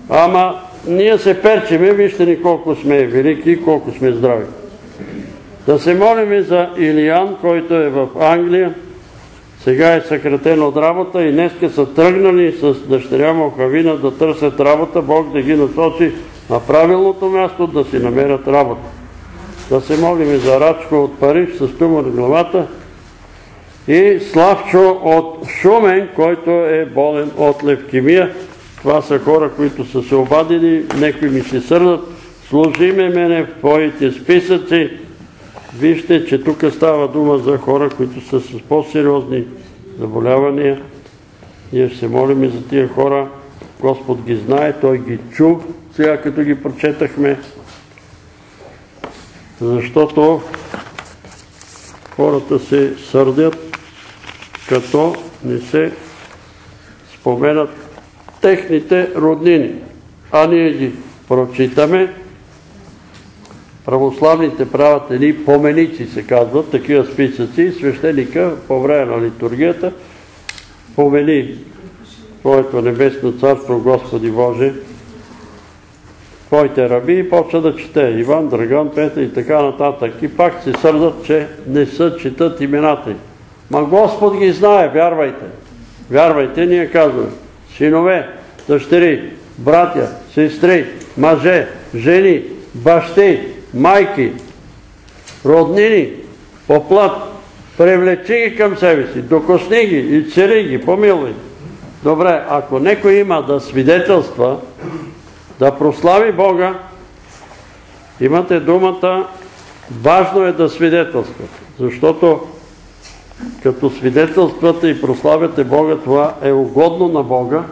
Ама ние се перчиме, вижте ни колко сме велики и колко сме здрави. Да се молим за Илиян, който е в Англия. Сега е съкратен от работа и днеска са тръгнали с дъщеря му Хавина да търсят работа, Бог да ги насочи на правилното място да си намерят работа. Да се молим за Рачко от Париж с тумор главата и Славчо от Шумен, който е болен от левкемия. Това са хора, които са се обадили, некои ми се сърдат. Служиме мене в твоите списъци. Вижте, че тук става дума за хора, които са с по-сериозни заболявания. Ние ще се молим и за тия хора. Господ ги знае, Той ги чу, сега като ги прочетахме. Защото хората се сърдят, като не се споменат техните роднини. А ние ги прочитаме православните правят едни поменици, се казват, такива списъци, свещеника по време на литургията помени Твоето небесно царство, Господи Боже, Твоите раби и почва да чете Иван, Драган, Петър и така нататък. И пак се сърдат, че не са четат имената им. Ма Господ ги знае, вярвайте. Вярвайте, ние казваме. Синове, дъщери, братя, сестри, мъже, жени, бащи, майки, роднини, поплат, привлечи ги към себе си, докосни ги и цели ги, помилуй. Добре, ако некой има да свидетелства, да прослави Бога, имате думата, важно е да свидетелствате, защото като свидетелствате и прославяте Бога, това е угодно на Бога.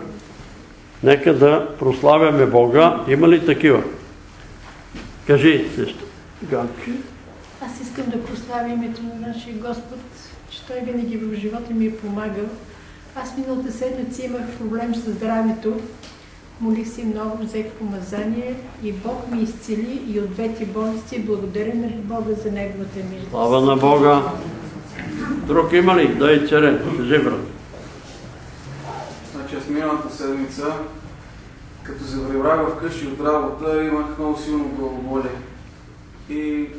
Нека да прославяме Бога. Има ли такива? Кажи, сестра. Ганки. Аз искам да прославя името на нашия Господ, че Той винаги в живота ми е помагал. Аз миналата седмица имах проблем с здравето. Молих се много, взех помазание и Бог ми изцели и от двете болести. Благодаря на Бога за Неговата милост. Слава на Бога. Друг има ли? Дай черен. Кажи, брат. Значи аз миналата седмица, като прибрах вкъщи от работа, имах много силно главоболие. И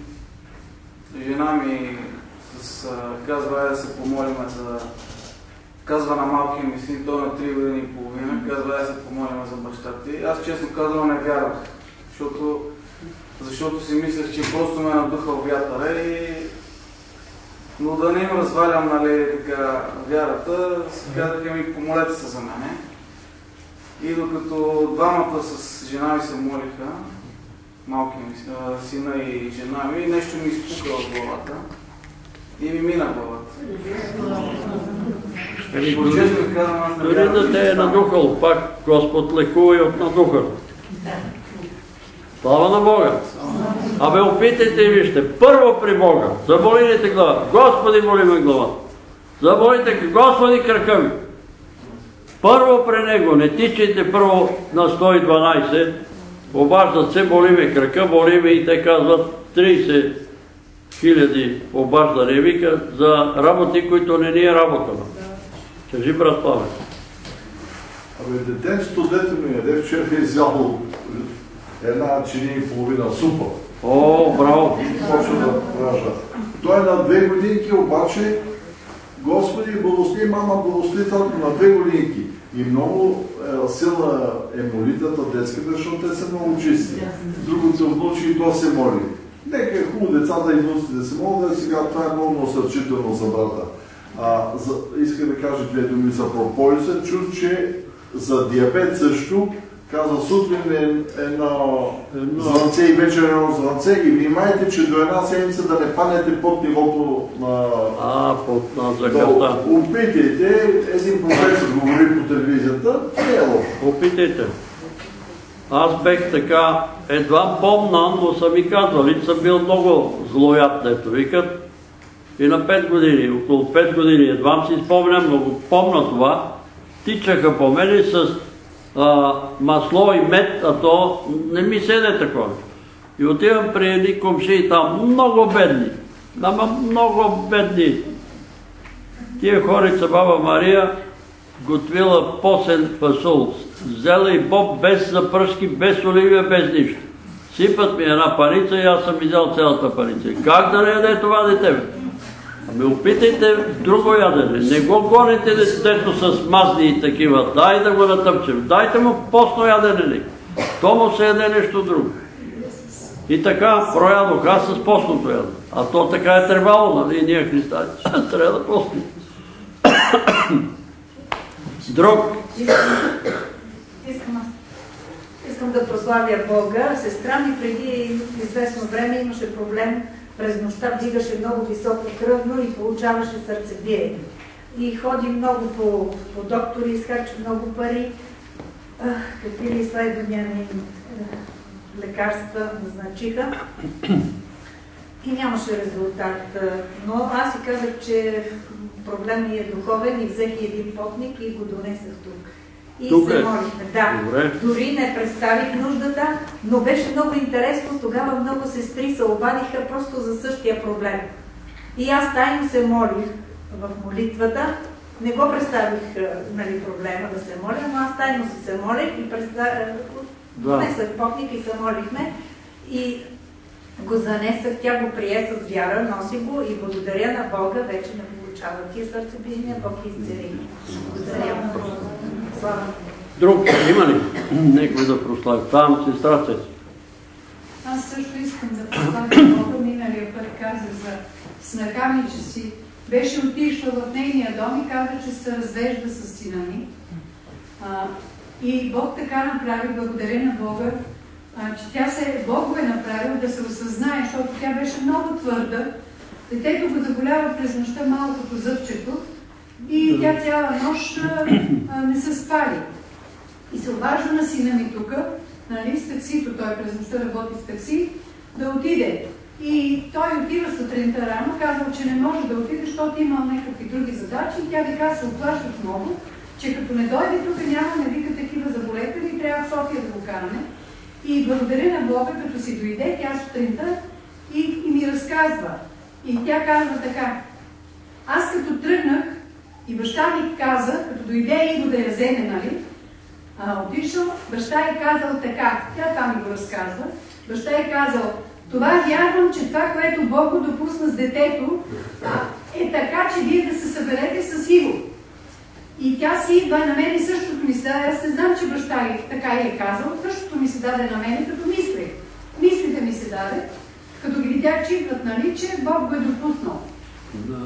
жена ми с, казва, «Ай да се помолим за... Казва на малкия ми син, той на 3 години и половина, казва, «Ай да се помолим за баща ти. Аз честно казвам не вярвах, защото, защото си мислех, че просто ме надухал вятъра и но да не им развалям нали, така, вярата, си казаха ми, помолете се за мене. И докато двамата с жена ми се молиха, малки ми, сина и жена ми, нещо ми изпука в главата и ми мина главата. По дори- да те е надухал, пак Господ лекува и от надухал. Слава на Бога! Абе, опитайте и вижте. Първо при Бога. Заболите глава. Господи, молиме глава. Заболите, Господи, кръка ми. Първо при Него. Не тичайте първо на 112. Обаждат се, болиме кръка, болиме и те казват 30 хиляди обаждане вика за работи, които не ни е работа. Кажи, брат Павел. Абе, детенството, дето ми е, де вчера е изяло една чини и половина супа. О, браво! Почва да ражда. Той е на две годинки, обаче, Господи, благослови мама, благослови на две годинки. И много е, силна е молитата детската, защото те са много чисти. Другото внучи и то се моли. Нека е хубаво децата и внуците да се молят, сега това е много насърчително за брата. А, за, иска да кажа две думи за прополиса. Чух, че за диабет също каза сутрин е едно звънце и вечер едно звънце и внимайте, че до една седмица да не паднете под нивото на... А, под на захарта. Опитайте, един професор говори по телевизията, не е лошо. Опитайте. Аз бех така, едва помна, но са ми казвали, съм бил много злоят, дето викат. И на 5 години, около 5 години, едва си спомням, но помна това, тичаха по мене с масло и мед, а то не ми седе такова. И отивам при едни комши там, много бедни, ама много бедни. Тия хорица баба Мария готвила посен фасул. Взела и боб без запръшки, без оливия, без нищо. Сипат ми една паница и аз съм изял цялата паница. Как да не яде това дете? бе? Ами опитайте друго ядене. Не го гоните детето с мазни и такива. Дай да го натъпчем. Дайте му постно ядене. ли. То му се яде нещо друго. И така проядох аз с постното ядене. А то така е трябвало, нали? Ние християни. Трябва да постим. Друг. Искам. Искам да прославя Бога. Сестра ми преди известно време имаше проблем. През нощта вдигаше много високо кръвно и получаваше сърцебиение. И ходи много по, по доктори, изхарчи много пари. Ах, какви ли изследвания ни е, лекарства назначиха. И нямаше резултат. Но аз си казах, че проблемът ми е духовен и взех един потник и го донесах тук. И Тук се е. молихме. Да. Добре. Дори не представих нуждата, но беше много интересно. Тогава много сестри се обадиха просто за същия проблем. И аз тайно се молих в молитвата. Не го представих е, нали, проблема да се моля, но аз тайно си се молих и представих, Да. донесах попник и се молихме. И го занесах, тя го прие с вяра, носи го и благодаря на Бога, вече не получава тия сърцебиения, Бог изцели. Благодаря. Слава Богу. Друг има ли? Некой да прослави. Там, сестра Цеци. Аз също искам да поставя Бога. Миналия път каза за снаха ми, че си беше отишла в нейния дом и каза, че се развежда с сина ми. А, и Бог така направи, благодаря на Бога, а, че тя се, Бог го е направил да се осъзнае, защото тя беше много твърда. Детето го заболява през нощта малкото зъбчето и тя цяла нощ а, не се спали. И се обажда на сина ми тук, нали, с таксито, той през нощта работи с такси, да отиде. И той отива сутринта рано, казал, че не може да отиде, защото имал някакви други задачи и тя вика, се оплашват много, че като не дойде тук няма, не вика такива заболетели трябва в София да го караме. И благодаря на Бога, като си дойде тя сутринта и, и ми разказва. И тя казва така, аз като тръгнах и баща ми каза, като дойде Иво да я вземе, нали, отишъл, баща е казал така, тя там ми го разказва, баща е казал, това вярвам, че това, което Бог го допусна с детето, е така, че вие да се съберете с Иво. И тя си идва на мен и същото ми се даде. Аз не знам, че баща й така й е казал. Същото ми се даде на мен, като мислех. Мислите ми се даде, като ги видях, че идват, нали, че Бог го е допуснал.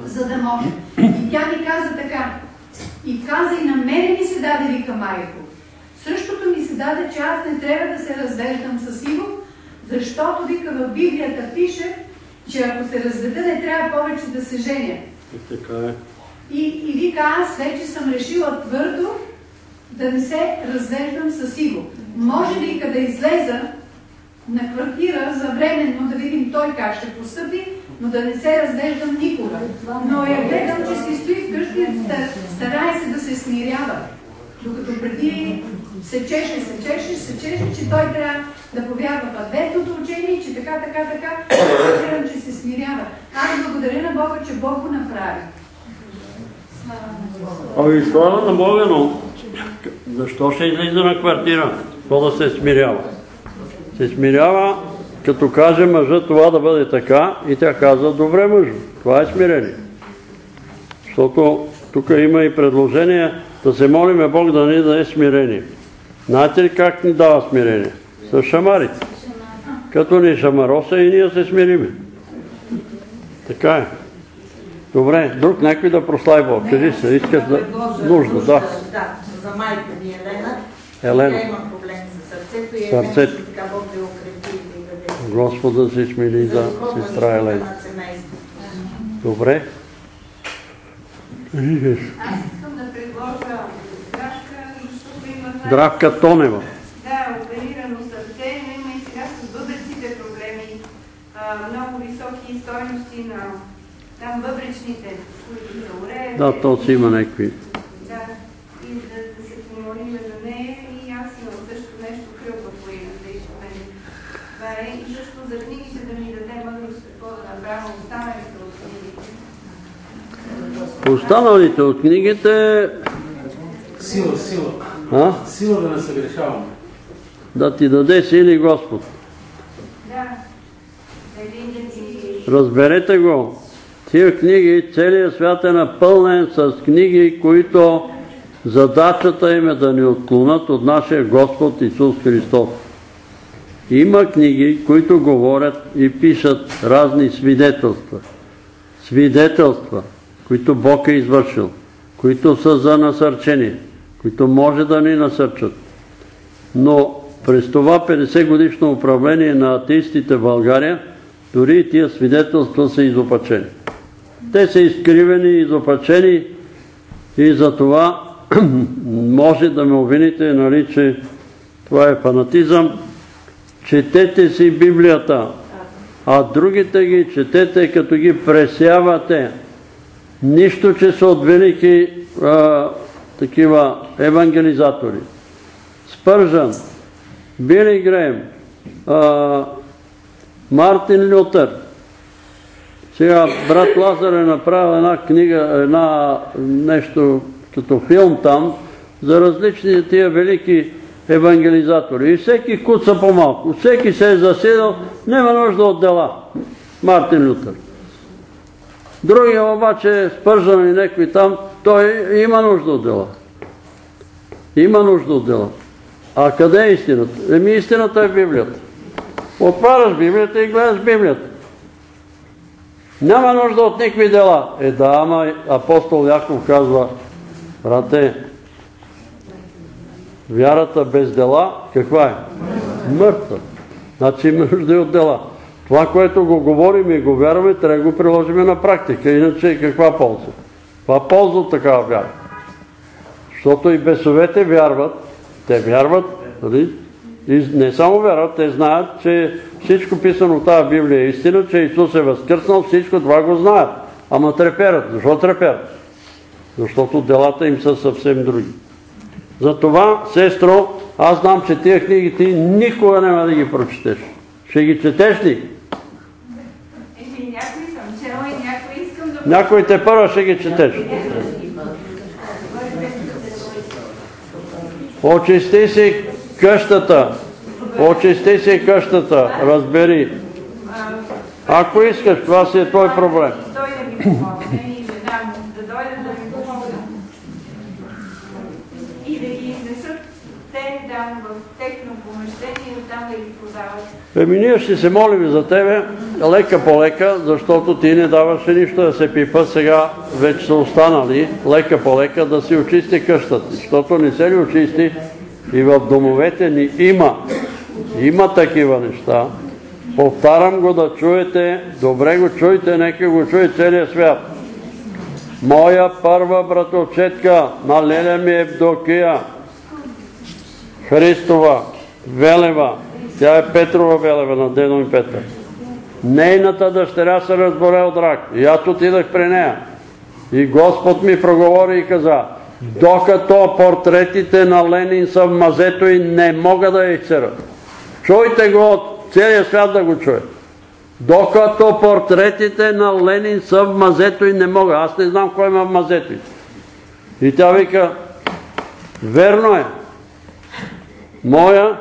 За да може. И тя ми каза така. И каза и на мене ми се даде, вика майко. Същото ми се даде, че аз не трябва да се развеждам с Иво, защото, вика, в Библията пише, че ако се разведа, не трябва повече да се женя. И така е. И, и вика, аз вече съм решила твърдо да не се развеждам с Иго. Може ли да излеза на квартира за временно да видим той как ще постъпи, но да не се развеждам никога. Но я гледам, че си стои вкъщи, ста- старае се да се смирява. Докато преди се чеше, се чеше, се чеше, че той трябва да повярва в адвентното учение, че така, така, така, разбирам, че се смирява. Аз благодаря на Бога, че Бог го направи. Ами слава на Бога, но защо ще излиза на квартира? Какво да се смирява? Се смирява, като каже мъжа това да бъде така и тя казва, добре мъжо, това е смирение. Защото тук има и предложение да се молиме Бог да ни даде смирение. Знаете ли как ни дава смирение? С шамарите. Като ни шамароса и ние се смириме. Така е. Добре, друг някой да прослави Бог. Кажи се, искаш да... Нужда, да. Да, за майка ми Елена. Елена. Тя има проблеми с сърцето и е нещо така Бог да я укрепи и да й даде. Господа се смили за сестра Елена. Добре. Аз искам да предложа Драшка, защото има... Здравка Тонева. Да, оперирано сърце, но има и сега с бъбреците проблеми. Много високи стойности на там бъбречните, които се уреят. Да, то си има някакви. Да, и да, да се помолим за нея и аз имам също нещо кръпа по ината и по мен. Това е и също за книгите да ми даде мъдрост какво да направя останалите от книгите. Останалите от книгите, Сила, сила. а? Сила да не съгрешаваме. да ти даде сили Господ. Да, Разберете го. Тия книги, целият свят е напълнен с книги, които задачата им е да ни отклонят от нашия Господ Исус Христос. Има книги, които говорят и пишат разни свидетелства. Свидетелства, които Бог е извършил, които са за насърчение, които може да ни насърчат. Но през това 50 годишно управление на атеистите в България, дори и тия свидетелства са изопачени. Те са изкривени, изопачени и за това [CLEARS THROAT] може да ме обвините, нали, че това е фанатизъм. Четете си Библията, а другите ги четете, като ги пресявате. Нищо, че са от велики такива евангелизатори. Спържан, Били Грейм, а, Мартин Лютер. Сега брат Лазар е направил една книга, една нещо като филм там, за различни тия велики евангелизатори. И всеки куца по-малко. Всеки се е заседал, няма нужда от дела. Мартин Лютер. Другия обаче, спържан и някой там, той има нужда от дела. Има нужда от дела. А къде е истината? Еми истината е Библията. Отваряш Библията и гледаш Библията. Няма нужда от никакви дела. Е да, ама апостол Яков казва, брате, вярата без дела, каква е? Мъртва. Значи има нужда и от дела. Това, което го говорим и го вярваме, трябва да го приложим на практика. Иначе каква полза? Това полза от такава вяра. Защото и бесовете вярват, те вярват, нали? и не само вярват, те знаят, че всичко писано в тази Библия е истина, че Исус е възкръснал, всичко това го знаят. Ама треперят. Защо треперят? Защото делата им са съвсем други. Затова, сестро, аз знам, че тия книги ти никога няма да ги прочетеш. Ще ги четеш ли? Еми, някои съм чела и някои искам да... Някой те първа ще ги четеш. Очисти си къщата. Очисти си къщата. Разбери. Ако искаш, това си е твой проблем. И да ги изнесат те там в техно помещение и оттам да ги продават. Еми ние ще се молим за тебе, лека по лека, защото ти не даваше нищо да се пипа, сега вече са останали, лека по лека да си очисти къщата. Защото не се ли очисти и в домовете ни има, има такива неща. Повтарям го да чуете, добре го чуйте, нека го чуе целият свят. Моя първа братовчетка на Леля ми Евдокия, Христова, Велева, тя е Петрова Велева на Дедо и Петър. Нейната дъщеря се разборе от рак. И аз отидах при нея. И Господ ми проговори и каза, докато портретите на Ленин са в мазето и не мога да я изцерат. Чуйте го от целия свят да го чуе. Докато портретите на Ленин са в мазето и не мога. Аз не знам кой има в мазето. И тя вика, верно е. Моя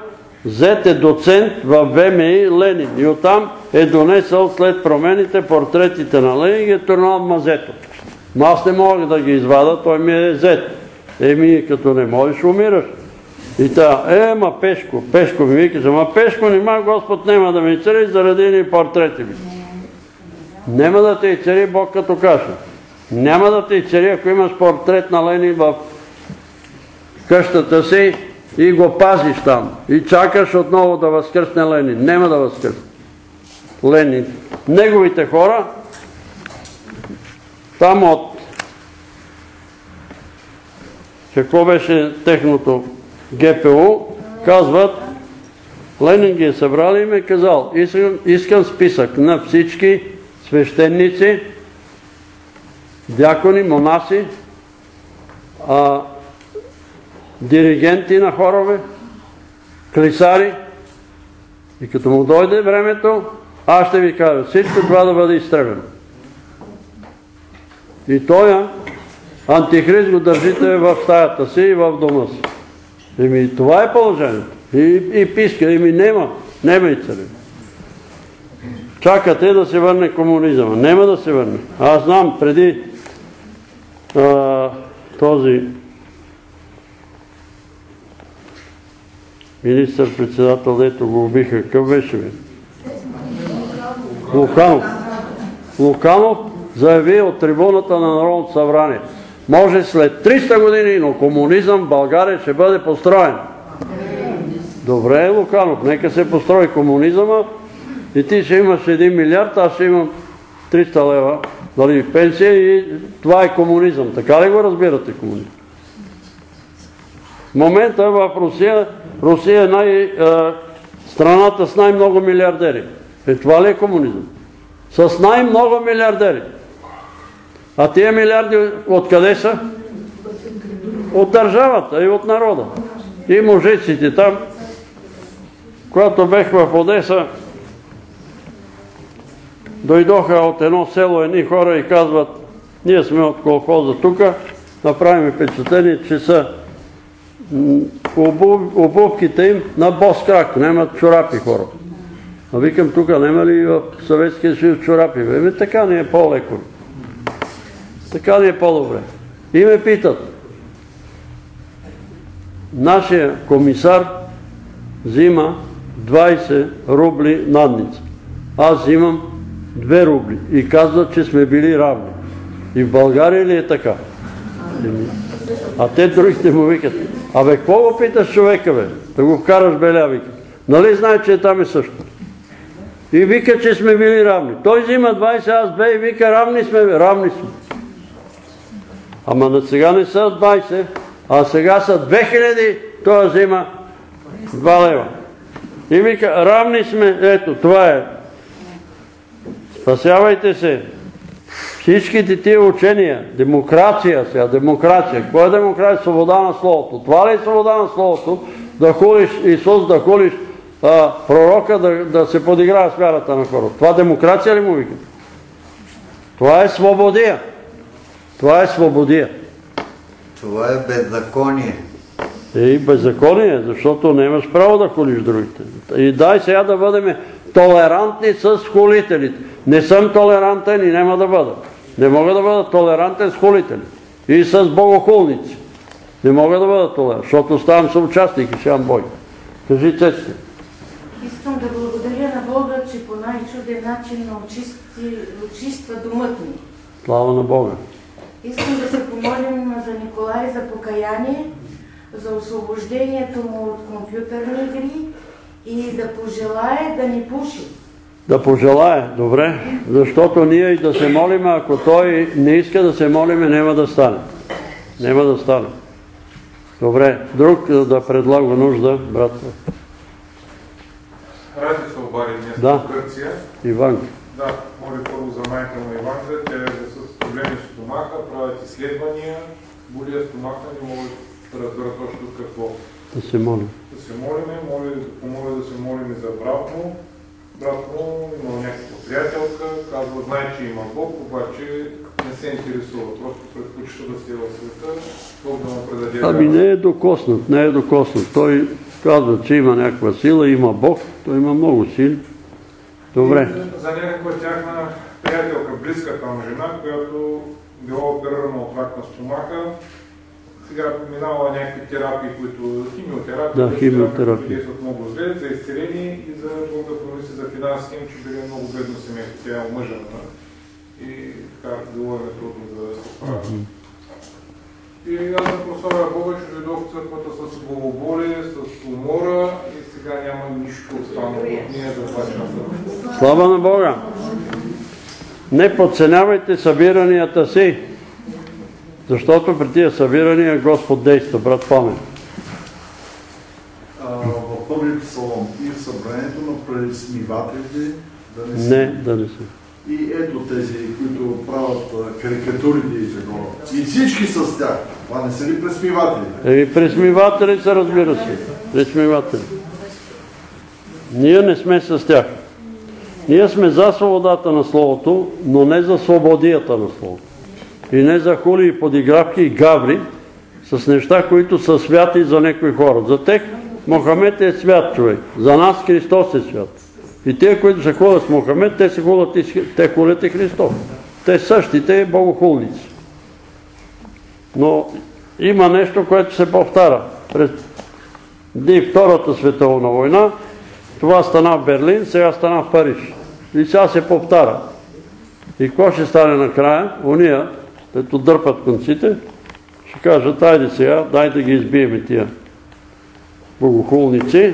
зет е доцент в ВМИ Ленин. И оттам е донесъл след промените портретите на Ленин и е турнал мазето. Но аз не мога да ги извада, той ми е зет. Еми, като не можеш, умираш. И та, е, ма Пешко, Пешко ми вика, ма Пешко, нима Господ няма да ми цари заради ни портрети ми. Нема да те и цари Бог като каша. Няма да те и цари, ако имаш портрет на Ленин в къщата си и го пазиш там. И чакаш отново да възкръсне Ленин. Нема да възкръсне. Ленин. Неговите хора там от какво беше техното ГПУ, казват, Ленин ги е събрал и ме е казал, искам, искам списък на всички свещеници, дякони, монаси, а, диригенти на хорове, клисари. И като му дойде времето, аз ще ви кажа, всичко това да бъде изтребено. И той, антихрист го държите в стаята си и в дома си. Еми, това е положението. И, и писка, еми, нема, нема и царе. Чакате да се върне комунизъма. Нема да се върне. Аз знам, преди този министър-председател, дето го убиха, какъв беше бе? Луканов. Луканов заяви от трибуната на Народното събрание. Може след 300 години, но комунизъм в България ще бъде построен. Добре, Луканов, нека се построи комунизъма и ти ще имаш 1 милиард, аз ще имам 300 лева дали, пенсия и това е комунизъм. Така ли го разбирате комунизъм? В момента в Русия, Русия е най, а, страната с най-много милиардери. Е, това ли е комунизъм? С най-много милиардери. А тия милиарди откъде са? от държавата и от народа. И мужиците там, когато бех в Одеса, дойдоха от едно село едни хора и казват, ние сме от колхоза тука, направим впечатление, че са обувките им на бос крак, нямат чорапи хора. А викам, тук няма ли в Съветския съюз чорапи? Еми така ни е по-леко. Така ни е по-добре. И ме питат, нашия комисар взима 20 рубли надница. Аз взимам 2 рубли и казва, че сме били равни. И в България ли е така? А те другите му викат, абе, какво го питаш човека, бе? Да го вкараш беля, вика. Нали знае, че там е също? И вика, че сме били равни. Той взима 20, аз бе и вика, равни сме, бе, равни сме. Ама на сега не са 20, а сега са 2000, той взима 2 лева. И вика, равни сме, ето, това е. Спасявайте се. Всичките тия учения, демокрация сега, демокрация. Какво е демокрация? Свобода на словото. Това ли е свобода на словото? Да хулиш Исус, да хулиш а, пророка, да, да се подиграва с вярата на хората. Това демокрация ли му вика? Това е свободия. Това е свободия. Това е беззаконие. И беззаконие, защото не имаш право да хулиш другите. И дай сега да бъдем толерантни с хулителите. Не съм толерантен и няма да бъда. Не мога да бъда толерантен с хулители. И с богохулници. Не мога да бъда толерантен, защото ставам съучастник и сям бой. Кажи чести. Искам да благодаря на Бога, че по най-чуден начин очисти, очиства думът ми. Слава на Бога. Искам да се помолим за Николай за покаяние, за освобождението му от компютърни игри и да пожелае да ни пуши. Да пожелая, добре, защото ние и да се молим, ако той не иска да се молиме, няма да стане. Няма да стане. Добре, друг да предлага нужда, брат. Ради се обади днес Да. в Гърция. Иванка. Да, моля първо за майка на Иванка. Тя е с проблеми с стомаха, правят изследвания, боли я стомаха, не могат да разберат точно какво. Да се молим. Да се молиме, моля помоля да се молиме за брат му. Брат му има някаква приятелка, казва, знае, че има Бог, обаче не се интересува. Просто предпочита да си е в света, Бог да му предаде Ами не е докоснат, не е докоснат. Той казва, че има някаква сила, има Бог, той има много сили. Добре. И За някаква тяхна приятелка, близка към жена, която била оперирана от рак на стомаха. Сега минава някакви терапии, които химиотерапия, Да, химиотерапия. действат много зле, за изцеление и за промисли за финансите им, че били много бедно семейство, тя е омъжена. И така, било е трудно да се справя. И аз да прославя Бога, че дойдох в църквата с главоболие, с умора и сега няма нищо останало от ние за два часа. Слава на Бога! Не подценявайте събиранията си, защото при тия събирания Господ действа, брат Пламен. А, в първи псалом и в събранието на пресмивателите да не са. Не, да не се. И ето тези, които правят карикатурите и такова. И всички са с тях. Това не са ли пресмиватели? Еми, пресмиватели са, разбира се. Пресмиватели. Ние не сме с тях. Ние сме за свободата на Словото, но не за свободията на Словото. И не за хули и подигравки и гаври с неща, които са святи за някои хора. За тях Мохамед е свят човек. За нас Христос е свят. И те, които се ходят с Мохамед, те се ходят и те хулят и Христос. Те същите богохулници. Но има нещо, което се повтаря. През дни Втората световна война, това стана в Берлин, сега стана в Париж. И сега се повтаря. И какво ще стане накрая? Уния, като дърпат конците, ще кажат, айде сега, дай да ги избиеме тия богохулници.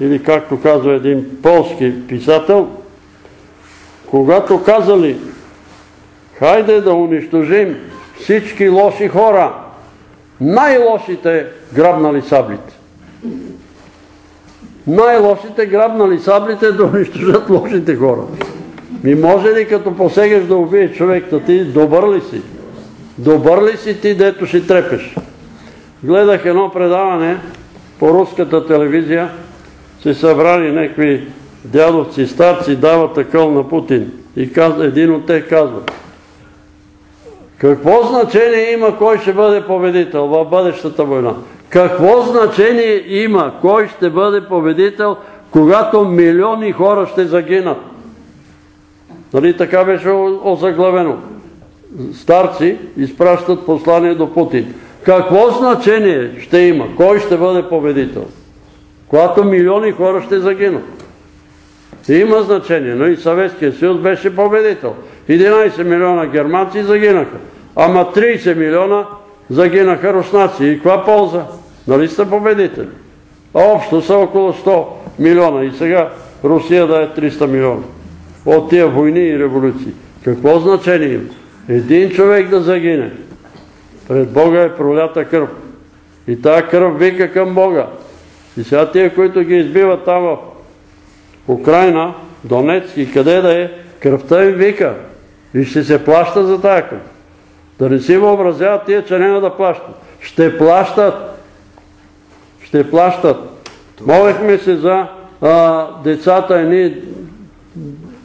Или както казва един полски писател, когато казали, хайде да унищожим всички лоши хора, най-лошите грабнали саблите. Най-лошите грабнали саблите да унищожат лошите хора. Ми може ли като посегаш да убиеш човек, да ти добър ли си? Добър ли си ти, дето си трепеш? Гледах едно предаване по руската телевизия, се събрали някакви дядовци, старци, дават такъл на Путин. И един от те казва, какво значение има кой ще бъде победител в бъдещата война? Какво значение има кой ще бъде победител, когато милиони хора ще загинат? Нали така беше озаглавено? Старци изпращат послание до Путин. Какво значение ще има? Кой ще бъде победител? Когато милиони хора ще загинат. Има значение, но и Съветския съюз беше победител. 11 милиона германци загинаха. Ама 30 милиона загинаха руснаци. И каква полза? Нали сте победители? А общо са около 100 милиона. И сега Русия да е 300 милиона. От тия войни и революции. Какво значение има? Един човек да загине. Пред Бога е пролята кръв. И тая кръв вика към Бога. И сега тия, които ги избиват там в Украина, Донецк и къде да е, кръвта им вика. И ще се плаща за тая кръв. Да не си въобразяват тия, че няма да плащат. Ще плащат. Ще плащат. Молехме се за децата, едни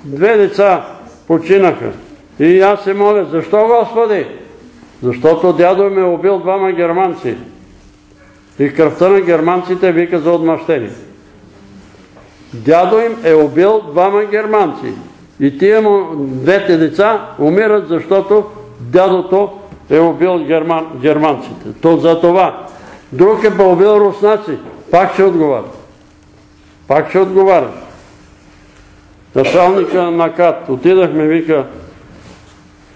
две деца починаха. И аз се моля, защо Господи? Защото дядо ми е убил двама германци. И кръвта на германците вика за отмъщение. Дядо им е убил двама германци. И тия му двете деца умират, защото дядото е убил германците. То за това. Друг е убил руснаци. Пак ще отговаря. Пак ще отговаря. Началника на КАТ. Отидахме, вика,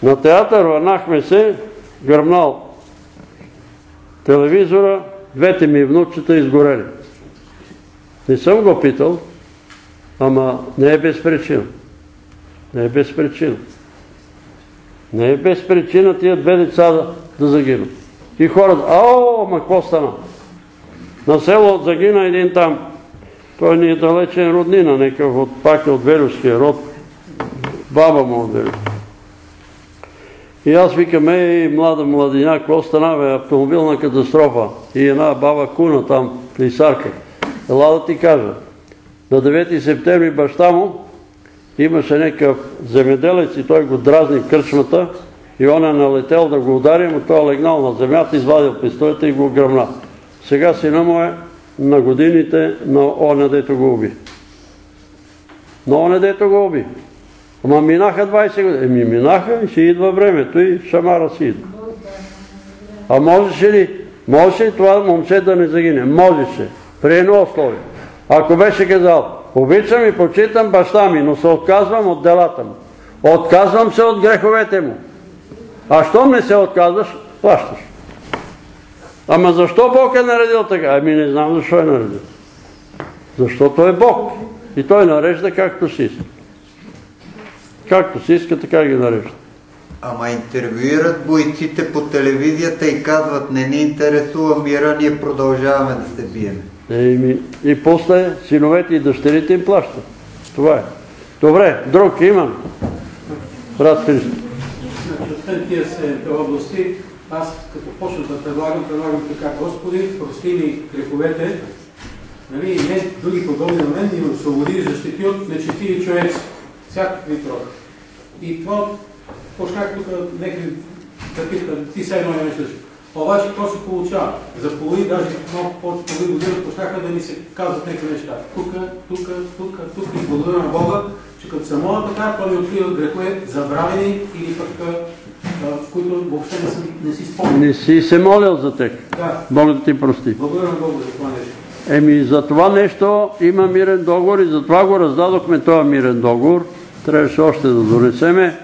на театър, върнахме се, гръмнал телевизора, двете ми внучета изгорели. Не съм го питал, ама не е без причина. Не е без причина. Не е без причина тия две деца да, загинат. И хората, ао, ма какво стана? На село загина един там. Той ни е далечен роднина, некъв от, пак от Велюския род. Баба му от Велюския. И аз викам, ей, млада младина, какво стана, бе, автомобилна катастрофа. И една баба куна там, плисарка. Ела да ти кажа. На 9 септември баща му имаше някакъв земеделец и той го дразни в кръчмата и он е налетел да го удари, но той е легнал на земята, извадил пистолета и го гръмна. Сега сина му е на годините на оня, дето го уби. На оня, дето го уби. Ама минаха 20 години. Еми минаха и ще идва времето и шамара си идва. А можеше ли, можеше ли това момче да не загине? Можеше. При едно условие. Ако беше казал, обичам и почитам баща ми, но се отказвам от делата му. Отказвам се от греховете му. А щом не се отказваш, плащаш. Ама защо Бог е наредил така? Ами не знам защо е наредил. Защото е Бог. И Той нарежда както си иска. Както си иска, така ги нарежда. Ама интервюират бойците по телевизията и казват, не ни интересува мира, ние продължаваме да се биеме. Еми, и после синовете и дъщерите им плащат. Това е. Добре, друг имам. Брат Христо. Освен тия се области, аз като почна да предлагам, предлагам така, Господи, прости ми греховете, нали, и не други подобни на мен, и освободи и защити от нечестиви човеци всякакви рода. И това, почнах тук някакви да питам, ти сега едно не слушаш. Обаче какво се получава? За половин, даже много повече половин година почнаха да ми се казват някакви неща. Тук, тук, тук, тук и благодаря на Бога, че като се моля така, то ми открива грехове забравени или пък които въобще не, съм, не си спомням. Не си се молил за тях. Да. Бог да ти прости. Благодаря на Бога за това нещо. Еми, за това нещо има мирен договор и затова го раздадохме този мирен договор. Трябваше още да донесеме.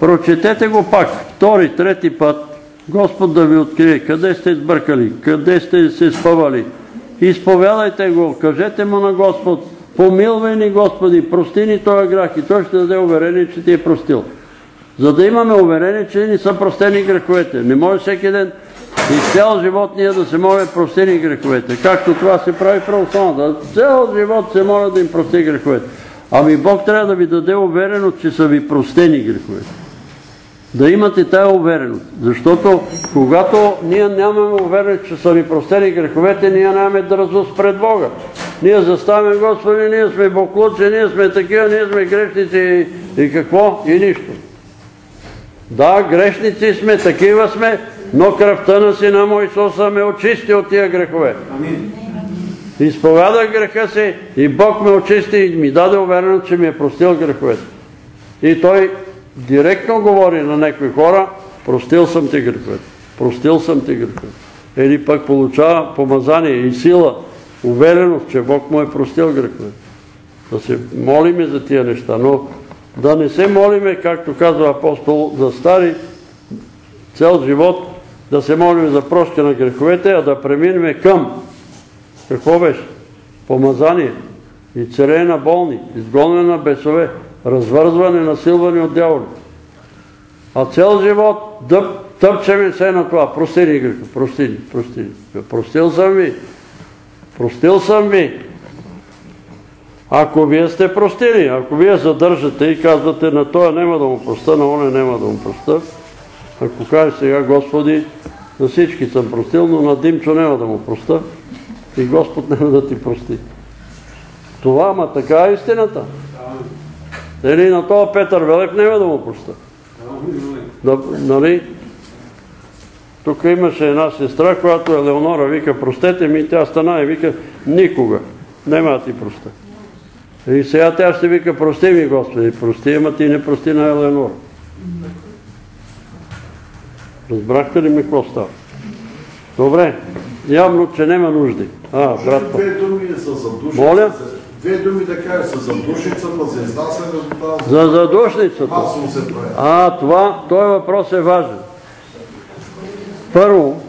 Прочетете го пак, втори, трети път. Господ да ви открие къде сте сбъркали, къде сте се спъвали. Изповядайте го, кажете му на Господ, помилвай ни Господи, прости ни този грях и той ще даде уверение, че ти е простил. За да имаме уверение, че ни са простени греховете. Не може всеки ден и цял живот ние да се моля простени греховете. Както това се прави православната. Цял живот се моля да им прости греховете. Ами Бог трябва да ви даде увереност, че са ви простени греховете. да имате тая увереност. Защото когато ние нямаме увереност, че са ни простени греховете, ние нямаме дързост пред Бога. Ние заставяме Господи, ние сме боклуци, ние сме такива, ние сме грешници и какво? И нищо. Да, грешници сме, такива сме, но кръвта на Сина му Исуса ме очисти от тия грехове. Изповядах греха си и Бог ме очисти и ми даде увереност, че ми е простил греховете. И той директно говори на някои хора, простил съм ти греховете, простил съм ти греховете. Или пък получава помазание и сила, увереност, че Бог му е простил греховете. Да се молиме за тия неща, но да не се молиме, както казва апостол, за стари цел живот, да се молиме за прошка на греховете, а да преминем към какво беше? Помазание и целене на болни, изгонване на бесове, развързване, насилване от дяволи. А цел живот да тъпчеме се на това. Прости ни, греха, прости ни, прости ни. Простил съм ви. Простил съм ви. Ако вие сте простили, ако вие задържате и казвате на това няма да му проста, на оне няма да му проста, ако каже сега Господи, на всички съм простил, но на Димчо няма да му проста и Господ няма да ти прости. Това, ма така е истината. Или на това Петър Велев няма да му проста. Нали? Тук имаше една сестра, която Елеонора вика, простете ми, тя стана и вика, никога, няма да ти проста. И сега тя ще вика, прости ми, Господи, прости, ама ти не прости на Елеонора. Разбрахте ли ми какво става? Добре, явно, че няма нужди. А, брат. Две думи за душицата. Моля? Две думи да кажа са за душицата, за изнасяне от. За задушницата. А, това, този въпрос е важен. Първо,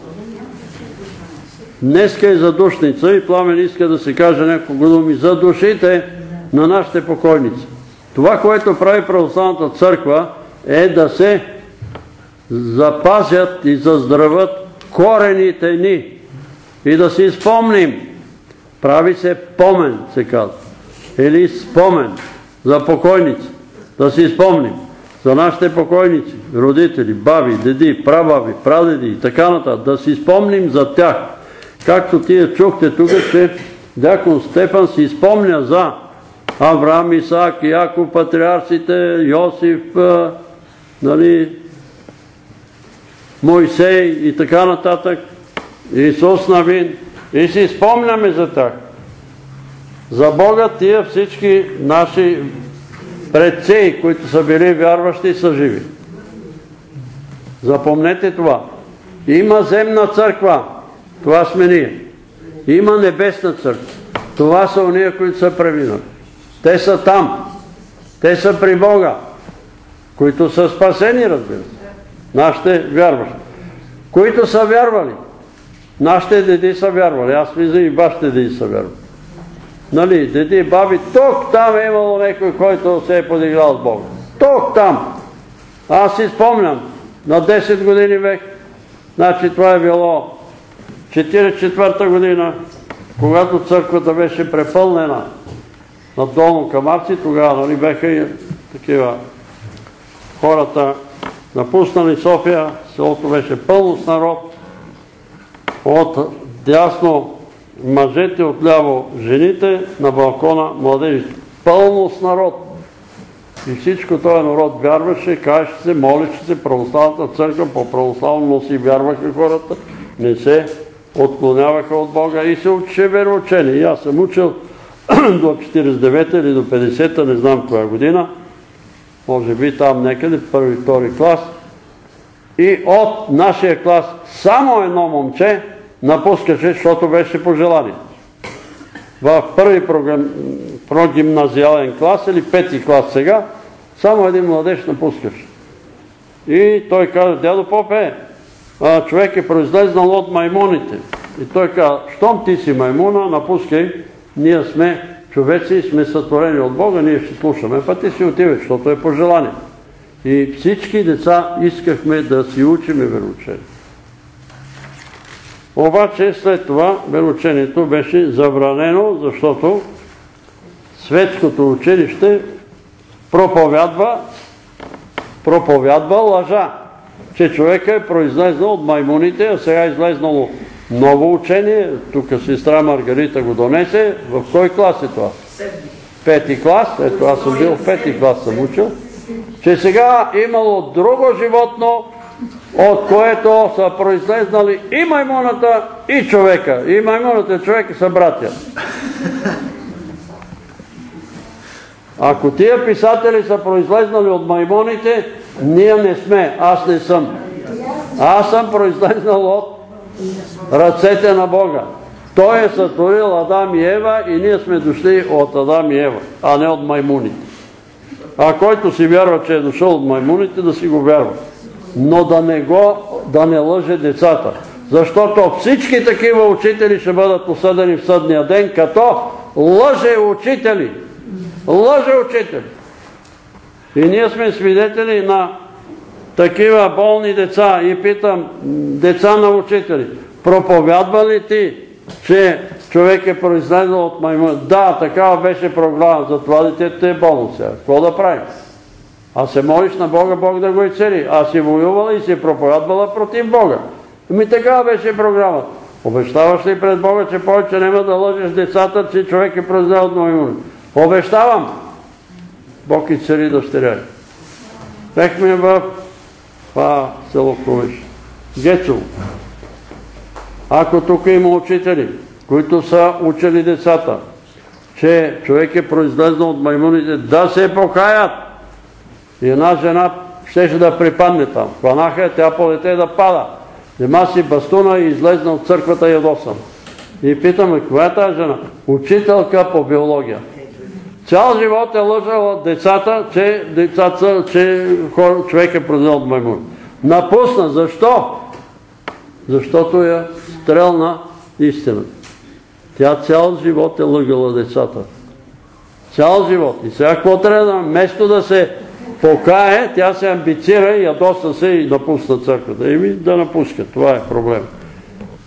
днеска е задушница и Пламен иска да се каже няколко думи за душите на нашите покойници. Това, което прави православната църква е да се запазят и заздравят корените ни и да си спомним. Прави се помен, се казва. Или спомен за покойници. Да си спомним за нашите покойници, родители, баби, деди, прабаби, прадеди и така нататък. Да си спомним за тях. Както тие чухте тук, че дякон Стефан си спомня за Авраам, Исаак, Яков, патриарсите, Йосиф, нали, Мойсей и така нататък, Исус Навин. И си спомняме за тях. За Бога тия всички наши предци, които са били вярващи, са живи. Запомнете това. Има земна църква. Това сме ние. Има небесна църква. Това са уния, които са преминали. Те са там. Те са при Бога, които са спасени, разбира се. Нашите вярващи. Които са вярвали. Нашите деди са вярвали. Аз мисля и вашите деди са вярвали. Нали, деди, баби, тук там е имало някой, който се е подиграл с Бога. Тук там. Аз си спомням, на 10 години бех, значи това е било 44-та година, когато църквата беше препълнена на долно камарци, тогава нали, беха и такива хората напуснали София, селото беше пълно с народ, от дясно мъжете, отляво жените, на балкона младежите. Пълно с народ. И всичко този народ вярваше, каеше се, молеше се, православната църква по православно си вярваха хората, не се отклоняваха от Бога и се учеше вероучение. И аз съм учил до 49-та или до 50-та, не знам коя година, може би там некъде, първи, втори клас. И от нашия клас само едно момче напускаше, защото беше пожелание. В първи прогимназиален клас или пети клас сега, само един младеж напускаше. И той каза, дядо Попе, човек е произлезнал от маймоните. И той каза, щом ти си маймуна, напускай, ние сме човеци и сме сътворени от Бога, ние ще слушаме. Па ти си отиваш, защото е пожелание. И всички деца искахме да си учиме вероучение. Обаче след това вероучението беше забранено, защото светското училище проповядва проповядва лъжа, че човека е произлезнал от маймуните, а сега е излезнало ново учение. Тук сестра Маргарита го донесе. В кой клас е това? Пети клас. Ето аз съм бил в пети клас съм учил. Че сега имало друго животно, от което са произлезнали и маймуната, и човека. И маймуната и човека са братя. Ако тия писатели са произлезнали от маймоните, ние не сме, аз не съм. Аз съм произлезнал от ръцете на Бога. Той е сътворил Адам и Ева и ние сме дошли от Адам и Ева, а не от маймуните. А който си вярва, че е дошъл от маймуните, да си го вярва. Но да не го, да не лъже децата. Защото всички такива учители ще бъдат осъдени в съдния ден, като лъже учители. Лъже учители. И ние сме свидетели на такива болни деца и питам деца на учители, проповядва ли ти, че човек е произлезъл от маймун? Да, такава беше програма, затова детето е болно сега. Какво да правим? А се молиш на Бога, Бог да го изцели. А си воювала и си проповядвала против Бога. Ами такава беше програмата. Обещаваш ли пред Бога, че повече няма да лъжеш децата, че човек е произлезъл от маймун? Обещавам! Бог изцели дъщеря. Бехме в това село Комиш. Гецово. Ако тук има учители, които са учили децата, че човек е произлезнал от маймуните, да се покаят. И една жена щеше да припадне там. Хванаха, тя полете да пада. Нема си бастуна и излезна от църквата ядосан. И питаме, коя е тази жена? Учителка по биология. Цял живот е лъжала децата, че, децата, че човек е произлезнал от маймун. Напусна. Защо? Защото я стрелна истина. Тя цял живот е лъгала децата. Цял живот. И сега какво трябва Вместо да се покае, тя се амбицира и ядоса се и напусна църквата. ми да напуска. Това е проблем.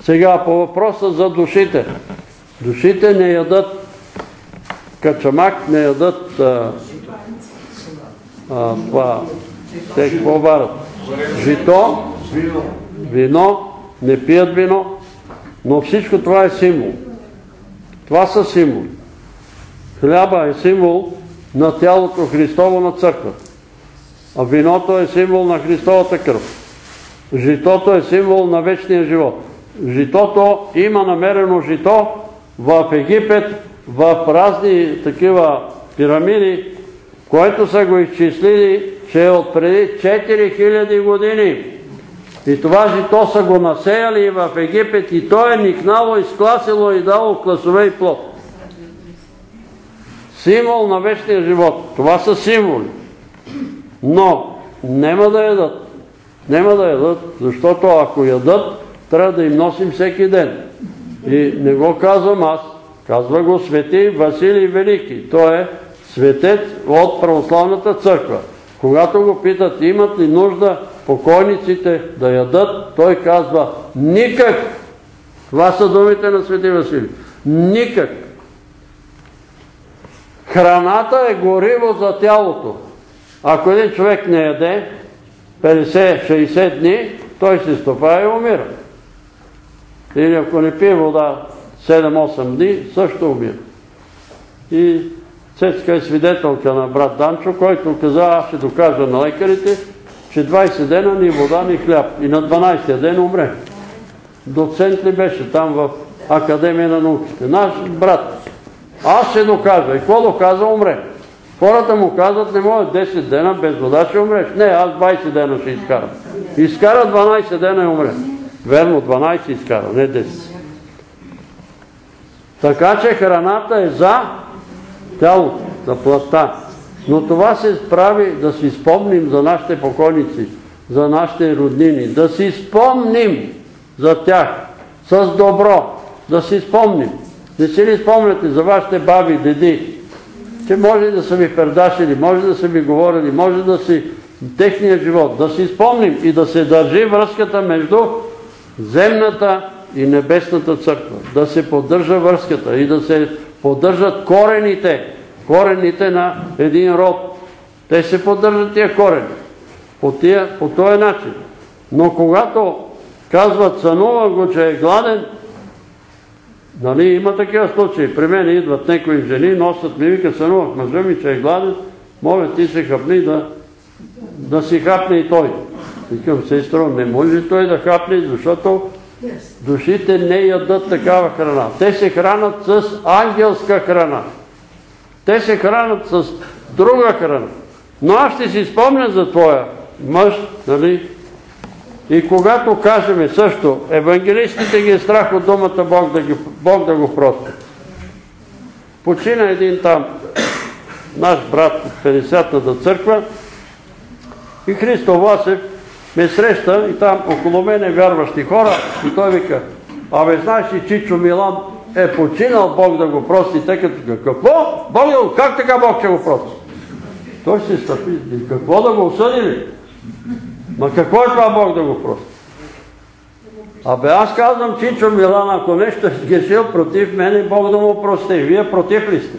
Сега по въпроса за душите. Душите не ядат качамак, не ядат това. Те какво варят? Жито, вино, не пият вино, но всичко това е символ. Това са символи. Хляба е символ на тялото Христово на църквата. А виното е символ на Христовата кръв. Житото е символ на вечния живот. Житото има намерено жито в Египет, в разни такива пирамиди, които са го изчислили, че е от преди 4000 години. И това жито са го насеяли в Египет и то е никнало, изкласило и дало класове и плод. Символ на вечния живот. Това са символи. Но няма да ядат. Няма да ядат, защото ако ядат, трябва да им носим всеки ден. И не го казвам аз, казва го свети Василий Велики. Той е светец от православната църква. Когато го питат имат ли нужда покойниците да ядат, той казва никак. Това са думите на свети Василий. Никак. Храната е гориво за тялото. Ако един човек не яде 50-60 дни, той се стопа и умира. Или ако не пие вода 7-8 дни, също умира. И Цецка е свидетелка на брат Данчо, който каза, аз ще докажа на лекарите, че 20 дена ни вода, ни хляб. И на 12 ден умре. Доцент ли беше там в Академия на науките? Наш брат. Аз ще докажа. И какво доказа? Умре. Хората му казват, не може 10 дена без вода ще умреш. Не, аз 20 дена ще изкарам. Изкара 12 дена и умре. Верно, 12 изкара, не 10. Така че храната е за тялото, за плата. Но това се прави да си спомним за нашите покойници, за нашите роднини, да си спомним за тях с добро, да си спомним. Не си ли спомняте за вашите баби, деди, че може да са ви пердашили, може да са ви говорили, може да си техния живот, да си спомним и да се държи връзката между земната и небесната църква, да се поддържа връзката и да се поддържат корените, корените на един род. Те се поддържат тия корени. по, тия, по този начин. Но когато казват сънува го, че е гладен, нали има такива случаи. При мен идват някои жени, носят ми, вика сънувах мъжа ми, че е гладен, моля ти се хапни да, да си хапне и той. Викам, сестро, не може той да хапне, защото душите не ядат такава храна. Те се хранат с ангелска храна. Те се хранат с друга храна. Но аз ще си спомня за твоя мъж, нали? И когато кажем също, евангелистите ги е страх от думата Бог да, го прости. Почина един там наш брат от 50-та църква и Христо Власев ме среща и там около мене вярващи хора и той вика, абе знаеш ли Чичо Милан е починал Бог да го прости, тъй като какво? Бог как така Бог ще го прости? Той се стъпи, какво да го осъдили? Ма какво е това Бог да го прости? Абе аз казвам Чичо Милан, ако нещо е сгешил против мене, Бог да му прости. Вие против ли сте?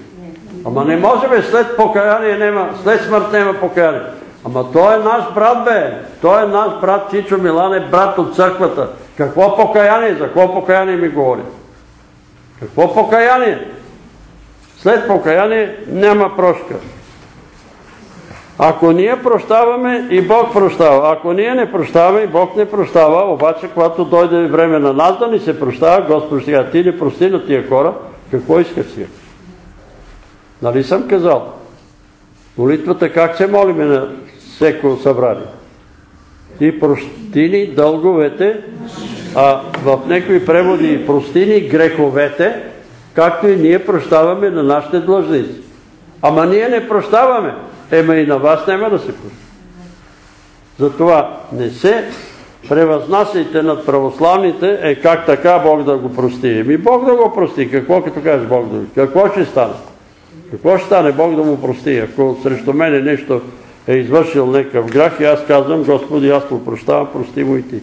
Ама не може бе, след покаяние нема, след смърт нема покаяние. Ама той е наш брат, бе. Той е наш брат, Чичо Милан е брат от църквата. Какво покаяние? За какво покаяние ми говори? Какво покаяние? След покаяние няма прошка. Ако ние прощаваме, и Бог прощава. Ако ние не прощаваме, и Бог не прощава, обаче, когато дойде време на нас да ни се прощава, Господ ще ти не прости на тия хора, какво искаш сега? Нали съм казал? Молитвата как се молиме всеко събрание? Ти прости ни дълговете, а в някои преводи прости ни греховете, както и ние прощаваме на нашите длъжници. Ама ние не прощаваме. Ема и на вас няма да се прости. Затова не се превъзнасяйте над православните, е как така Бог да го прости. Еми Бог да го прости. Какво като кажеш Бог да го Какво ще стане? Какво ще стане Бог да му прости? Ако срещу мене нещо е извършил някакъв грях и аз казвам, Господи, аз му прощавам, прости му и ти.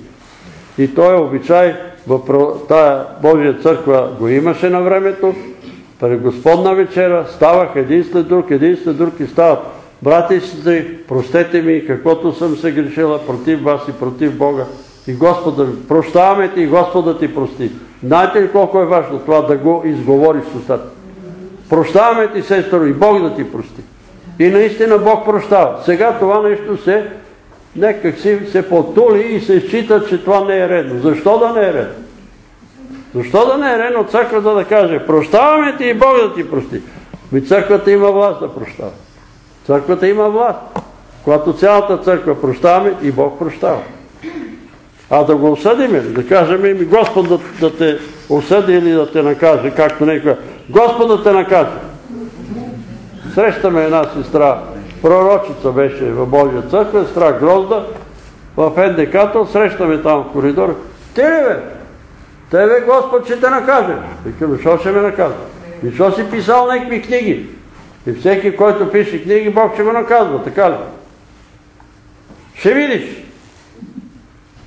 И той обичай в тая Божия църква го имаше на времето, при Господна вечера ставах един след друг, един след друг и стават. Брати и сестри, простете ми каквото съм се грешила против вас и против Бога. И Господа, прощаваме ти и Господа ти прости. Знаете ли колко е важно това да го изговориш с устата? Прощаваме ти, сестро, и Бог да ти прости. И наистина Бог прощава. Сега това нещо се някак си се потули и се счита, че това не е редно. Защо да не е редно? Защо да не е редно църквата да каже, прощаваме ти и Бог да ти прости? Ми църквата има власт да прощава. Църквата има власт. Когато цялата църква прощаваме и Бог прощава. А да го осъдиме, да кажем ми Господ да, те осъди или да те накаже, както некоя. Господ да те накаже. Срещаме една сестра, пророчица беше в Божия църква, сестра Грозда, в НДК-то, срещаме там в коридор. Ти ли бе? Тебе Господ ще те накаже. Викам, защо ще ме накаже? И защо си писал някакви книги? И всеки, който пише книги, Бог ще го наказва, така ли? Ще видиш.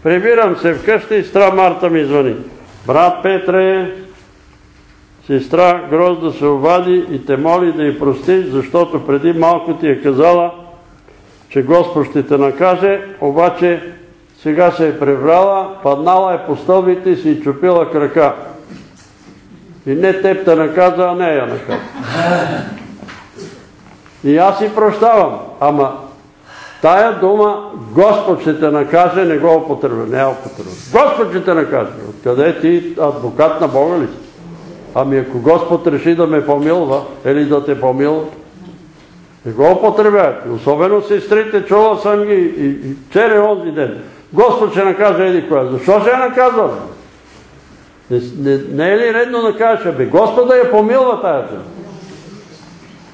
Прибирам се вкъщи и сестра Марта ми звъни. Брат Петре, сестра Грозда се обади и те моли да й прости, защото преди малко ти е казала, че Господ ще те накаже, обаче сега се е пребрала, паднала е по стълбите си и чупила крака. И не теб те наказа, а не я наказа. И аз си прощавам, ама тая дума Господ ще те накаже, не го употребя, не я употребя. Господ ще те накаже. Откъде е ти адвокат на Бога ли си? Ами ако Господ реши да ме помилва, или да те помилва, не го употребявате. Особено сестрите, чула съм ги и, и вчера онзи ден. Господ ще накаже еди коя. Защо ще я наказва? Не, е ли редно да кажеш, бе, Господ да я помилва тая жена?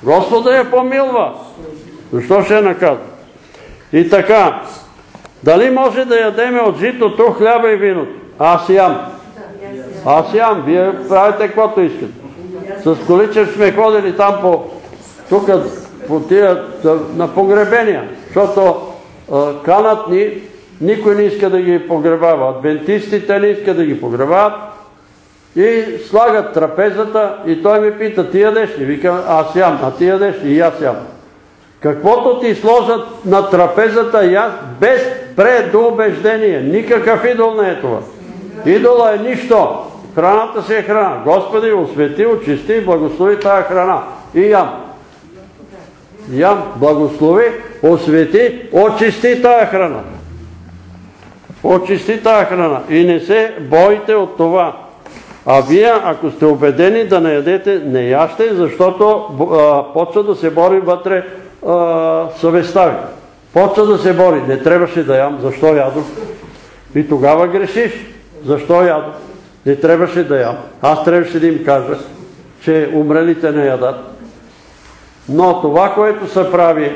Господ да я помилва. Защо ще я наказва? И така, дали може да ядеме от житото хляба и виното? Аз ям. Аз ям. Вие правите каквото искате. С количев сме ходили там по тук по тия на погребения, защото канат ни, никой не иска да ги погребава. Адвентистите не иска да ги погребават и слагат трапезата и той ми пита, ти ядеш ли? Викам, аз ям, а ти ядеш ли? И аз ям. Каквото ти сложат на трапезата яз, без предубеждение. Никакъв идол не е това. Идола е нищо. Храната си е храна. Господи, освети, очисти и благослови тази храна. И ям. Ям, благослови, освети, очисти тая храна. Очисти тая храна. И не се бойте от това. А вие, ако сте убедени да не ядете, не яще, защото почва да се бори вътре а, съвестта ви. Почва да се бори. Не трябваше да ям. Защо ядох? И тогава грешиш. Защо ядох? Не трябваше да ям. Аз трябваше да им кажа, че умрелите не ядат. Но това, което се прави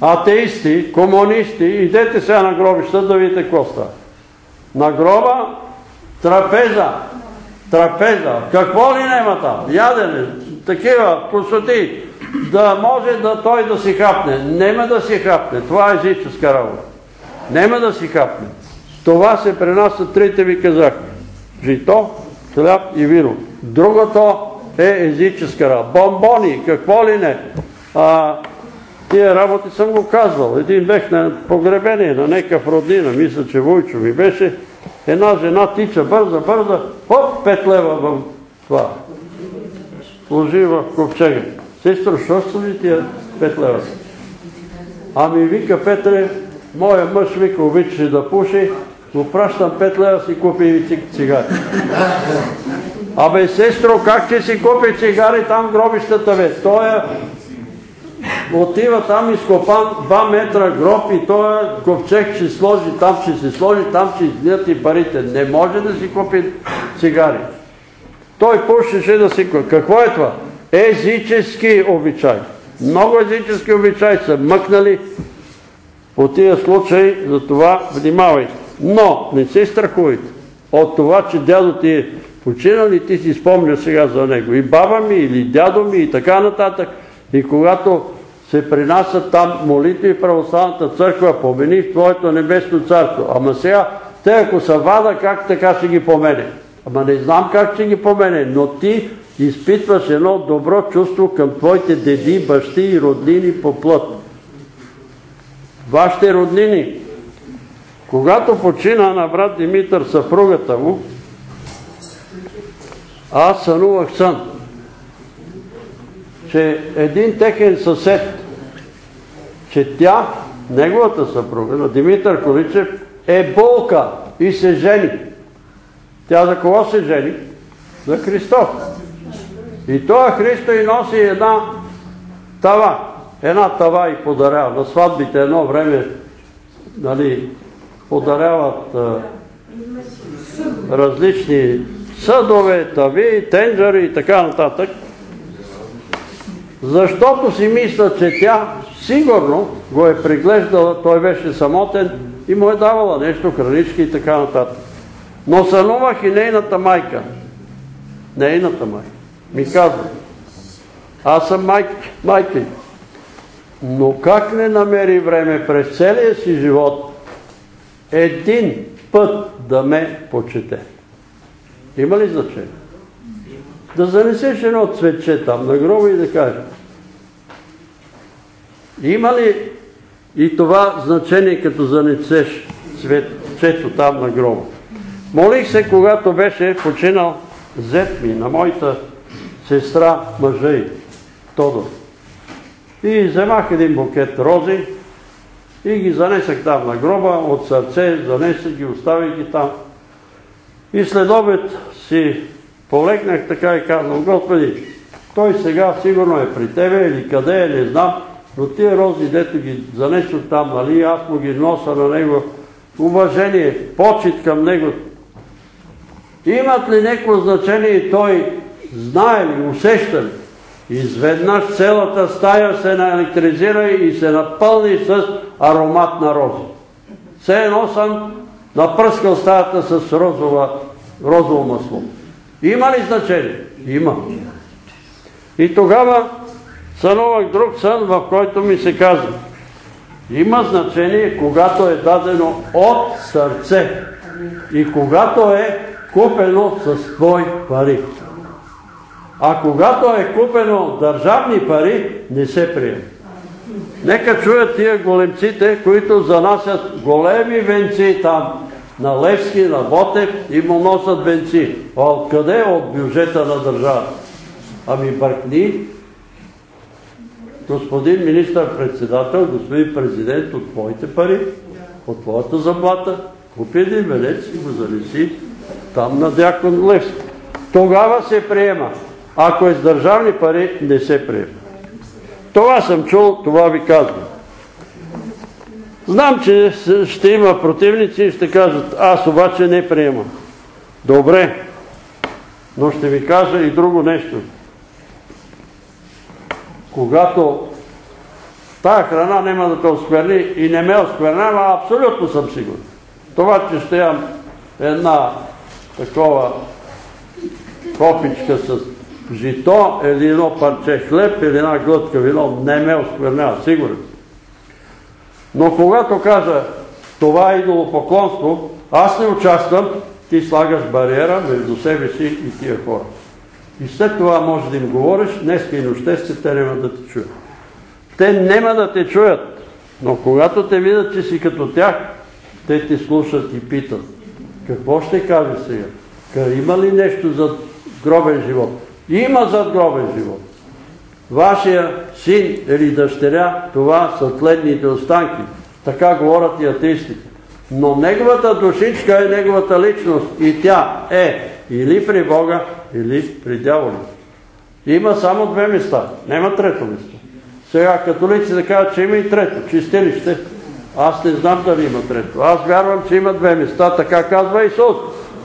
атеисти, комунисти, идете сега на гробища да видите какво става. На гроба трапеза, трапеза, какво ли нема там? Ядене, такива посоти, да може той да си хапне. Нема да си хапне, това е езическа работа. Нема да си хапне. Това се пренася трите ви казах. Жито, хляб и вино. Другото е езическа. Бомбони, какво ли не. А, тия работи съм го казвал. Един бех на погребение на некъв роднина, мисля, че Войчо ми беше. Една жена тича бърза, бърза, хоп, пет лева в това. Сложи в ковчега. Сестро, що служи тия пет лева? Ами вика Петре, моя мъж вика обичаше да пуши, го пращам пет лева си купи и цигари. Абе, сестро, как ще си купи цигари там гробищата, бе? Той е отива там изкопан 2 метра гроб и той ковчег ще сложи, там ще се сложи, там ще излият и парите. Не може да си купи цигари. Той пушеше да си купи. Какво е това? Езически обичай. Много езически обичаи са мъкнали по тия случаи, за това внимавайте. Но не се страхувайте от това, че дядо ти е починал и ти си спомня сега за него. И баба ми, или дядо ми, и така нататък. И когато се принасят там молитви православната църква, помени в Твоето небесно царство. Ама сега, те ако са вада, как така ще ги помене? Ама не знам как ще ги помене, но ти изпитваш едно добро чувство към твоите деди, бащи и роднини по плът. Вашите роднини, когато почина на брат Димитър съпругата му, аз сънувах сън, че един техен съсед, че тя, неговата съпруга, на Димитър Количев, е болка и се жени. Тя за кого се жени? За Христос. И това Христо и носи една тава. Една тава и подарява. На сватбите едно време нали, подаряват а, различни съдове, тави, тенджари и така нататък. Защото си мисля, че тя сигурно го е приглеждала, той беше самотен и му е давала нещо, хранички и така нататък. Но сънувах и нейната майка. Нейната майка. Ми казва, аз съм майка, майка но как не намери време през целия си живот един път да ме почете? Има ли значение? Да занесеш едно цветче там на гроба и да кажеш. Има ли и това значение, като занесеш цветчето там на гроба? Молих се, когато беше починал зет ми на моята сестра мъжа Тодор. И вземах един букет рози и ги занесах там на гроба, от сърце занесах ги, оставих ги там. И след обед си полегнах така и казвам, Господи, той сега сигурно е при Тебе или къде е, не знам, но тия рози, дето ги занесох там, нали, аз му ги носа на него, уважение, почет към него. Имат ли някакво значение той знае ли, усеща ли? Изведнъж цялата стая се наелектризира и се напълни с аромат на рози. Все едно съм напръскал стаята с розово масло. Има ли значение? Има. И тогава сънувах друг сън, в който ми се казва, има значение, когато е дадено от сърце и когато е купено с твой пари. А когато е купено държавни пари, не се приема. Нека чуят тия големците, които занасят големи венци там, на Левски, на Ботев и му носят венци. А откъде? От бюджета на държавата. Ами бъркни, господин министър-председател, господин президент, от твоите пари, от твоята заплата, купи един венец и го занеси там на дякон Левски. Тогава се приема. Ако е с държавни пари, не се приема. Това съм чул, това ви казвам. Знам, че ще има противници и ще кажат, аз обаче не приемам. Добре, но ще ви кажа и друго нещо. Когато тая храна няма да те оскверни и не ме осквернява, абсолютно съм сигурен. Това, че ще имам една такова копичка с жито или едно парче хлеб или една глътка вино, не ме осквернява, сигурен. Но когато кажа това е идолопоклонство, аз не участвам, ти слагаш бариера между себе си и тия хора. И след това може да им говориш, днеска и нощесте, те няма да те чуят. Те няма да те чуят, но когато те видят, че си като тях, те ти слушат и питат. Какво ще каже сега? Има ли нещо за гробен живот? Има зад гробен живот. Вашия син или дъщеря, това са тледните останки. Така говорят и атеистите. Но неговата душичка е неговата личност и тя е или при Бога, или при дяволите. Има само две места, няма трето место. Сега католиците кажат, че има и трето, чистилище. Аз не знам дали има трето. Аз вярвам, че има две места, така казва Исус.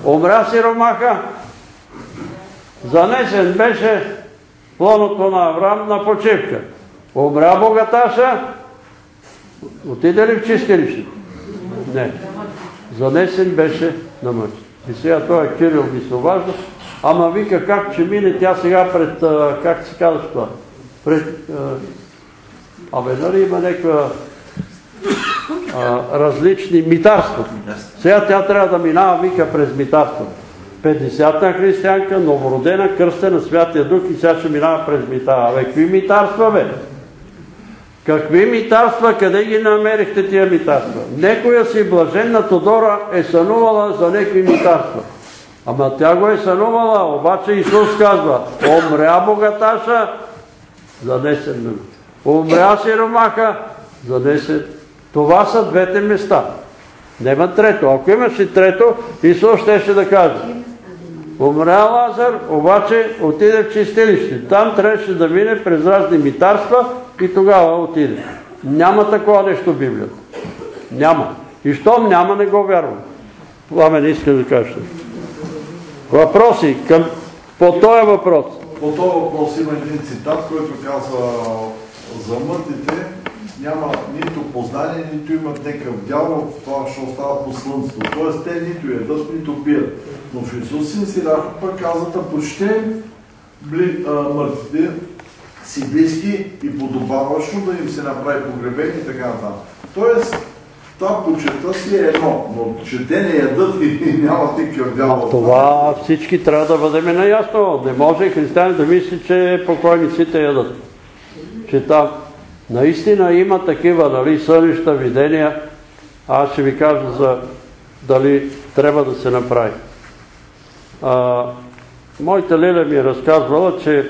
Умря си Ромаха, занесен беше лоното на Авраам на почивка. Умря богаташа, отиде ли в чистилището? Не. Занесен беше на мъж. И сега той е Кирил ми се обажда, ама вика как че мине тя сега пред, как се казва това? Пред, абе, нали има някаква различни митарства. Сега тя трябва да минава, вика, през митарството. 50-та християнка, новородена, кръстена, святия дух и сега ще минава през мита. Абе, какви митарства, бе? Какви митарства? Къде ги намерихте тия митарства? Некоя си блаженна Тодора е сънувала за некви митарства. Ама тя го е сънувала, обаче Исус казва, умря богаташа за 10 минути. Умря сиромаха за 10. Това са двете места. Нема трето. Ако имаш и трето, Исус ще да каже. Умря Лазар, обаче отиде в чистилище. Там трябваше да мине през разни митарства и тогава отиде. Няма такова нещо в Библията. Няма. И щом няма, не го вярвам. Това не иска да кажа. Въпроси към, по този въпрос. По този въпрос има един цитат, който казва за мъртвите няма нито познание, нито имат някакъв дял в това, ще остава по слънцето. Тоест те нито ядат, нито пият. Но в Исус си пък казват, да почте бли, а, мъртвите си близки и подобаващо да им се направи погребение и така нататък. Тоест, това почета си е едно, но че те не ядат и [LAUGHS] нямат никакъв дял. Това всички трябва да бъдем наясно. Не може християни да мисли, че покойниците ядат. Че там Наистина има такива нали, сънища, видения. Аз ще ви кажа за дали трябва да се направи. А, моята Лиля ми е разказвала, че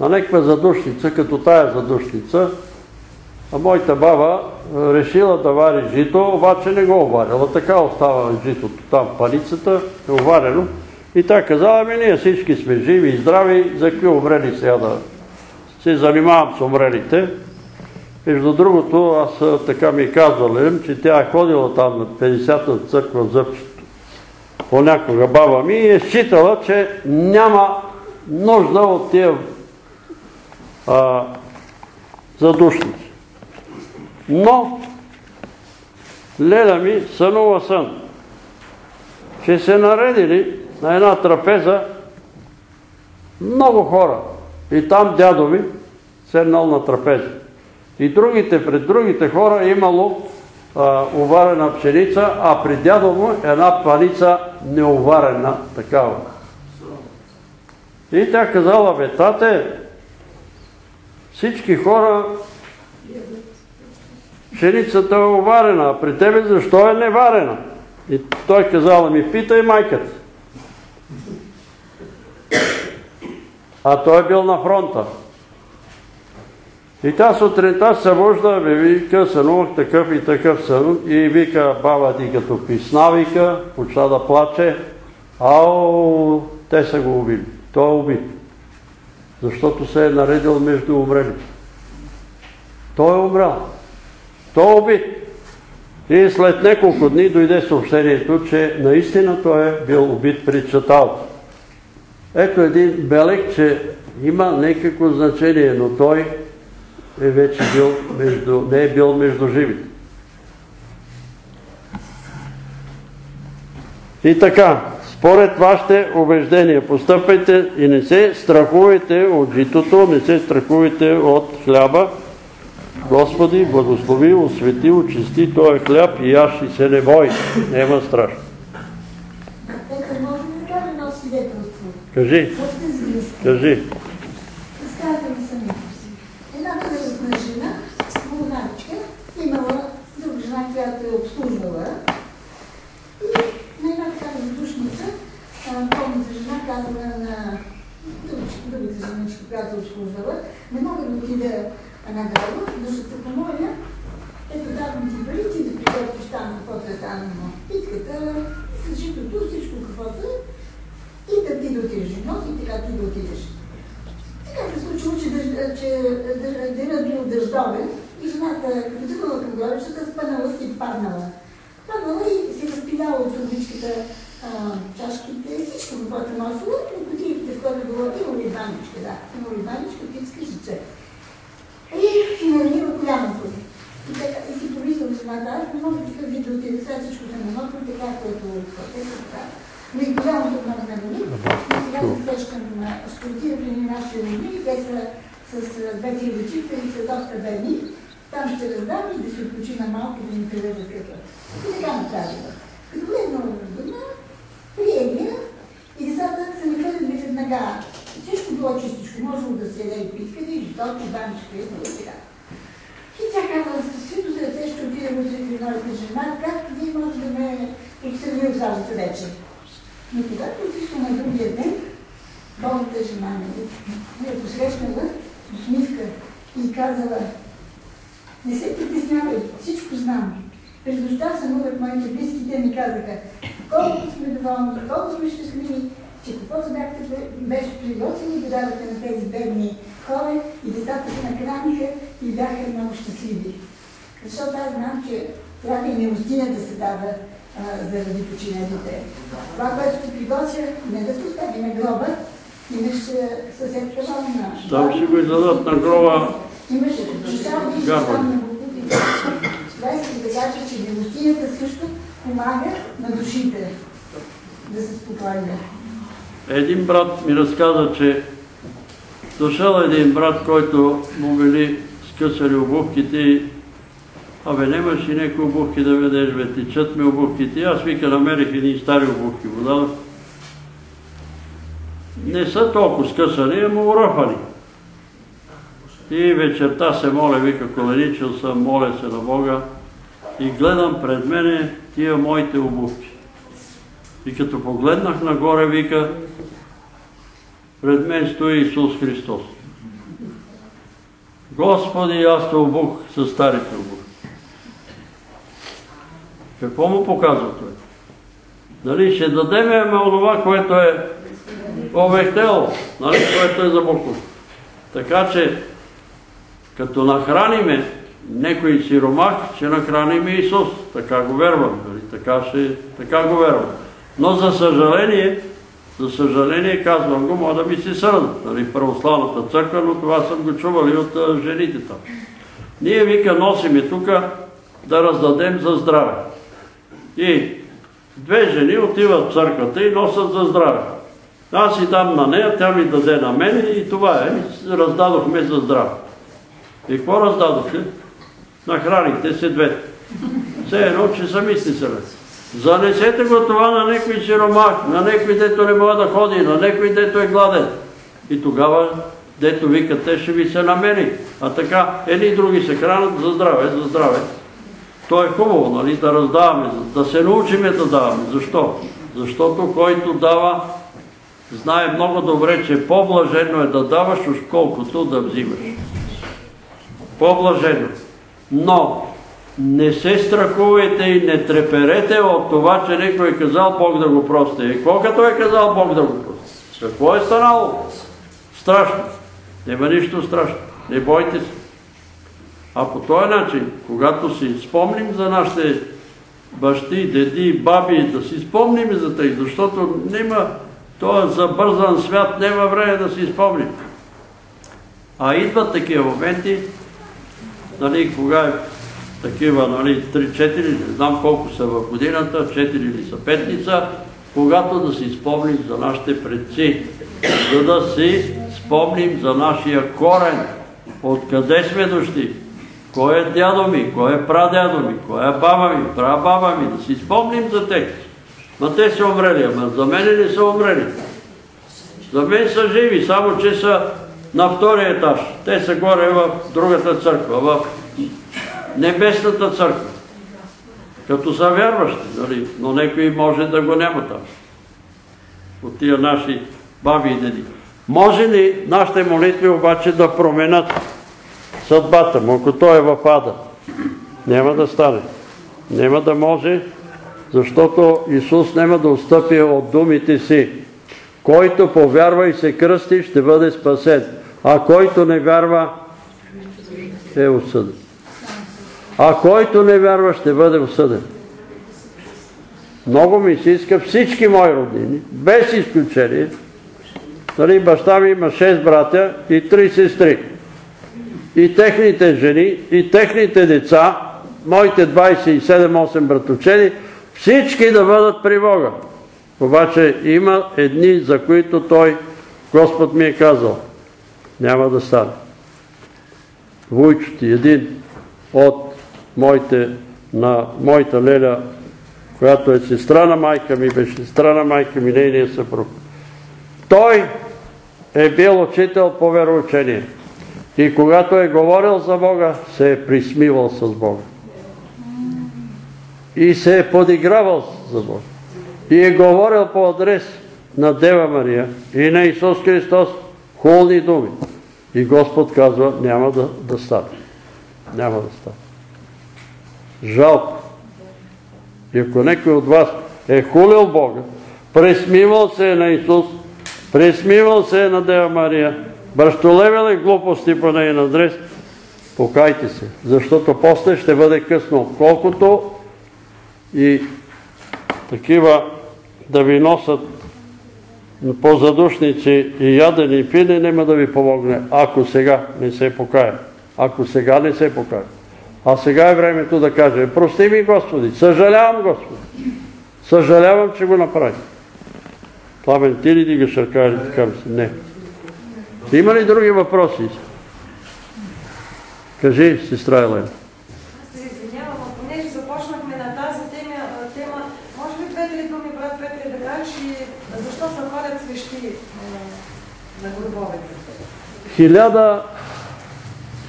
на някаква задушница, като тая задушница, моята баба решила да вари жито, обаче не го оваряла. Така остава житото там, паницата, е оварено. И тя казала, ми ние всички сме живи и здрави, за какви умрели сега да се занимавам с умрелите. Между другото, аз така ми е казвал, че тя е ходила там на 50-та църква Зъбчето. Понякога баба ми е считала, че няма нужда от тия задушници. Но Леля ми сънува сън, че се наредили на една трапеза много хора. И там дядо ми седнал на трапеза. И другите, пред другите хора е имало уварена пшеница, а при дядо му една паница неуварена такава. И тя казала, бе, тате, всички хора пшеницата е оварена, а при тебе защо е неварена? И той казал, ми питай майката. А той е бил на фронта. И тя сутринта се събужда, бе, вика, сънувах такъв и такъв сън. И вика, баба ти като писна, вика, почна да плаче. Ао, те са го убили. Той е убит. Защото се е наредил между умрелите. Той е умрял. Той е убит. И след няколко дни дойде съобщението, че наистина той е бил убит при чаталото. Ето един белег, че има някакво значение, но той е вече бил между, не е бил между живите. И така, според вашите убеждения, постъпайте и не се страхувайте от житото, не се страхувайте от хляба. Господи, благослови, освети, очисти този хляб и яш и се не бой. Нема страшно. Свидетелство? Кажи. Кажи. Разказвате ми самите си. Една възрастна жена, молодачка, имала друга жена, която е обслужвала. И на една такава задушница, помните жена казала на другичка- другата женичка, която е обслужвала, не мога да отида надолу, да ще те помоля, ето давам ти пари, ти да приготвиш там каквото е там питката, житото, всичко каквото е, и да ти да отидеш нос и така ти да отидеш. Така се случило, че, че дъж- денят бил дъждовен и жената, като тръгнала към гробищата, спънала си паднала. Паднала и си разпиляла от турбичката а, чашките, всичко, каквото е носила, и кутиите, в което било, имало и баничка, да, имало и баничка, пицка, жице. И си наранила коляното. И, така, и си помислил жената, аз не мога такъв вид да отида, сега всичко се намоква, така, което е така. Но и голямото много ме боли. И сега се срещам, ще отида при наши родни, те са с две-три дечица и са доста бедни. Там ще раздам и да се отпочина малко да ни превеждат като. И така направила. Като влезнала в дома, приеми я и децата са ми хвърлили веднага. Всичко било чистичко, можело да се яде и питка, житото, и баничка, и било сега. И тя казва, с свито сърце ще отидем утре при новата жена, как вие може да ме отстрани от залата вече. Но когато отишла на другия ден, болната жена ми е посрещнала усмивка и казала, не се притеснявай, всичко знам. През нощта сънувах моите близки, те ми казаха, колко сме доволни, колко сме щастливи, че каквото бяхте, беше приготвени да давате на тези бедни хора и децата се накраниха и бяха много щастливи. Защото аз знам, че трябва и милостиня да се дава а, заради починените. Това, което ще приготвя, не да се остави на гроба, имаш а, съседка болна. Там ще го издадат на гроба Имаш шишал, виж, Гарвани. там на. Това искам да кажа, че милостинята също помага на душите да се спокойни. Един брат ми разказа, че дошъл един брат, който му били скъсали обувките и Абе, нямаш и някои обувки да ведеш, бе, течат ми обувките. Аз вика, намерих едни стари обувки, му дадох. Не са толкова скъсани, ама уръфани. И вечерта се моля, вика, коленичил съм, моля се на Бога и гледам пред мене тия моите обувки. И като погледнах нагоре, вика, пред мен стои Исус Христос. Господи, аз те обух с старите обувки. Какво му показва той? Нали, ще дадеме ама онова, което е овехтело, нали, което е забукло. Така че, като нахраниме некой сиромах, ще нахраниме Исус. Така го вервам. Нали? Така, ще, така го вервам. Но за съжаление, за съжаление казвам го, може да ми се сърдат. Нали, православната църква, но това съм го чувал и от жените там. Ние вика носиме тук да раздадем за здраве. И две жени отиват в църквата и носят за здраве. Аз си дам на нея, тя ми даде на мен и това е. Раздадохме за здраве. И какво раздадохте? Нахранихте се двете. Все едно, че сами сте. Занесете го това на някой сиромах, на някой, дето не може да ходи, на някой, дето е гладен. И тогава, дето викат, те ще ви се намери. А така, едни и други се хранат за здраве, за здраве. То е хубаво, нали, да раздаваме, да се научиме да даваме. Защо? Защото който дава, знае много добре, че по-блажено е да даваш, колкото да взимаш. По-блажено. Но не се страхувайте и не треперете от това, че някой е казал Бог да го прости. И какво е казал Бог да го прости? Какво е станало? Страшно. Нема нищо страшно. Не бойте се. А по този начин, когато си спомним за нашите бащи, деди, баби, да си спомним за тъй, защото нема този забързан свят, няма време да си спомним. А идват такива моменти, нали, кога е такива, нали, 3-4, не знам колко са в годината, 4 или са петница, когато да си спомним за нашите предци, за да си спомним за нашия корен, откъде сме дошли, кой е дядо ми, кой е прадядо ми, кой е баба ми, прабаба ми, да си спомним за тях. Ма те са умрели, ама за мене не са умрели. За мен са живи, само че са на втория етаж. Те са горе в другата църква, в небесната църква. Като са вярващи, нали? но некои може да го няма там. От тия наши баби и деди. Може ли нашите молитви обаче да променят съдбата му, ако той е в ада? Няма да стане. Няма да може, защото Исус няма да отстъпи от думите си. Който повярва и се кръсти, ще бъде спасен. А който не вярва, е осъден. А който не вярва, ще бъде осъден. Много ми се иска всички мои роднини, без изключение. Нали, баща ми има 6 братя и 3 сестри. И техните жени, и техните деца, моите 27-8 братовчени, всички да бъдат при Бога. Обаче има едни, за които Той, Господ ми е казал, няма да стане. Вуйчо ти, един от моите, на моята леля, която е сестра на майка ми, беше сестра на майка ми, нейния съпруг. Той е бил учител по вероучение. И когато е говорил за Бога, се е присмивал с Бога. И се е подигравал за Бога. И е говорил по адрес на Дева Мария и на Исус Христос хулни думи. И Господ казва, няма да, да стане. Няма да стане. Жалко. И ако някой от вас е хулил Бога, пресмивал се е на Исус, пресмивал се е на Дева Мария, бръщолевел е глупости по нейен адрес, покайте се, защото после ще бъде късно. Колкото и такива да ви носят по задушници и ядени и пине, няма да ви помогне, ако сега не се покая. Ако сега не се покая. А сега е времето да каже, прости ми Господи, съжалявам Господи. Съжалявам, че го направи. Пламен, ти ли дигаш ръка или така ми се? Не. Има ли други въпроси? Кажи, сестра Елена. Аз се извинявам, а понеже започнахме на тази тема, тема може ли две-три думи, брат Петре, да кажеш и защо се палят свещи на гробовете? Хиляда,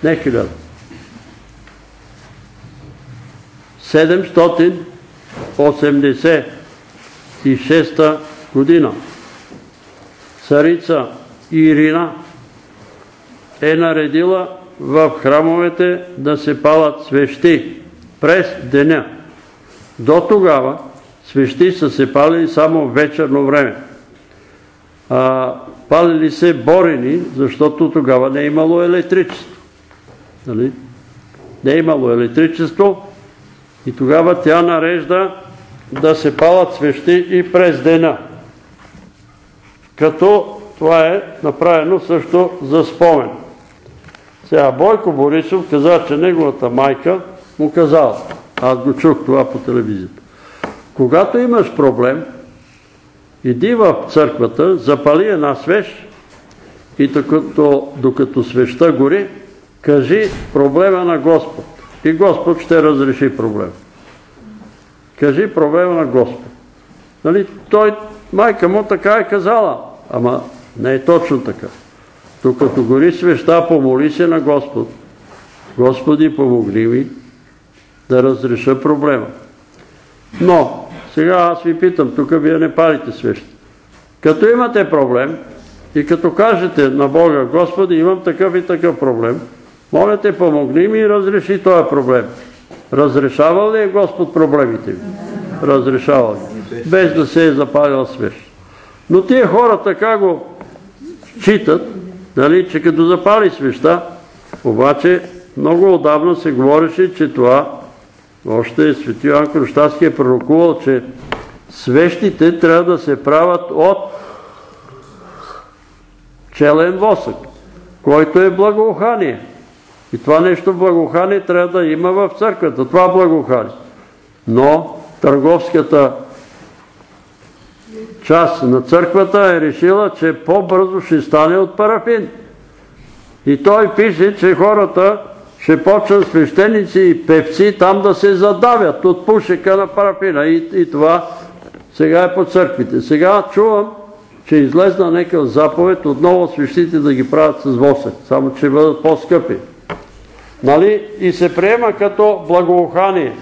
не хиляда, 786 година царица Ирина е наредила в храмовете да се палат свещи през деня. До тогава свещи са се палили само вечерно време. Палили се борени, защото тогава не е имало електричество. Нали? Не е имало електричество и тогава тя нарежда да се палат свещи и през деня. Като това е направено също за спомен. Сега Бойко Борисов каза, че неговата майка му казала, аз го чух това по телевизията. Когато имаш проблем, иди в църквата, запали една свещ и докато, докато свеща гори, кажи проблема на Господ. И Господ ще разреши проблем. Кажи проблема на Господ. Нали, той, майка му така е казала, ама не е точно така. Докато гори свеща, помоли се на Господ. Господи, помогни ми да разреша проблема. Но, сега аз ви питам, тук вие не палите свещи. Като имате проблем и като кажете на Бога, Господи, имам такъв и такъв проблем, моля те, помогни ми и разреши този проблем. Разрешавал ли е Господ проблемите ви? Разрешавал ли? Без да се е запалил свещ. Но тия хора така го читат, нали, че като запали свеща, обаче много отдавна се говореше, че това още свети Йоан Крощарски е пророкувал, че свещите трябва да се правят от челен восък, който е благоухание. И това нещо благоухание трябва да има в църквата, това благоухание. Но търговската част на църквата е решила, че по-бързо ще стане от парафин. И той пише, че хората ще почнат свещеници и певци там да се задавят от пушека на парафина. И, това сега е по църквите. Сега чувам, че излезна някакъв заповед отново свещите да ги правят с восък, само че бъдат по-скъпи. Нали? И се приема като благоухание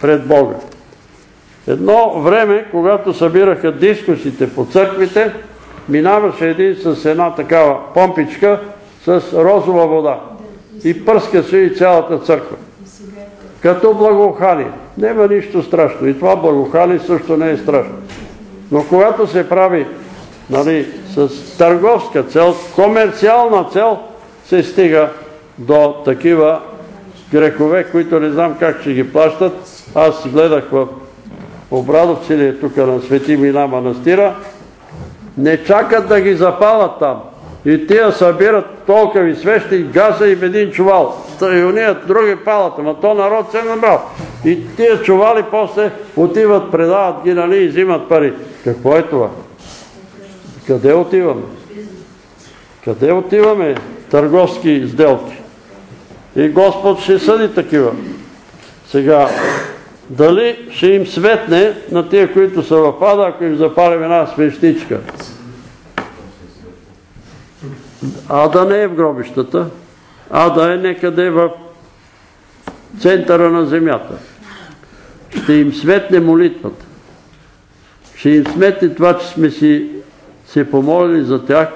пред Бога. Едно време, когато събираха дискусите по църквите, минаваше един с една такава помпичка с розова вода и пръскаше и цялата църква. Като благоухание. Нема нищо страшно. И това благоухание също не е страшно. Но когато се прави нали, с търговска цел, комерциална цел, се стига до такива грехове, които не знам как ще ги плащат. Аз гледах в Обрадовци е тук на Свети Мина манастира, не чакат да ги запалят там. И тия събират толкова и свещи, газа и в един чувал. И уния други палат, ама то народ се е набрал. И тия чували после отиват, предават ги, нали, и взимат пари. Какво е това? Къде отиваме? Къде отиваме? Търговски сделки. И Господ ще съди такива. Сега, дали ще им светне на тия, които са в ада, ако им запалим една свещичка? Ада не е в гробищата, ада е некъде в центъра на земята. Ще им светне молитвата. Ще им сметне това, че сме си се помолили за тях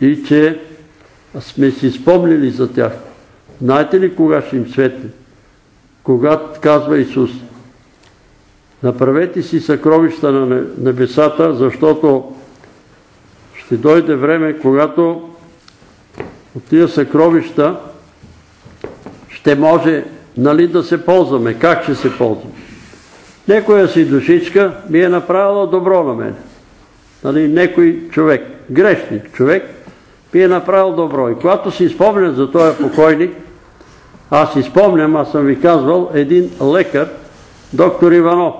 и че сме си спомнили за тях. Знаете ли кога ще им светне? Когато казва Исус, направете си съкровища на небесата, защото ще дойде време, когато от тия съкровища ще може нали, да се ползваме. Как ще се ползваме? Некоя си душичка ми е направила добро на мен. Нали, некой човек, грешник човек, ми е направил добро. И когато си спомня за този покойник, аз си спомням, аз съм ви казвал, един лекар, доктор Иванов.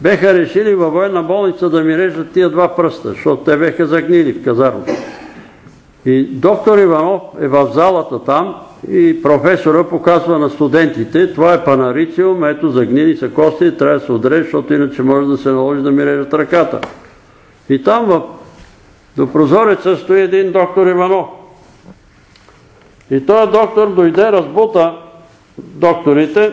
Беха решили във военна болница да ми режат тия два пръста, защото те беха загнили в казармата. И доктор Иванов е в залата там и професора показва на студентите, това е панарициум, ето загнили са кости, трябва да се отреже, защото иначе може да се наложи да ми режат ръката. И там в, до прозореца стои един доктор Иванов. И този доктор дойде, разбута докторите,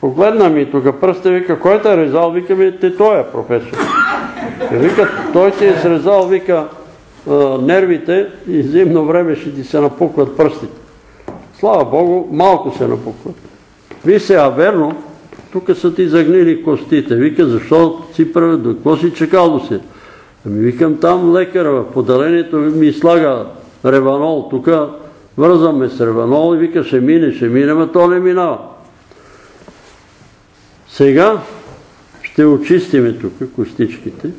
погледна ми тук пръста, вика, кой те е резал? Вика ми, те той е професор. И вика, той ти е срезал, вика, нервите и зимно време ще ти се напукват пръстите. Слава Богу, малко се напукват. Ви се, а верно, тук са ти загнили костите. Вика, защо си прави, до какво си чекал до си? Ами викам там лекара в поделението ми слага реванол. Тук вързаме с реванол и вика, ще мине, ще мине, но то не минава. Сега ще очистиме тук костичките.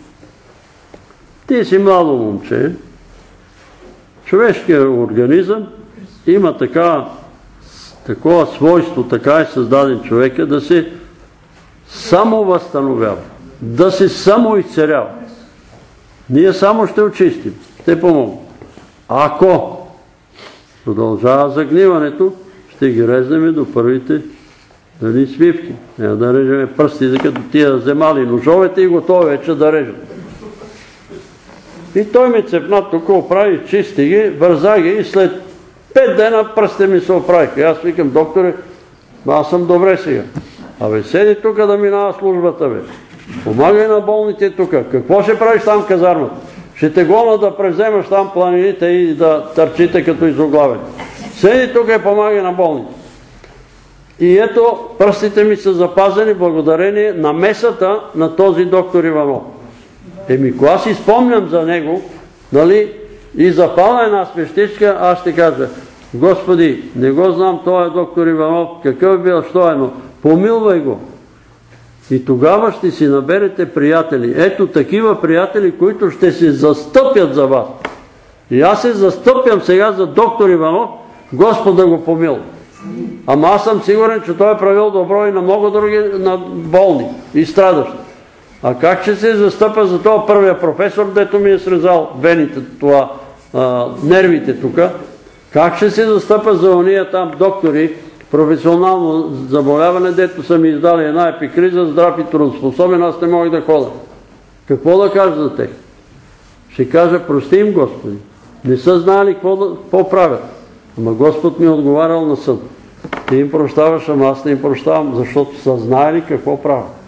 Ти си младо момче, човешкият организъм има такова свойство, така е създаден човека, да се само възстановява, да се само изцерява. Ние само ще очистим, ще помогнем. Ако продължава загниването, ще ги резнем до първите свивки. Няма да режеме пръстите, като тия вземали ножовете и готови вече да режат. И той ми цепна тук, оправи, чисти ги, върза ги и след пет дена пръсте ми се оправиха. Аз викам, докторе, аз съм добре сега. Абе, седи тук да минава службата, бе. Помагай на болните тук. Какво ще правиш там казармата? Ще те гона да превземаш там планините и да търчите като изоглавен. Седи тук и помагай на болните. И ето, пръстите ми са запазени благодарение на месата на този доктор Иванов. Еми, кога си спомням за него, нали, и запала една свещичка, аз ще кажа, Господи, не го знам, той е доктор Иванов, какъв бил, що е, но помилвай го. И тогава ще си наберете приятели. Ето такива приятели, които ще се застъпят за вас. И аз се застъпям сега за доктор Иванов, Господ да го помилва. Ама аз съм сигурен, че той е правил добро и на много други на болни и страдащи. А как ще се застъпа за това първия професор, дето ми е срезал вените, това, нервите тук? Как ще се застъпа за ония там доктори, професионално заболяване, дето са ми издали една епикриза, здрав и трудоспособен, аз не мога да хода. Какво да кажа за тях? Ще кажа, прости им Господи. Не са знали какво правят. Ама Господ ми е отговарял на съд. Ти им прощаваш, ама аз не им прощавам, защото са знаели какво правят.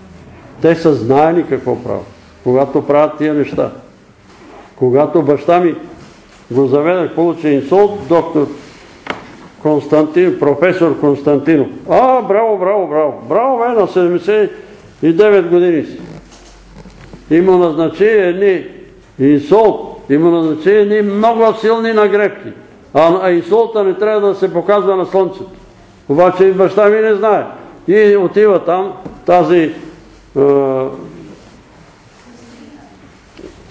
Те са знаели какво правят, когато правят тия неща. Когато баща ми го заведах, получи инсулт, доктор Константин, професор Константинов. А, браво, браво, браво. Браво, бе, на 79 години си. Има назначи едни инсулт, има назначи едни много силни нагребки. А, инсулта не трябва да се показва на слънцето. Обаче и баща ми не знае. И отива там, тази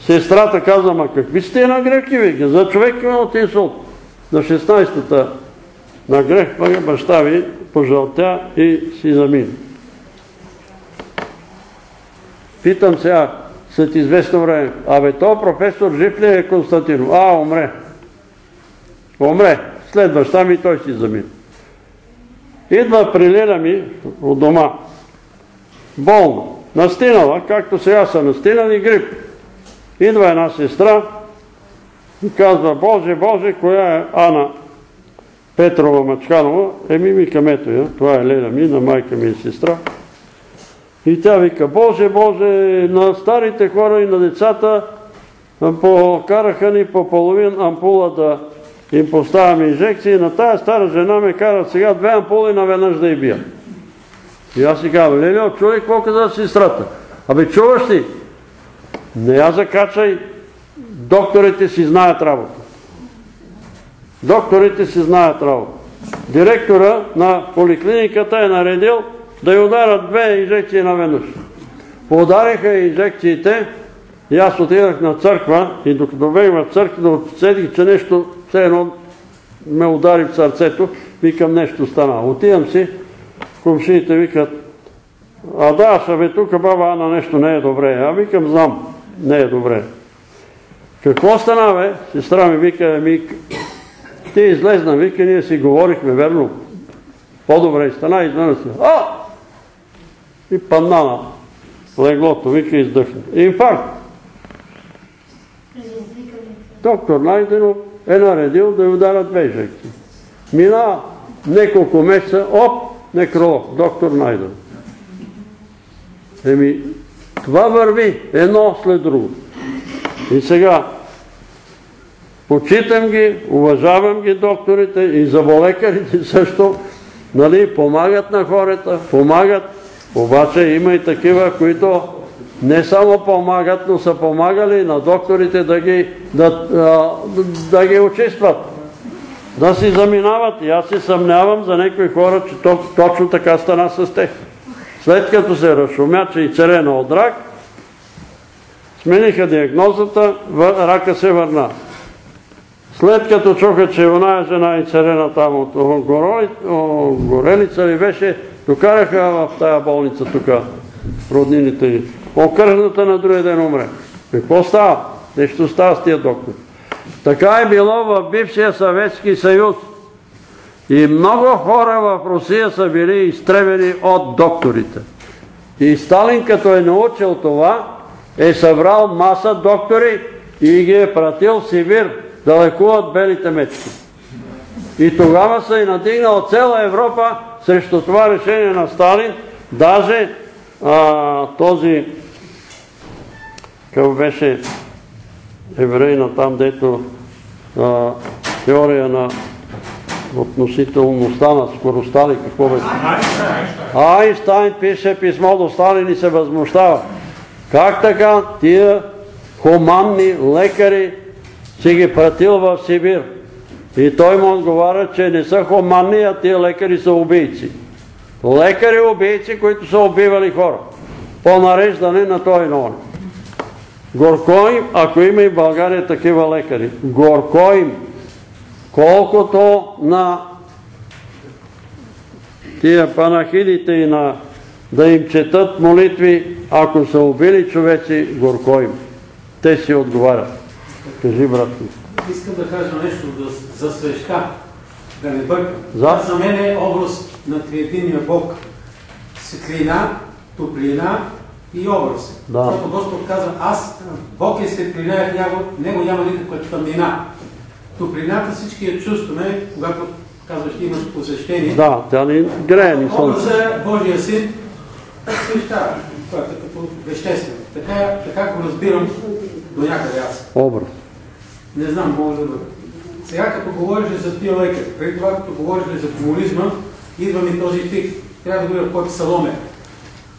сестрата казва, ма какви сте нагребки, вика, за човек има от инсулт. На 16-та на грех баща ви пожълтя и си замина. Питам сега, след известно време, абе, то професор жив ли е Константинов? А, умре. Умре. След баща ми той си замина. Идва при Леля ми от дома. Болна. Настинала, както сега са настинали грип. Идва една сестра и казва, Боже, Боже, коя е Ана Петрова Мачканова? Еми ми камето я, това е Леля ми, на майка ми и сестра. И тя вика, Боже, Боже, на старите хора и на децата покараха ни по половин ампула да им поставяме инжекции. На тая стара жена ме карат сега две ампули наведнъж да й бия. И аз си казвам, Лелио, чули какво каза сестрата? Абе, чуваш ли? Не я закачай, докторите си знаят работа. Докторите си знаят работа. Директора на поликлиниката е наредил да й ударят две инжекции наведнъж. Подариха инжекциите и аз отидах на църква и докато бех в църква, да отседих, че нещо все едно ме удари в сърцето, викам нещо стана. Отивам си, комшините викат, а да, ще бе тук баба Ана нещо не е добре. А викам, знам, не е добре. Какво стана, бе? Сестра ми вика, ми, ти излезна, вика, ние си говорихме, верно, по-добре стана, извън се. А! И падна на леглото, вика, издъхна. Инфаркт. Доктор Найденов е наредил да й ударят инжекции. Мина неколко месеца, оп, некролог, доктор Найденов. Еми, това върви едно след друго. И сега, почитам ги, уважавам ги докторите и заболекарите [LAUGHS] също, нали, помагат на хората, помагат, обаче има и такива, които не само помагат, но са помагали на докторите да ги, да ги очистват, да си заминават. И аз се съмнявам за някои хора, че точно така стана с тех. След като се разшумя, че и царена от рак, смениха диагнозата, рака се върна. След като чуха, че оная жена и царена там от Горелица ли беше, докараха в тая болница тук, роднините ни. Окръжната на другия ден умре. Какво става? Нещо става с тия доктор. Така е било в бившия Съветски съюз. И много хора в Русия са били изтребени от докторите. И Сталин, като е научил това, е събрал маса доктори и ги е пратил в Сибир да лекуват белите мечки. И тогава се е надигнала цяла Европа срещу това решение на Сталин. Даже този, какъв беше еврейна там, дето теория на относителността на скоростта ли, какво беше? Айнштайн пише писмо до Сталин и се възмущава. Как така тия хуманни лекари си ги пратил в Сибир? И той му отговаря, че не са хуманни, а тия лекари са убийци. Лекари убийци, които са убивали хора. По нареждане на той и Горко им, ако има и в България такива лекари, горко им, колкото на тия панахидите и на да им четат молитви, ако са убили човеци, горко им. Те си отговарят. Кажи, брат ми. Искам да кажа нещо за, за свеща, да не бъркам. За? Това за мен е образ на триединия Бог. Светлина, топлина и образ. Да. Защото Господ каза, аз, Бог е светлина него, него няма никаква тъмнина. Топлината всички я чувстваме, когато казваш, ти имаш посещение. Да, тя ни грее ни слънце. Е Божия син, свещава. Това е като веществено. Така, така го разбирам до някъде аз. Образ. Не знам, може да бъде. Сега като говориш за тия лекари, преди това като говориш за комунизма, идва ми този стих. Трябва да го в кой псалом е.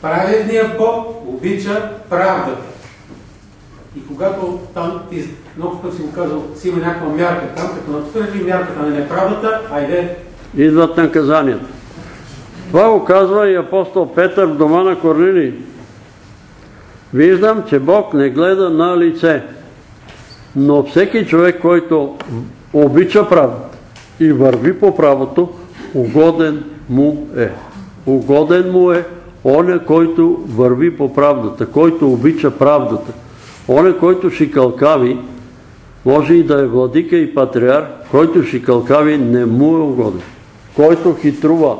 Праведният Бог обича правдата. И когато там, ти много път си го казал, си има някаква мярка там, като надхвърли мярката на неправдата, айде, Идват наказанията. Това го казва и апостол Петър в дома на Корнилий. Виждам, че Бог не гледа на лице, но всеки човек, който обича правдата и върви по правото, угоден му е. Угоден му е оня, който върви по правдата, който обича правдата. Оня, който шикалкави, може и да е владика и патриар, който шикалкави не му е угоден. Който хитрува,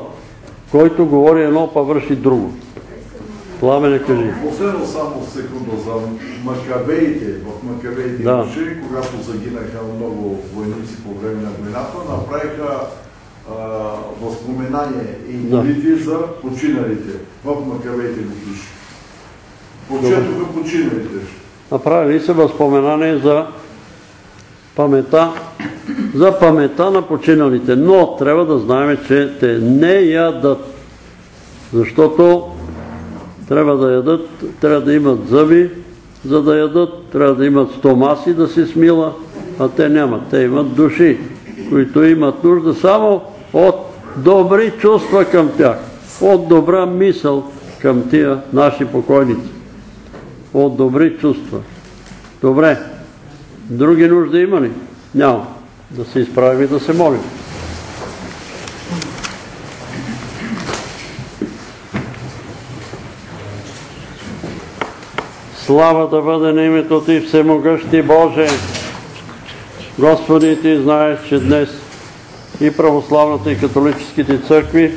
който говори едно, па върши друго. Пламене кажи. Последно само секунда за Макабеите. В Макабеите Да. когато загинаха много войници по време на войната, направиха възпоменание и Да. молитви за починалите. В Макабеите го пише. Почетоха починалите. Направили се възпоменание за памета, за памета на починалите. Но трябва да знаем, че те не ядат. Защото трябва да ядат, трябва да имат зъби, за да ядат, трябва да имат стомаси да се смила, а те нямат. Те имат души, които имат нужда само от добри чувства към тях, от добра мисъл към тия наши покойници, от добри чувства. Добре, други нужди има ли? Няма. Да се изправим и да се молим. Слава да бъде на името Ти, Всемогъщи Боже! Господи, Ти знаеш, че днес и православната и католическите църкви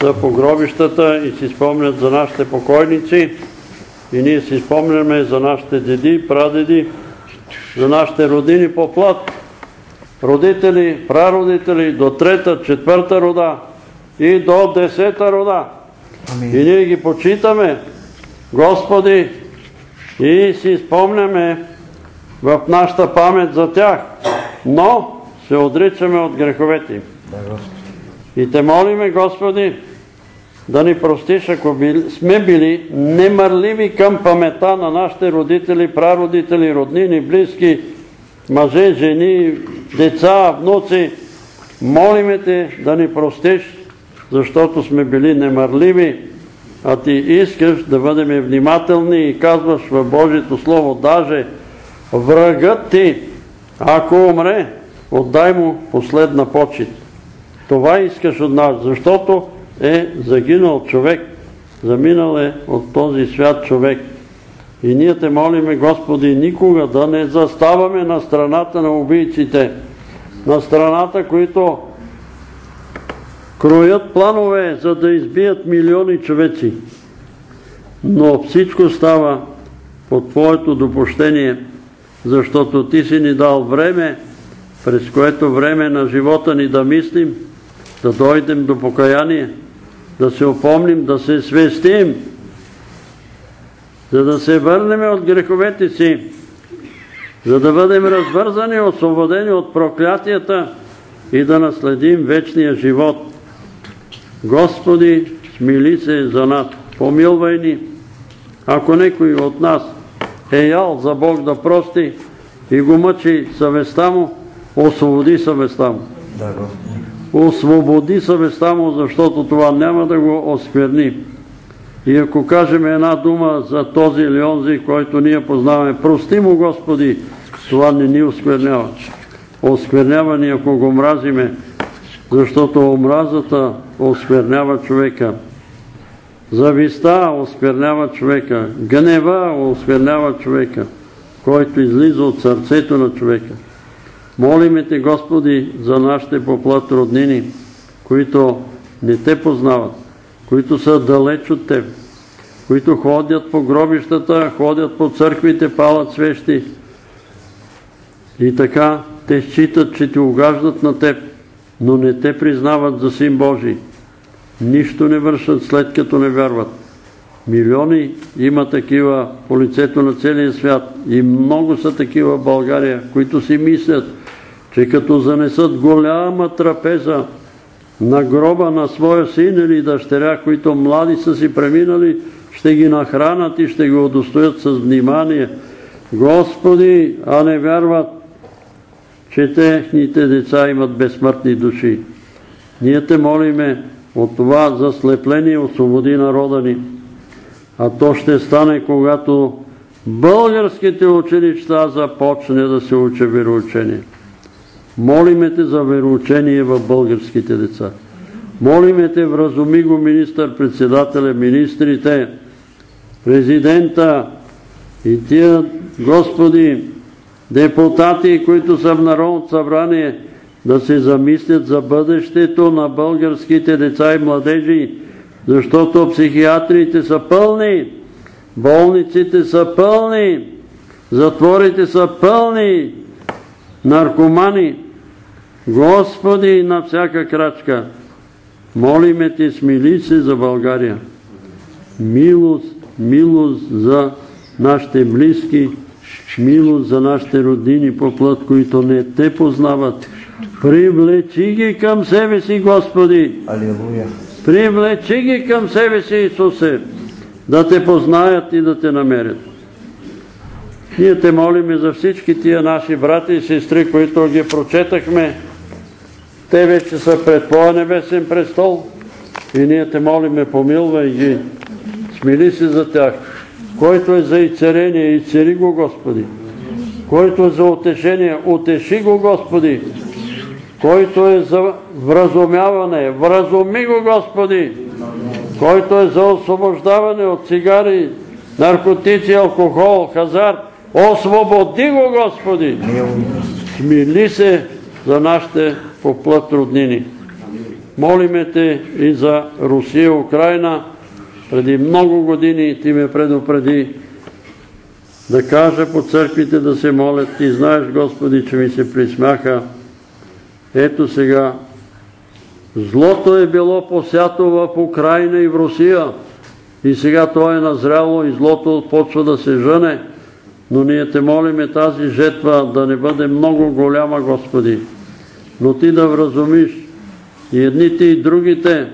са по гробищата и си спомнят за нашите покойници. И ние си спомняме за нашите деди, прадеди, за нашите родини по плът, родители, прародители до трета, четвърта рода и до десета рода. И ние ги почитаме, Господи, и си спомняме в нашата памет за тях, но се отричаме от греховете. И те молиме, Господи, да ни простиш, ако били, сме били немърливи към памета на нашите родители, прародители, роднини, близки, мъже, жени, деца, внуци. Молиме Те да ни простиш, защото сме били немърливи, а Ти искаш да бъдем внимателни и казваш в Божието Слово, даже врагът Ти, ако умре, отдай му последна почет. Това искаш от нас, защото е загинал човек, заминал е от този свят човек. И ние те молиме, Господи, никога да не заставаме на страната на убийците, на страната, които кроят планове, за да избият милиони човеци. Но всичко става по Твоето допущение защото Ти си ни дал време, през което време на живота ни да мислим, да дойдем до покаяние, да се опомним, да се свестим, за да се върнем от греховете си, за да бъдем развързани, освободени от проклятията и да наследим вечния живот. Господи, смили се за нас, помилвай ни. Ако некой от нас е ял за Бог да прости и го мъчи съвестта му, освободи съвестта му. Освободи съвестта му, защото това няма да го оскверни. И ако кажем една дума за този или онзи, който ние познаваме, прости му Господи, това не ни осквернява. Осквернява ни, ако го мразиме, защото омразата осквернява човека. Зависта осквернява човека. Гнева осквернява човека, който излиза от сърцето на човека. Молиме Те, Господи, за нашите поплат роднини, които не Те познават, които са далеч от Теб, които ходят по гробищата, ходят по църквите, палят свещи. И така те считат, че Ти угаждат на Теб, но не Те признават за Син Божий. Нищо не вършат след като не вярват. Милиони има такива по лицето на целия свят и много са такива в България, които си мислят, че като занесат голяма трапеза на гроба на своя син или дъщеря, които млади са си преминали, ще ги нахранат и ще го удостоят с внимание. Господи, а не вярват, че техните деца имат безсмъртни души. Ние те молиме от това заслепление освободи народа ни. А то ще стане, когато българските училища започне да се уча вероучение. Молиме те за вероучение в българските деца. Молиме те, вразуми го министър-председателя, министрите, президента и тия, Господи, депутати, които са в Народното събрание, да се замислят за бъдещето на българските деца и младежи, защото психиатриите са пълни, болниците са пълни, затворите са пълни, наркомани. Господи, на всяка крачка, молиме Ти, смили се за България. Милост, милост за нашите близки, милост за нашите родини по плът, които не Те познават. Привлечи ги към себе си, Господи. Алилуя. Привлечи ги към себе си, Исусе, да Те познаят и да Те намерят. Ние Те молиме за всички тия наши брати и сестри, които ги прочетахме. Те вече са пред Твоя небесен престол и ние Те молиме, помилвай ги, смили се за тях. Който е за изцерение, изцери го, Господи. Който е за утешение, утеши го, Господи. Който е за вразумяване, вразуми го, Господи. Който е за освобождаване от цигари, наркотици, алкохол, хазарт, освободи го, Господи. Смили се за нашите поплът роднини. Молиме Те и за Русия, Украина. Преди много години Ти ме предупреди да кажа по църквите да се молят. Ти знаеш, Господи, че ми се присмяха. Ето сега, злото е било посято в Украина и в Русия. И сега то е назряло и злото почва да се жъне. Но ние те молиме тази жетва да не бъде много голяма, Господи. Но Ти да вразумиш и едните и другите,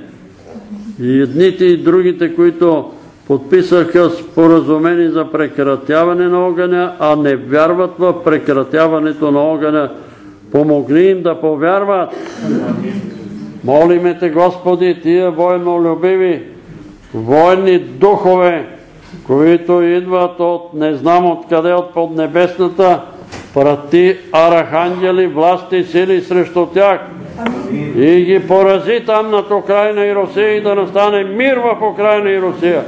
и едните и другите, които подписаха споразумени за прекратяване на огъня, а не вярват в прекратяването на огъня. Помогни им да повярват. Молиме Те, Господи, Тия военнолюбиви, военни духове, които идват от не знам откъде, от поднебесната, прати архангели, власти, сили срещу тях и ги порази там над Украина и Русия и да настане мир в Украина и Русия.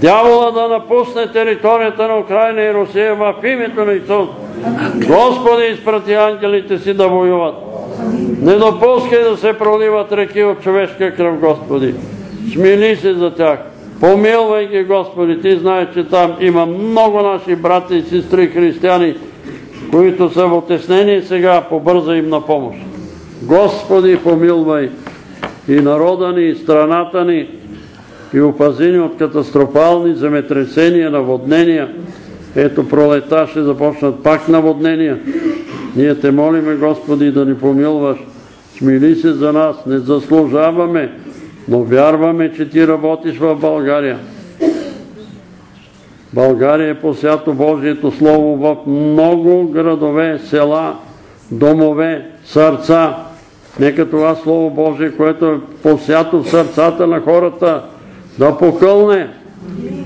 Дявола да напусне територията на Украина и Русия в името на Исус. Господи, изпрати ангелите си да воюват. Не допускай да се проливат реки от човешка кръв, Господи. Смили се за тях. Помилвай ги, Господи. Ти знаеш, че там има много наши брати и сестри християни които са в отеснение сега, побърза им на помощ. Господи, помилвай и народа ни, и страната ни, и опази ни от катастрофални земетресения, наводнения. Ето пролета ще започнат пак наводнения. Ние те молиме, Господи, да ни помилваш. Смили се за нас, не заслужаваме, но вярваме, че Ти работиш в България. България е посято Божието Слово в много градове, села, домове, сърца. Нека това Слово Божие, което е посято в сърцата на хората, да покълне,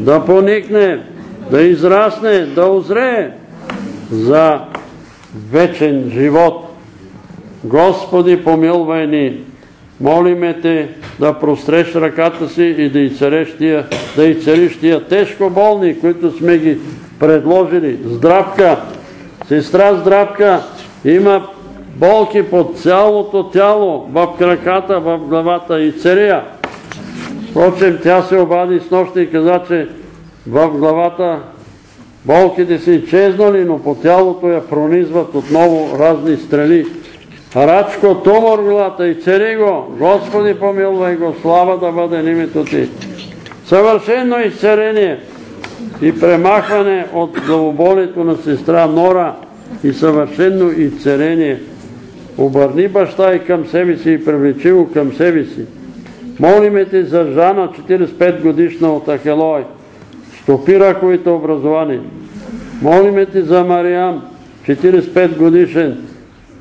да поникне, да израсне, да озрее за вечен живот. Господи, помилвай ни! Молиме Те да простреш ръката си и да изцереш тия, да изцериш тия тежко болни, които сме ги предложили. Здравка, сестра Здравка, има болки по цялото тяло, в краката, в главата и цария. Впрочем, тя се обади с нощта и каза, че в главата болките са изчезнали, но по тялото я пронизват отново разни стрели. Рачко, тумор глата и цери го, Господи помилвай го, слава да бъде името Ти. Съвършено изцерение и премахване от главоболието на сестра Нора и съвършено изцерение. Обърни баща и към себе си и привлечи го към себе си. Молиме Ти за Жана, 45 годишна от Ахелой. Стопи раковите образование. Молиме Ти за Мариам, 45 годишен.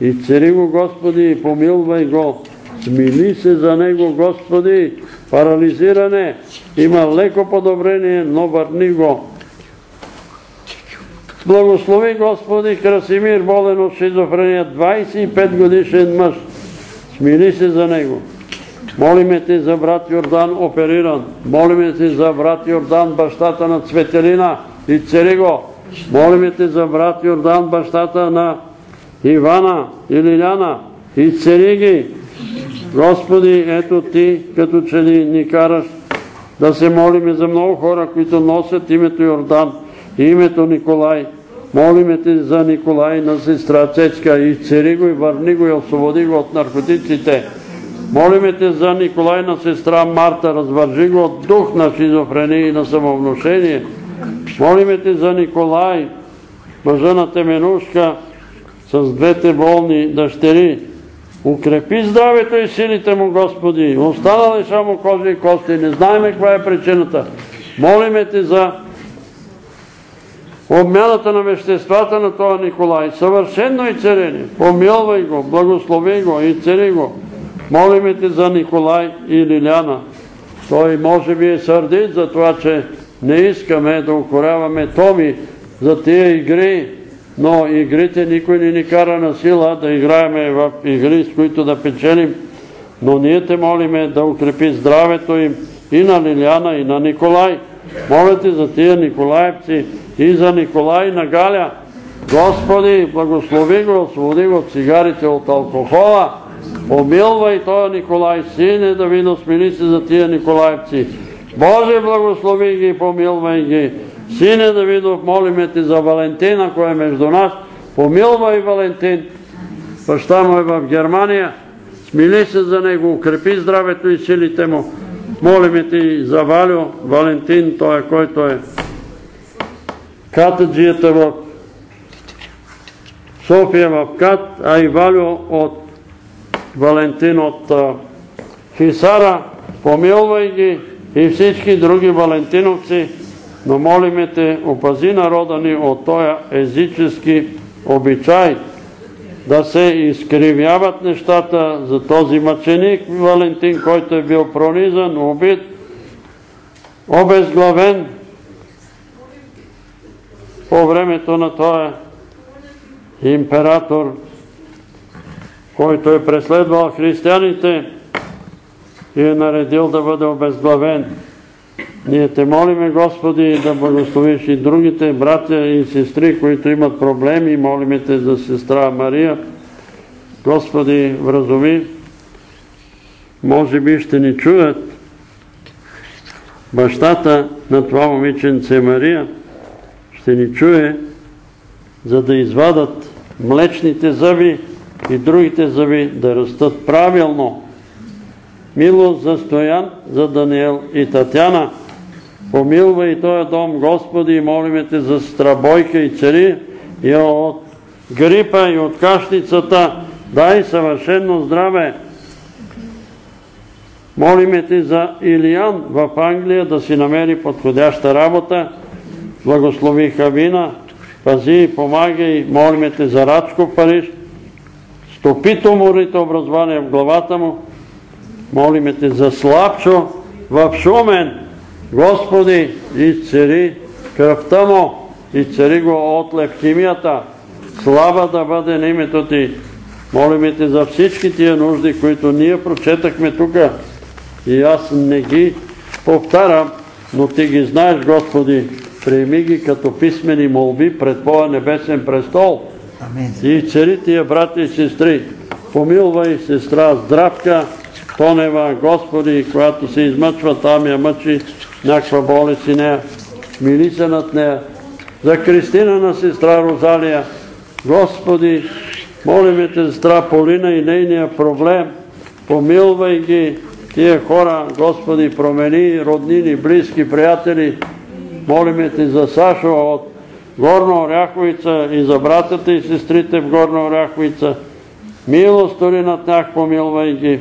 И цари го, Господи, помилвай го. Смили се за него, Господи. Парализиране. Има леко подобрение, но върни го. Благослови, Господи, Красимир, болен от шизофрения, 25 годишен мъж. Смили се за него. Молиме Ти за брат Йордан опериран. Молиме Ти за брат Йордан, бащата на Цветелина и цари го. Молиме Ти за брат Йордан, бащата на Ивана и Лиляна и цари ги. Господи, ето Ти, като че ли ни караш да се молиме за много хора, които носят името Йордан и името Николай. Молиме Ти за Николай на сестра Цецка и цари го и върни го и освободи го от наркотиците. Молиме Те за Николай на сестра Марта, развържи го от дух на шизофрения и на самовнушение. Молиме Те за Николай, мъжа на Теменушка, с двете болни дъщери. Укрепи здравето и силите му, Господи. Остана ли само кожи и кости? Не знаем каква е причината. Молиме Те за обмяната на веществата на това Николай. Съвършено и царение. Помилвай го, благослови го и цари го. Молиме Те за Николай и Лиляна. Той може би е сърдит за това, че не искаме да укоряваме Томи за тия игри, но игрите никой не ни кара на сила да играеме в игри, с които да печелим. Но ние те молиме да укрепи здравето им и на Лиляна, и на Николай. Моля Те за тия Николаевци и за Николай на Галя. Господи, благослови го, освободи го от цигарите, от алкохола. Помилвай този Николай, сине Давидо, смили се за тия Николаевци. Боже, благослови ги, помилвай ги. Сине Давидов, молиме Ти за Валентина, кой е между нас. Помилвай Валентин. Баща му е в Германия. Смили се за него, укрепи здравето и силите му. Молиме Ти за Валю, Валентин, той е който е катаджията в София в Кат, а и Валю от Валентин от Хисара. Помилвай ги и всички други валентиновци, но молиме Те, опази народа ни от този езически обичай, да се изкривяват нещата за този мъченик Валентин, който е бил пронизан, убит, обезглавен по времето на този император, който е преследвал християните и е наредил да бъде обезглавен. Ние те молиме, Господи, да благословиш и другите братя и сестри, които имат проблеми. Молиме Те за сестра Мария. Господи, вразуми, може би ще ни чуят бащата на това момиченце Мария, ще ни чуе, за да извадат млечните зъби и другите зъби да растат правилно. Милост за Стоян, за Даниел и Татяна. Помилвай и този дом, Господи, и молиме Те за Страбойка и цари и от грипа и от кашницата. Дай съвършено здраве. Молиме Те за Илиян в Англия да си намери подходяща работа. Благослови Хавина, пази и помагай. Молиме Те за Рачко Париж. Стопито морите образование в главата му. Молиме Те за Слабчо в Шумен. Господи, изцери кръвта му, изцери го от левкимията. Слава да бъде на името Ти. Молиме Те за всички тия нужди, които ние прочетахме тук. И аз не ги повтарям, но Ти ги знаеш, Господи. Приеми ги като писмени молби пред Твоя небесен престол. И цари тия брати и сестри. Помилвай сестра Здравка, Тонева, Господи, която се измъчва там, я мъчи някаква болест и нея. Мили се над нея. За Кристина на сестра Розалия. Господи, молиме Те, сестра Полина и нейния проблем. Помилвай ги, тия хора, Господи, промени роднини, близки, приятели. Молиме Те за Сашо от Горна Оряховица и за братята и сестрите в Горна Оряховица. Милостори над тях, помилвай ги.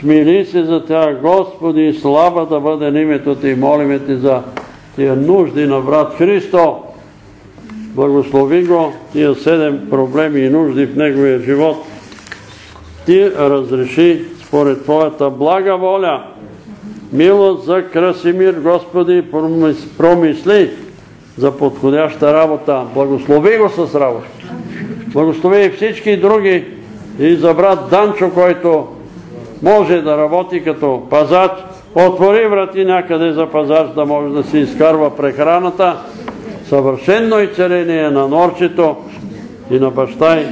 Смили се за тях, Господи, слава да бъде на името Ти. Молиме Ти за тия нужди на брат Христо. Благослови го, тия седем проблеми и нужди в неговия живот. Ти разреши според Твоята блага воля. Милост за Красимир, Господи, промисли за подходяща работа. Благослови го с работа. Благослови и всички други и за брат Данчо, който може да работи като пазач, отвори врати някъде за пазач, да може да си изкарва прехраната, съвършенно и целение на норчето и на баща й.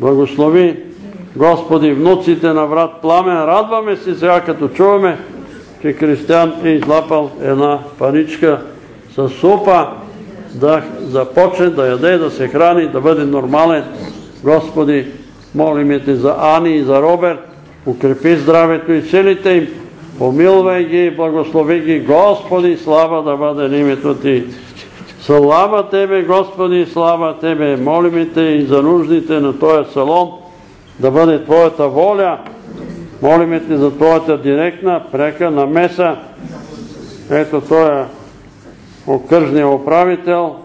Благослови, Господи, внуците на брат Пламен. Радваме се сега, като чуваме, че Кристиян е излапал една паничка с супа, да започне да яде, да се храни, да бъде нормален. Господи, молиме Те за Ани и за Роберт, укрепи здравето и силите им, помилвай ги, благослови ги, Господи, слава да бъде името Ти. Слава Тебе, Господи, слава Тебе, молиме Те и за нуждите на този салон, да бъде Твоята воля, молиме Те за Твоята директна, прека намеса. Ето той е окръжния управител,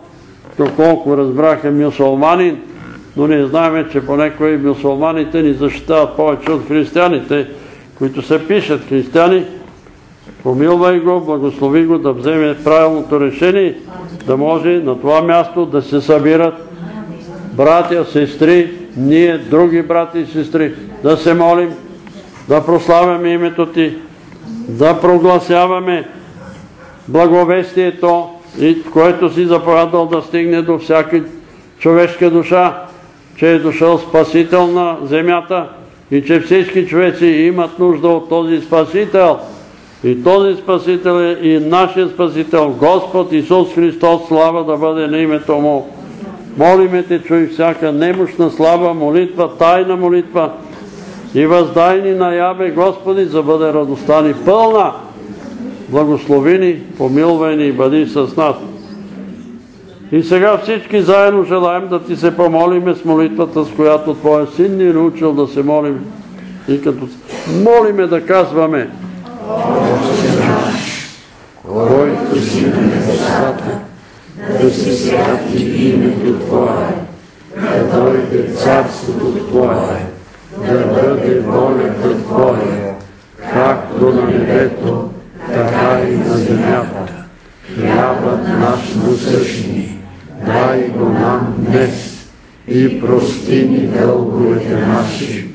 доколко разбрах е мюсулманин, но ние знаем, че понекои мюсулманите ни защитават повече от християните, които се пишат християни. Помилвай го, благослови го да вземе правилното решение, да може на това място да се събират братя, сестри, ние, други брати и сестри, да се молим, да прославяме името Ти, да прогласяваме благовестието, което си заповядал да стигне до всяка човешка душа, че е дошъл Спасител на земята и че всички човеци имат нужда от този Спасител. И този Спасител е и нашия Спасител, Господ Исус Христос, слава да бъде на името Му. Молиме Те, чуй всяка немощна слава, молитва, тайна молитва и въздайни наяве, Господи, за бъде радостта ни пълна. Благослови ни, помилвай ни и бъди с нас. И сега всички заедно желаем да ти се помолиме с молитвата, с която Твоя син ни е научил да се молим. И като молиме да казваме който си на небесата, да се святи името Твое, да дойде царството Твое, да бъде волята Твоя, както на небето, така и на земята. Хлябът наш насъщни, дай го нам днес и прости ни дълговете наши,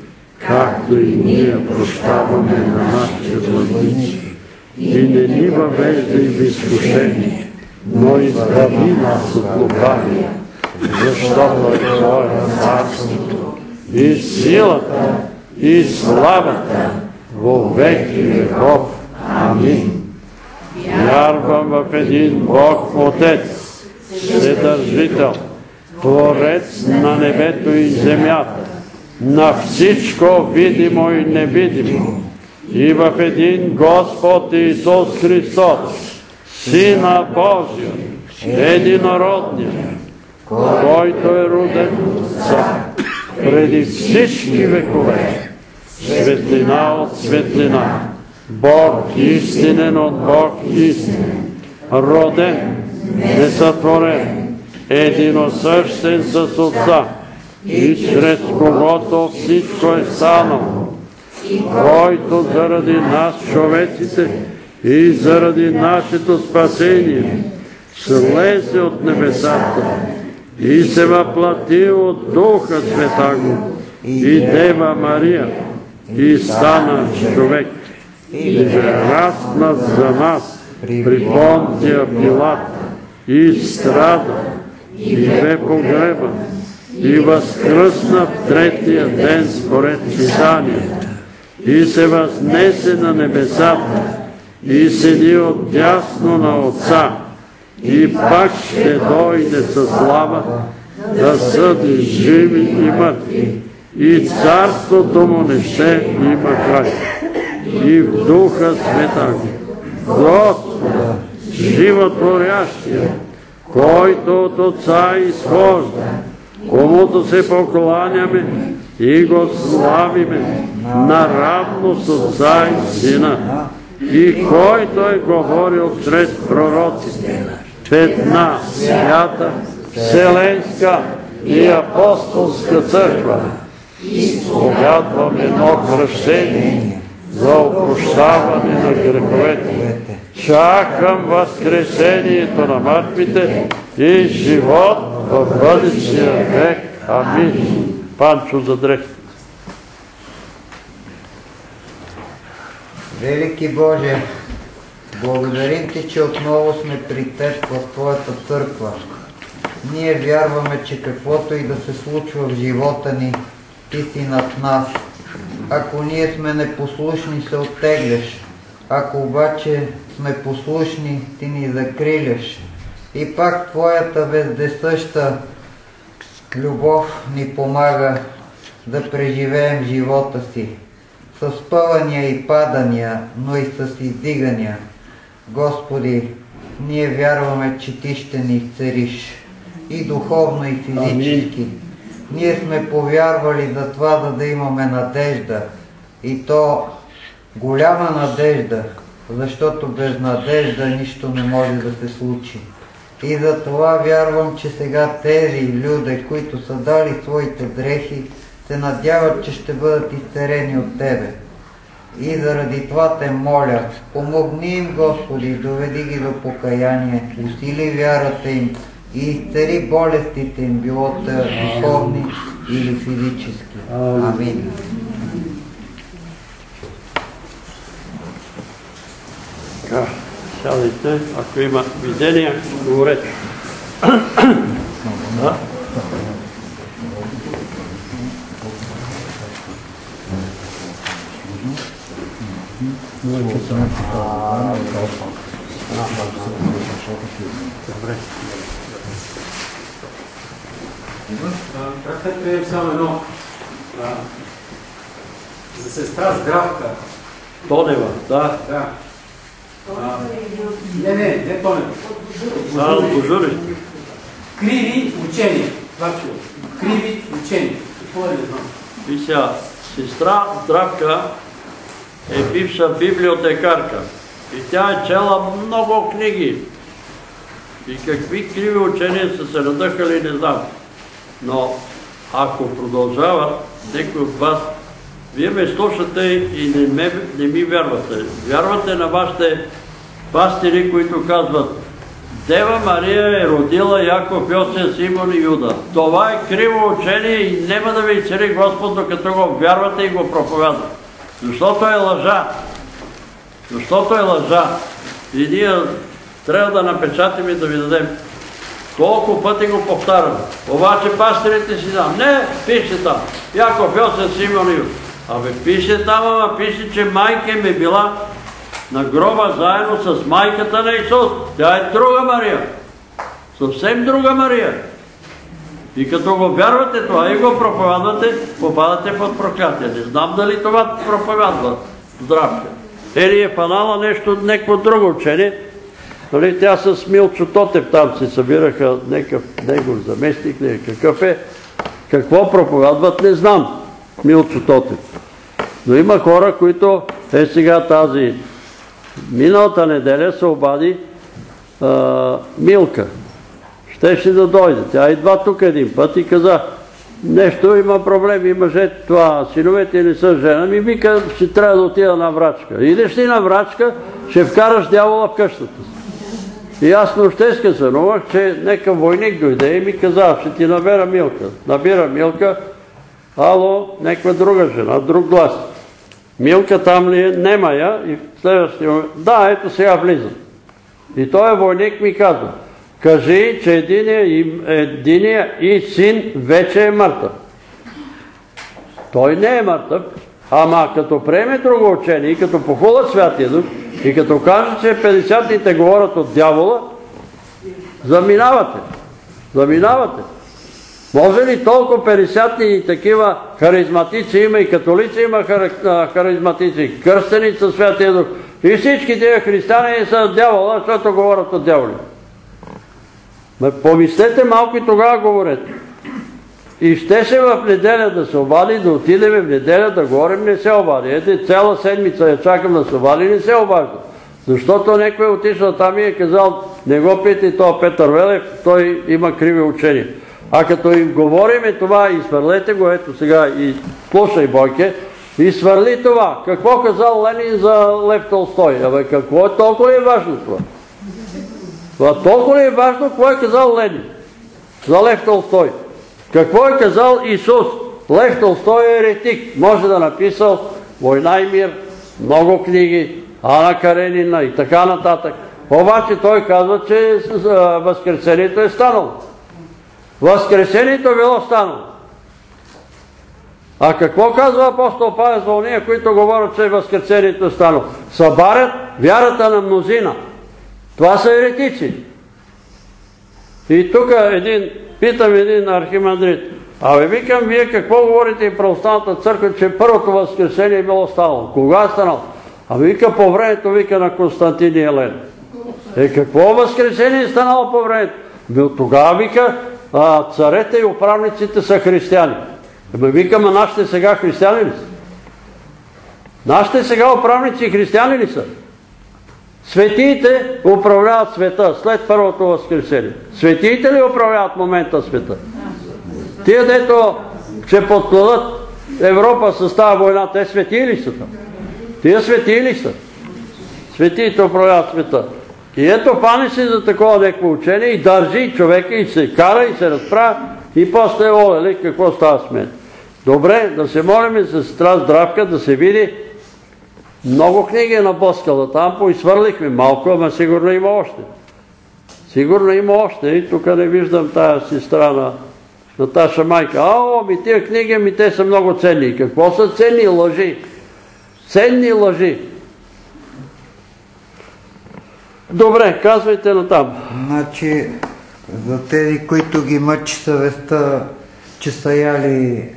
както и ние прощаваме на нашите длъжници. И не ни въвеждай в изкушение, но избави нас от лукавия, защото е Твое царството и силата и славата во веки веков. Амин. Вярвам в един Бог Отец, Вседържител, Творец на небето и земята, на всичко видимо и невидимо, и в един Господ Исус Христос, Сина Божия, единородния, който е роден преди всички векове, светлина от светлина, Бог истинен от Бог истинен, роден, несътворен, единосъщен с Отца, и чрез когото всичко е станало, който заради нас, човеците, и заради нашето спасение, слезе от небесата и се въплати от Духа Святаго и Дева Мария и стана човек и растна за нас при Понтия Пилат и страда и бе погребан и възкръсна в третия ден според Писанието и се възнесе на небесата и седи отдясно на Отца и пак ще дойде със слава да съди живи и мъртви и царството му не ще има край. И в Духа Света Господа, животворящия, който от Отца изхожда, комуто се покланяме и го славиме наравно с Отца и Сина, и който е говорил чрез пророците, в една свята, вселенска и апостолска църква, изповядвам едно кръщение за опрощаване на греховете. Чакам възкресението на мъртвите и живот в бъдещия век. Амин. Панчо за дрехта. Велики Боже, благодарим Ти, че отново сме при Теб в Твоята църква. Ние вярваме, че каквото и да се случва в живота ни, Ти си над нас. Ако ние сме непослушни, се оттегляш. Ако обаче сме послушни, Ти ни закриляш. И пак Твоята вездесъща любов ни помага да преживеем живота си с пъвания и падания, но и с издигания. Господи, ние вярваме, че Ти ще ни изцериш и духовно, и физически. Амин. Ние сме повярвали за това, да, да имаме надежда. И то голяма надежда, защото без надежда нищо не може да се случи. И за това вярвам, че сега тези люди, които са дали своите дрехи, се надяват, че ще бъдат изцерени от Тебе. И заради това те моля, помогни им, Господи, доведи ги до покаяние, усили вярата им и изцери болестите им, било те духовни или физически. Амин. Сядайте, ако има видения, говорете. Да? Добре. Трябва да приемем само едно. За сестра Здравка. Тонева, да. Да. А, не, не, не Тонева. А, от Божури. Криви учения. Това. Криви учения. Какво е не знам? Сега, сестра Здравка е бивша библиотекарка. И тя е чела много книги. И какви криви учения са се надъхали, не знам. Но ако продължават, някой от вас, вие ме слушате и не, ме, не ми вярвате. Вярвате на вашите пастири, които казват Дева Мария е родила Яков, Йосия, Симон и Юда. Това е криво учение и няма да ви цели Господ, докато го вярвате и го проповядате. Защото е лъжа. Защото е лъжа. И ние трябва да напечатим и да ви дадем. Колко пъти го повтарям. Обаче пастирите си дам. Не, пише там. Яков, Йосиф, Симон и Абе, пише там, ама пише, че майка ми била на гроба заедно с майката на Исус. Тя е друга Мария. Съвсем друга Мария. И като го вярвате това и го проповядвате, попадате под проклятие. Не знам дали това проповядва здравка. Или е фанала нещо, някакво друго учение. Нали, тя с Милчо Тотев там се събираха, някакъв негов заместник, не какъв е. Какво проповядват, не знам. Милчо Тотев. Но има хора, които е сега тази миналата неделя се обади Милка. Щеше да дойде. Тя идва тук един път и каза, нещо има проблем, има же това, синовете не са жена, ми вика, ще трябва да отида на врачка. Идеш ли на врачка, ще вкараш дявола в къщата си. И аз нощеска сънувах, че нека войник дойде и ми каза, ще ти набера Милка. Набира Милка, ало, някаква друга жена, друг глас. Милка там ли е? Нема я. И в следващия момент, да, ето сега влизам. И той войник ми казва, кажи, че единия, и син вече е мъртъв. Той не е мъртъв, ама като приеме друго учение и като похула Святия Дух и като каже, че 50-ните говорят от дявола, заминавате. Заминавате. Може ли толкова 50 и такива харизматици има и католици има харизматици, кръстени Святия Дух. И всички тези християни са дявола, защото говорят от дяволи. Помислете малко и тогава говорете. И щеше в неделя да се обади, да отидем в неделя да говорим, не се обади. Ете, цяла седмица я чакам да се обади, не се обажда. Защото някой е отишъл там и е казал, не го питай това Петър Велев, той има криви учения. А като им говориме това и свърлете го, ето сега и слушай Бойке, и това. Какво казал Ленин за Лев Толстой? Абе какво е толкова е важно това? Това толкова ли е важно, какво е казал Ленин за Лев Толстой? Какво е казал Исус? Лев Толстой е еретик. Може да написал Война и мир, много книги, Ана Каренина и така нататък. Обаче той казва, че Възкресението е станало. Възкресението било станало. А какво казва апостол Павел за уния, които говорят, че Възкресението е станало? Събарят вярата на мнозина. Това са еретици. И тук питам един архимандрит, абе викам, вие какво говорите и православната църква, че първото възкресение било станало? Кога е станало? А вика по времето, вика на Константин и Елен. Е, какво възкресение е станало по времето? Тогава вика, царете и управниците са християни. Ама викам, а нашите сега християни ли са? Нашите сега управници християни ли са? Светиите управляват света след първото възкресение. Светиите ли управляват момента света? Тия, дето ще подкладат Европа с тази война, те светии ли са там? Тия светии ли са? Светиите управляват света. И ето пани си за такова някакво учение и държи човека и се кара и се разправя и после оле, какво става с мен. Добре, да се молим за сестра Здравка, да се види. Много книги е напоскала там, поизсвърлихме малко, ама сигурно има още. Сигурно има още и тук не виждам тая сестра на Наташа майка. Ао, ми тия книги, ми те са много ценни. Какво са ценни лъжи? Ценни лъжи. Добре, казвайте на там. Значи, за тези, които ги мъчи съвестта, че са яли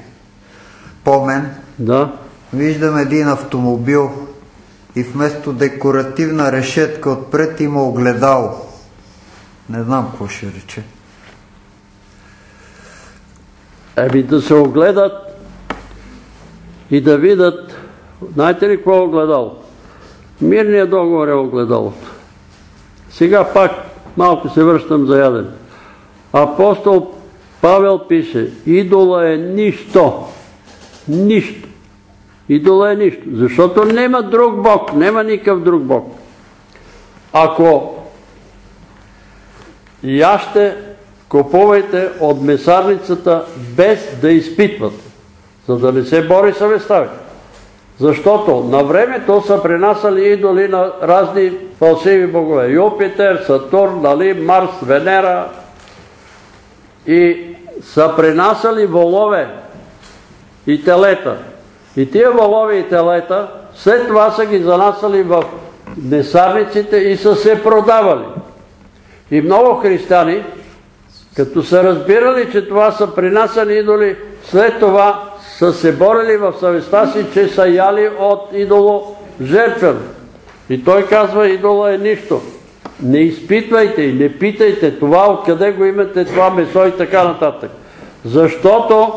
помен, да. виждам един автомобил и вместо декоративна решетка отпред има огледало. Не знам какво ще рече. Еми да се огледат и да видят, знаете ли какво е огледало? Мирният договор е огледалото. Сега пак малко се връщам за яден. Апостол Павел пише, идола е нищо. Нищо. Идола е нищо. Защото нема друг Бог. Нема никакъв друг Бог. Ако яще, купувайте от месарницата без да изпитвате, за да не се бори съвестта ви. Защото на времето са принасяли идоли на разни фалшиви богове. Юпитер, Сатурн, нали, Марс, Венера. И са принасяли волове и телета. И тия волове и телета след това са ги занасяли в месарниците и са се продавали. И много християни, Като са разбирали, че това са принасяни идоли, след това са се борили в съвестта си, че са яли от идоло жертвен. И той казва, идола е нищо. Не изпитвайте и не питайте това, откъде го имате това месо и така нататък. Защото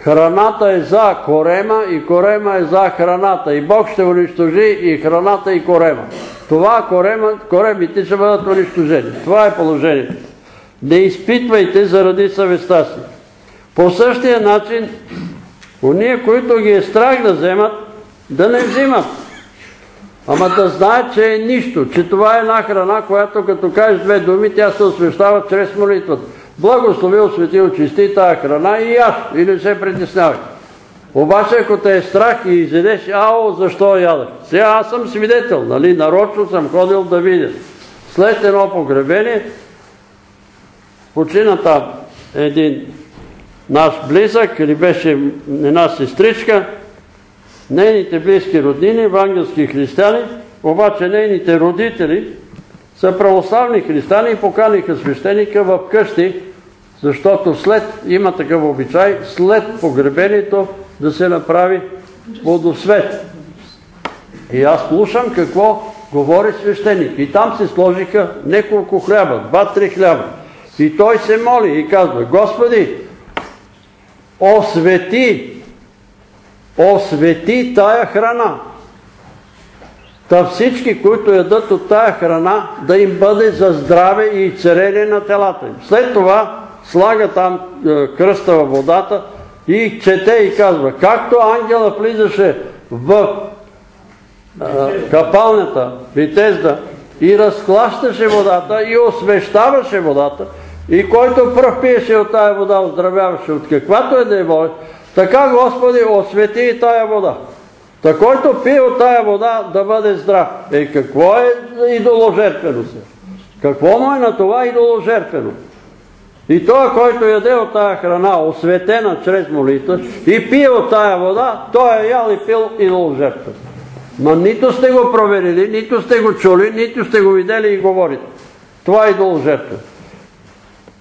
храната е за корема и корема е за храната. И Бог ще унищожи и храната и корема. Това корема, коремите ще бъдат унищожени. Това е положението. Не изпитвайте заради съвестта си. По същия начин, уния, които ги е страх да вземат, да не взимат. Ама да знаят, че е нищо, че това е една храна, която като кажеш две думи, тя се освещава чрез молитвата. Благослови, освети, очисти тая храна и яш, и не се притеснявай. Обаче, ако те е страх и изедеш, ао, защо ядах? Сега аз съм свидетел, нали, нарочно съм ходил да видя. След едно погребение, почина там един наш близък, или беше една сестричка, нейните близки роднини, евангелски християни, обаче нейните родители са православни християни и поканиха свещеника в къщи, защото след, има такъв обичай, след погребението да се направи водосвет. И аз слушам какво говори свещеник. И там се сложиха неколко хляба, два-три хляба. И той се моли и казва, Господи, освети, освети тая храна. Та всички, които ядат от тая храна, да им бъде за здраве и царение на телата им. След това слага там е, кръста във водата и чете и казва, както ангела влизаше в е, капалнята, Витезда, и разклащаше водата и освещаваше водата, и който пръв пиеше от тая вода, оздравяваше от каквато е да е болест, така Господи освети и тая вода. Та който пие от тая вода да бъде здрав. Е, какво е идоложертвено се? Какво му е на това идоложертвено? И той, който яде от тая храна, осветена чрез молитва, и пие от тая вода, той е ял и пил идоложертвено. Ма нито сте го проверили, нито сте го чули, нито сте го видели и говорите. Това е идоложертвено.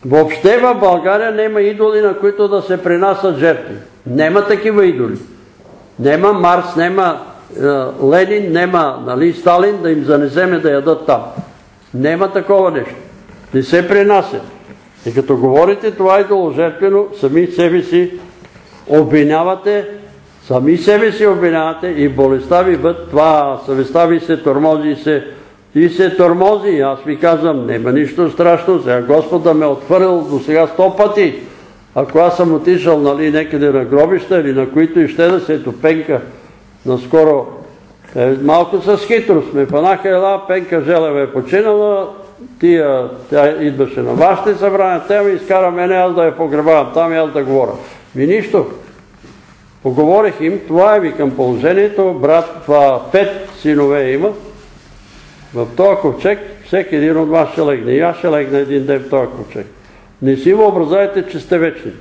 Въобще в България няма идоли, на които да се принасят жертви. Нема такива идоли. Нема Марс, нема е, Ленин, нема нали, Сталин да им занесеме да ядат там. Нема такова нещо. Не се принася. И като говорите това идоложертвено, сами себе си обвинявате, сами себе си обвинявате и болестта ви бъд, това съвестта ви се тормози и се и се тормози. Аз ви казвам, нема нищо страшно. Сега Господ да ме е отвърил до сега сто пъти. Ако аз съм отишъл нали, некъде на гробища или на които и ще да се ето Пенка, наскоро е, малко с хитрост ме панаха ела, Пенка Желева е починала, тя идваше на вашите събрания, те ме изкара мене аз да я погребавам там и аз да говоря. Ми нищо. Поговорих им, това е викам положението, брат, това пет синове има, в този ковчег всеки един от вас ще легне. И аз ще легна един ден в този ковчег. Не си въобразайте, че сте вечни.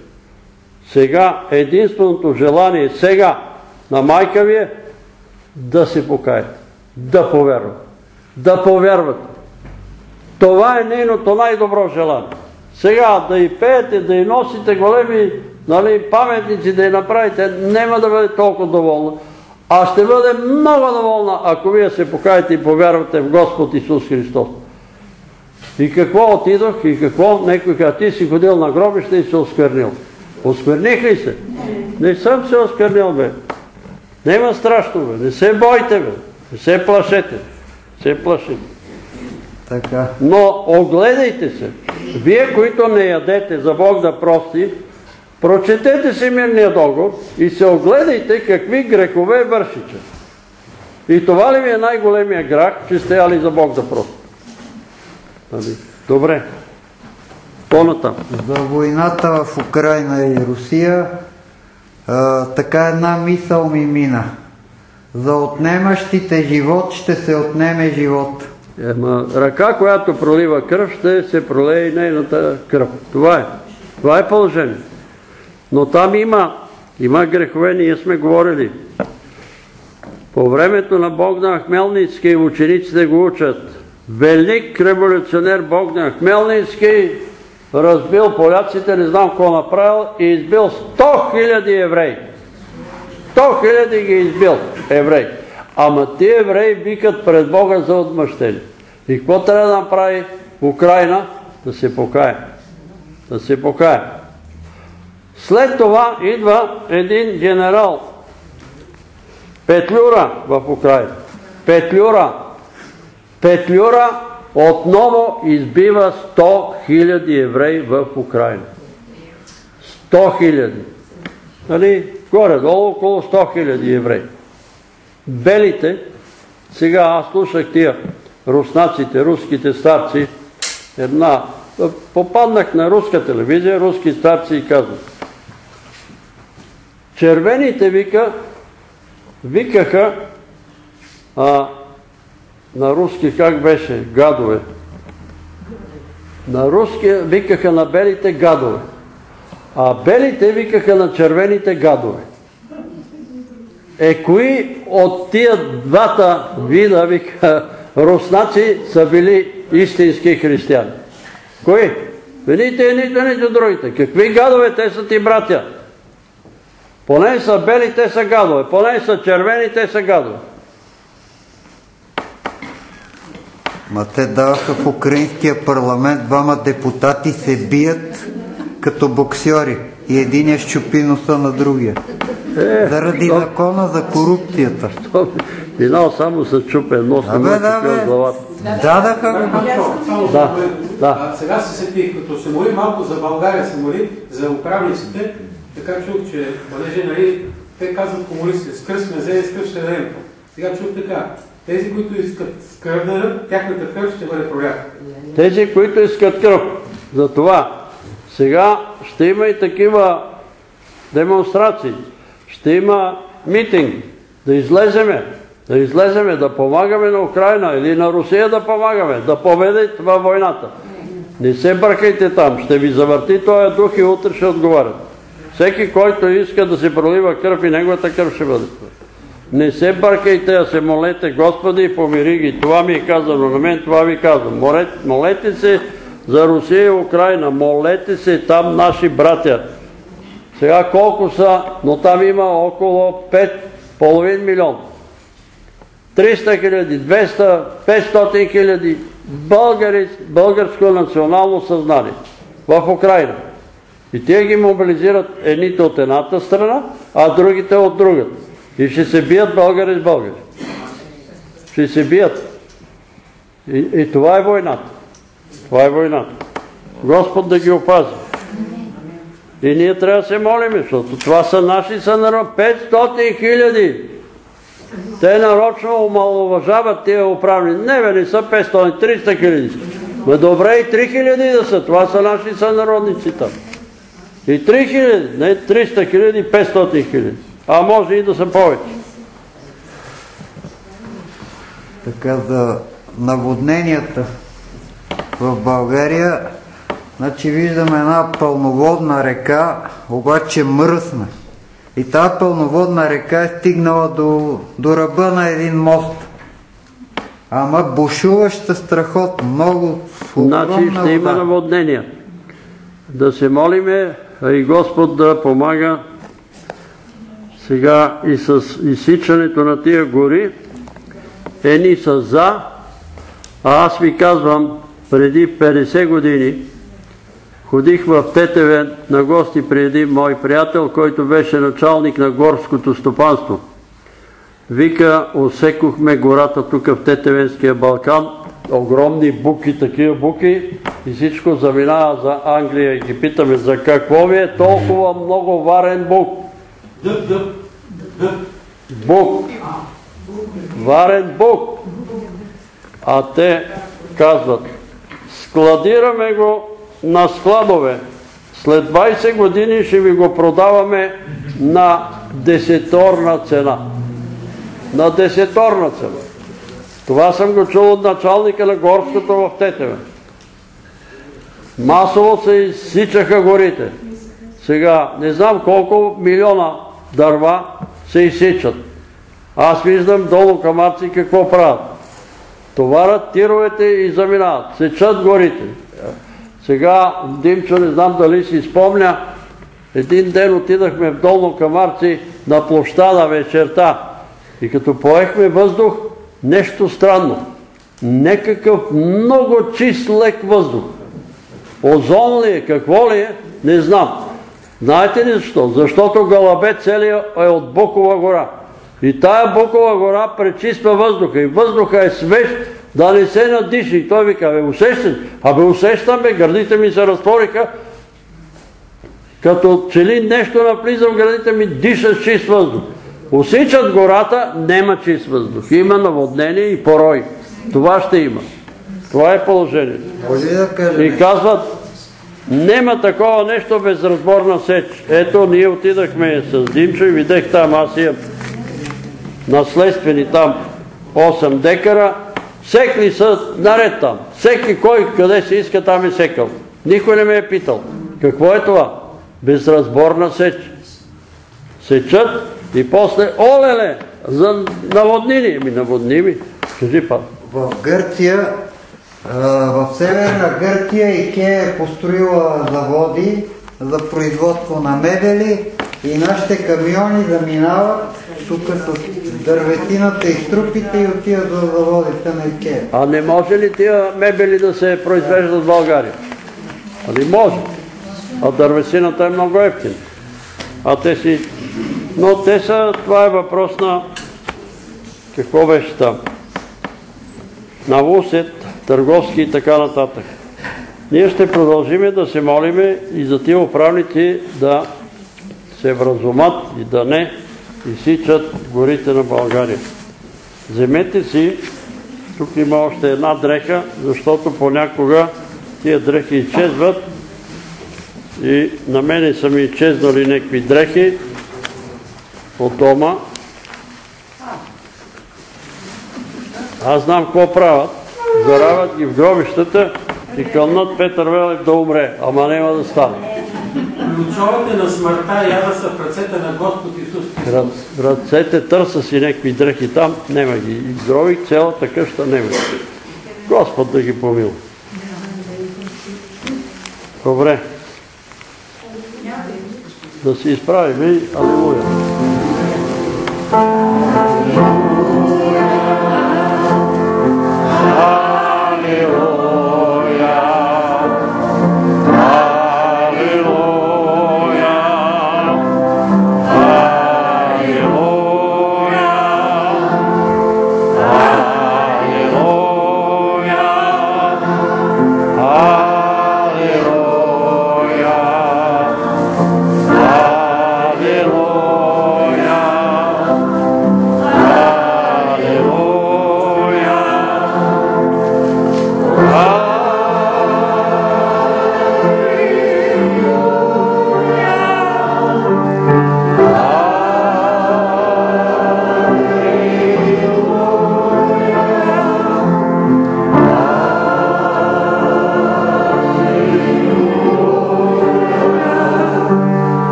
Сега единственото желание сега на майка ви е да се покаете, да повярват, да повярват. Това е нейното най-добро желание. Сега да и пеете, да и носите големи нали, паметници, да и направите, нема да бъде толкова доволна. А ще бъде много доволна, ако вие се покаете и повярвате в Господ Исус Христос. И какво отидох и какво? Некой каза, ти си ходил на гробище и се осквернил. Оскверних ли се? Не съм се осквернил, бе. Нема страшно, бе. Не се бойте, бе. Не се плашете. Не се плашите. Така. Но огледайте се. Вие, които не ядете за Бог да прости, Прочетете си мирния договор и се огледайте какви грехове вършите. И това ли ми е най-големия грах, че сте яли за Бог да просто? Нали? Добре. По-натам. За войната в Украина и Русия така една мисъл ми мина. За отнемащите живот ще се отнеме живот. Ема, ръка, която пролива кръв, ще се пролее и нейната кръв. Това е. Това е положение. Но там има, има грехове, ние сме говорили. По времето на Богдан Хмелницки учениците го учат. Велик революционер Богдан Хмелницки разбил поляците, не знам какво направил и избил 100 хиляди евреи. 100 хиляди ги избил евреи. Ама ти евреи викат пред Бога за отмъщение. И какво трябва да направи Украина? Да се покая. Да се покая. След това идва един генерал Петлюра в Украина. Петлюра. Петлюра отново избива 100 хиляди евреи в Украина. 100 хиляди. Нали? Горе-долу около 100 хиляди евреи. Белите, сега аз слушах тия руснаците, руските старци, една, попаднах на руска телевизия, руски старци и казват, червените вика, викаха на руски как беше? Гадове. На руски викаха на белите гадове. А белите викаха на червените гадове. Е, кои от тия двата вида, вика, руснаци са били истински християни? Кои? Нито нито, нито другите. Какви гадове? Те са ти братя. Поне са бели, те са гадове. Поне са червени, те са гадове. Ма те даваха в украинския парламент, двама депутати се бият като боксьори и единия щупи носа на другия. Е, Заради то- закона за корупцията. Минал само с чупен нос, не да, чупил бе. главата. Дадаха го. Да, да. Сега се сетих, като се моли малко за България, се моли за управниците, така чух, че понеже нали, те казват комунистите, с кръст сме взели, с кръст ще дадем. Сега чух така, тези, които искат с кръв да дадат, тяхната кръв ще бъде пролята. Тези, които искат кръв. Затова сега ще има и такива демонстрации. Ще има митинги. Да излеземе. Да излеземе, да помагаме на Украина или на Русия да помагаме, да победят във войната. Не се бъркайте там, ще ви завърти този дух и утре ще отговарят. Всеки, който иска да се пролива кръв и неговата кръв ще бъде. Не се бъркайте, а се молете, Господи, и помири ги. Това ми е казано на мен, това ви казвам. Молете, се за Русия и Украина, молете се там наши братя. Сега колко са, но там има около 5, половин милион. 300 хиляди, 200, 500 хиляди българско национално съзнание в Украина. И те ги мобилизират едните от едната страна, а другите от другата. И ще се бият българи с българи. Ще се бият. И, това е войната. Това е войната. Господ да ги опази. И ние трябва да се молим, защото това са наши сънарод. 500 хиляди. Те нарочно омалуважават тия управни. Не, бе, не са 500, 300 хиляди. Добре и 3 хиляди да са. Това са наши сънародници там. И 3 хиляди, не 300 хиляди, 500 хиляди. А може и да са повече. Така за наводненията в България, значи виждаме една пълноводна река, обаче мръсна. И тази пълноводна река е стигнала до, до ръба на един мост. Ама бушуваща страхот, много Значи ще има наводнения. Да се молиме, и Господ да помага сега и с изсичането на тия гори. Едни са за, а аз ви казвам, преди 50 години ходих в Тетевен на гости при един мой приятел, който беше началник на горското стопанство. Вика, усекохме гората тук в Тетевенския Балкан, огромни буки, такива буки и всичко заминава за Англия и ги питаме за какво ви е толкова много варен бук. Дъб, дъб, дъб. Бук. Варен бук. А те казват, складираме го на складове. След 20 години ще ви го продаваме на десеторна цена. На десеторна цена. Това съм го чул от началника на горското в Тетеве. Масово се изсичаха горите. Сега, не знам колко милиона дърва се изсичат. Аз виждам долу камарци какво правят. Товарят тировете и заминават. Сечат горите. Сега Димчо не знам дали си спомня, един ден отидахме в Долно Камарци на площада вечерта и като поехме въздух, нещо странно. Некакъв много чист лек въздух. Озон ли е, какво ли е, не знам. Знаете ли защо? Защото Галабе целият е от Бокова гора. И тая Бокова гора пречиства въздуха. И въздуха е свеж, да не се надиши. И той вика, бе, усещам. Абе, усещам, бе, гърдите ми се разтвориха. Като че ли нещо навлиза в гърдите ми, диша чист въздух. Усичат гората, нема чист въздух. Има наводнение и порой. Това ще има. Това е положението. И казват, нема такова нещо безразборна сеч. Ето, ние отидахме с Димчо и видех там, аз имам наследствени там 8 декара, секли са наред там. Всеки кой къде се иска там е секал. Никой не ме е питал. Какво е това? Безразборна сеч. Сечат и после, олеле, за наводнини. Ми наводними. Кажи па. В Гърция, в северна Гърция Икея е построила заводи за производство на мебели и нашите камиони заминават тук с дърветината и струпите и отиват в заводите на Икея. А не може ли тия мебели да се произвеждат в България? Али може. А дървесината е много ефтина. А те си... Но те са... Това е въпрос на... Какво беше там? На усет, търговски и така нататък. Ние ще продължиме да се молиме и за тия управници да се вразумат и да не изсичат горите на България. Вземете си, тук има още една дреха, защото понякога тия дрехи изчезват и на мене са ми изчезнали някакви дрехи от дома. Аз знам какво правят. Заравят ги в гробищата и кълнат Петър Велев да умре, ама няма да стане. Ключовете на смъртта яда са в ръцете на Господ Исус Христос. Ръц- Ръцете търса си някакви дрехи там, нема ги. И гробих цялата къща, нема ги. Господ да ги помил. Добре. Да се изправим и алилуя. А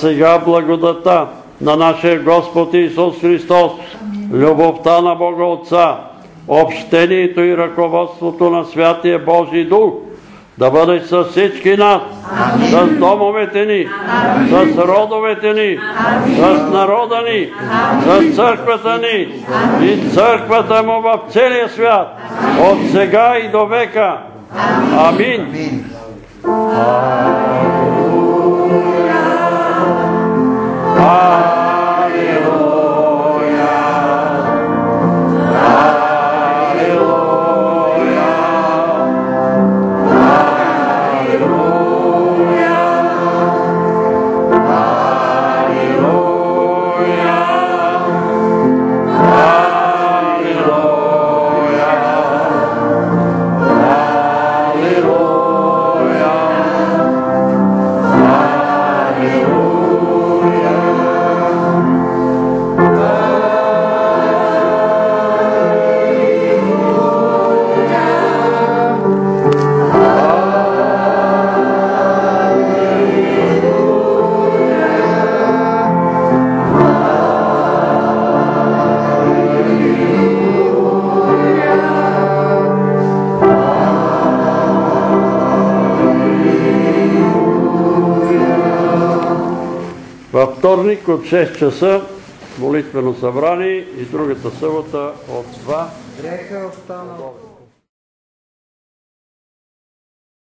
сега благодата на нашия Господ Исус Христос, любовта на Бога Отца, общението и ръководството на Святия Божий Дух да бъде с всички нас, с домовете ни, с родовете ни, с народа ни, с църквата ни и църквата му в целия свят, от сега и до века. Амин. Вторник от 6 часа молитвено събрание и другата събота от 2. Греха е останал.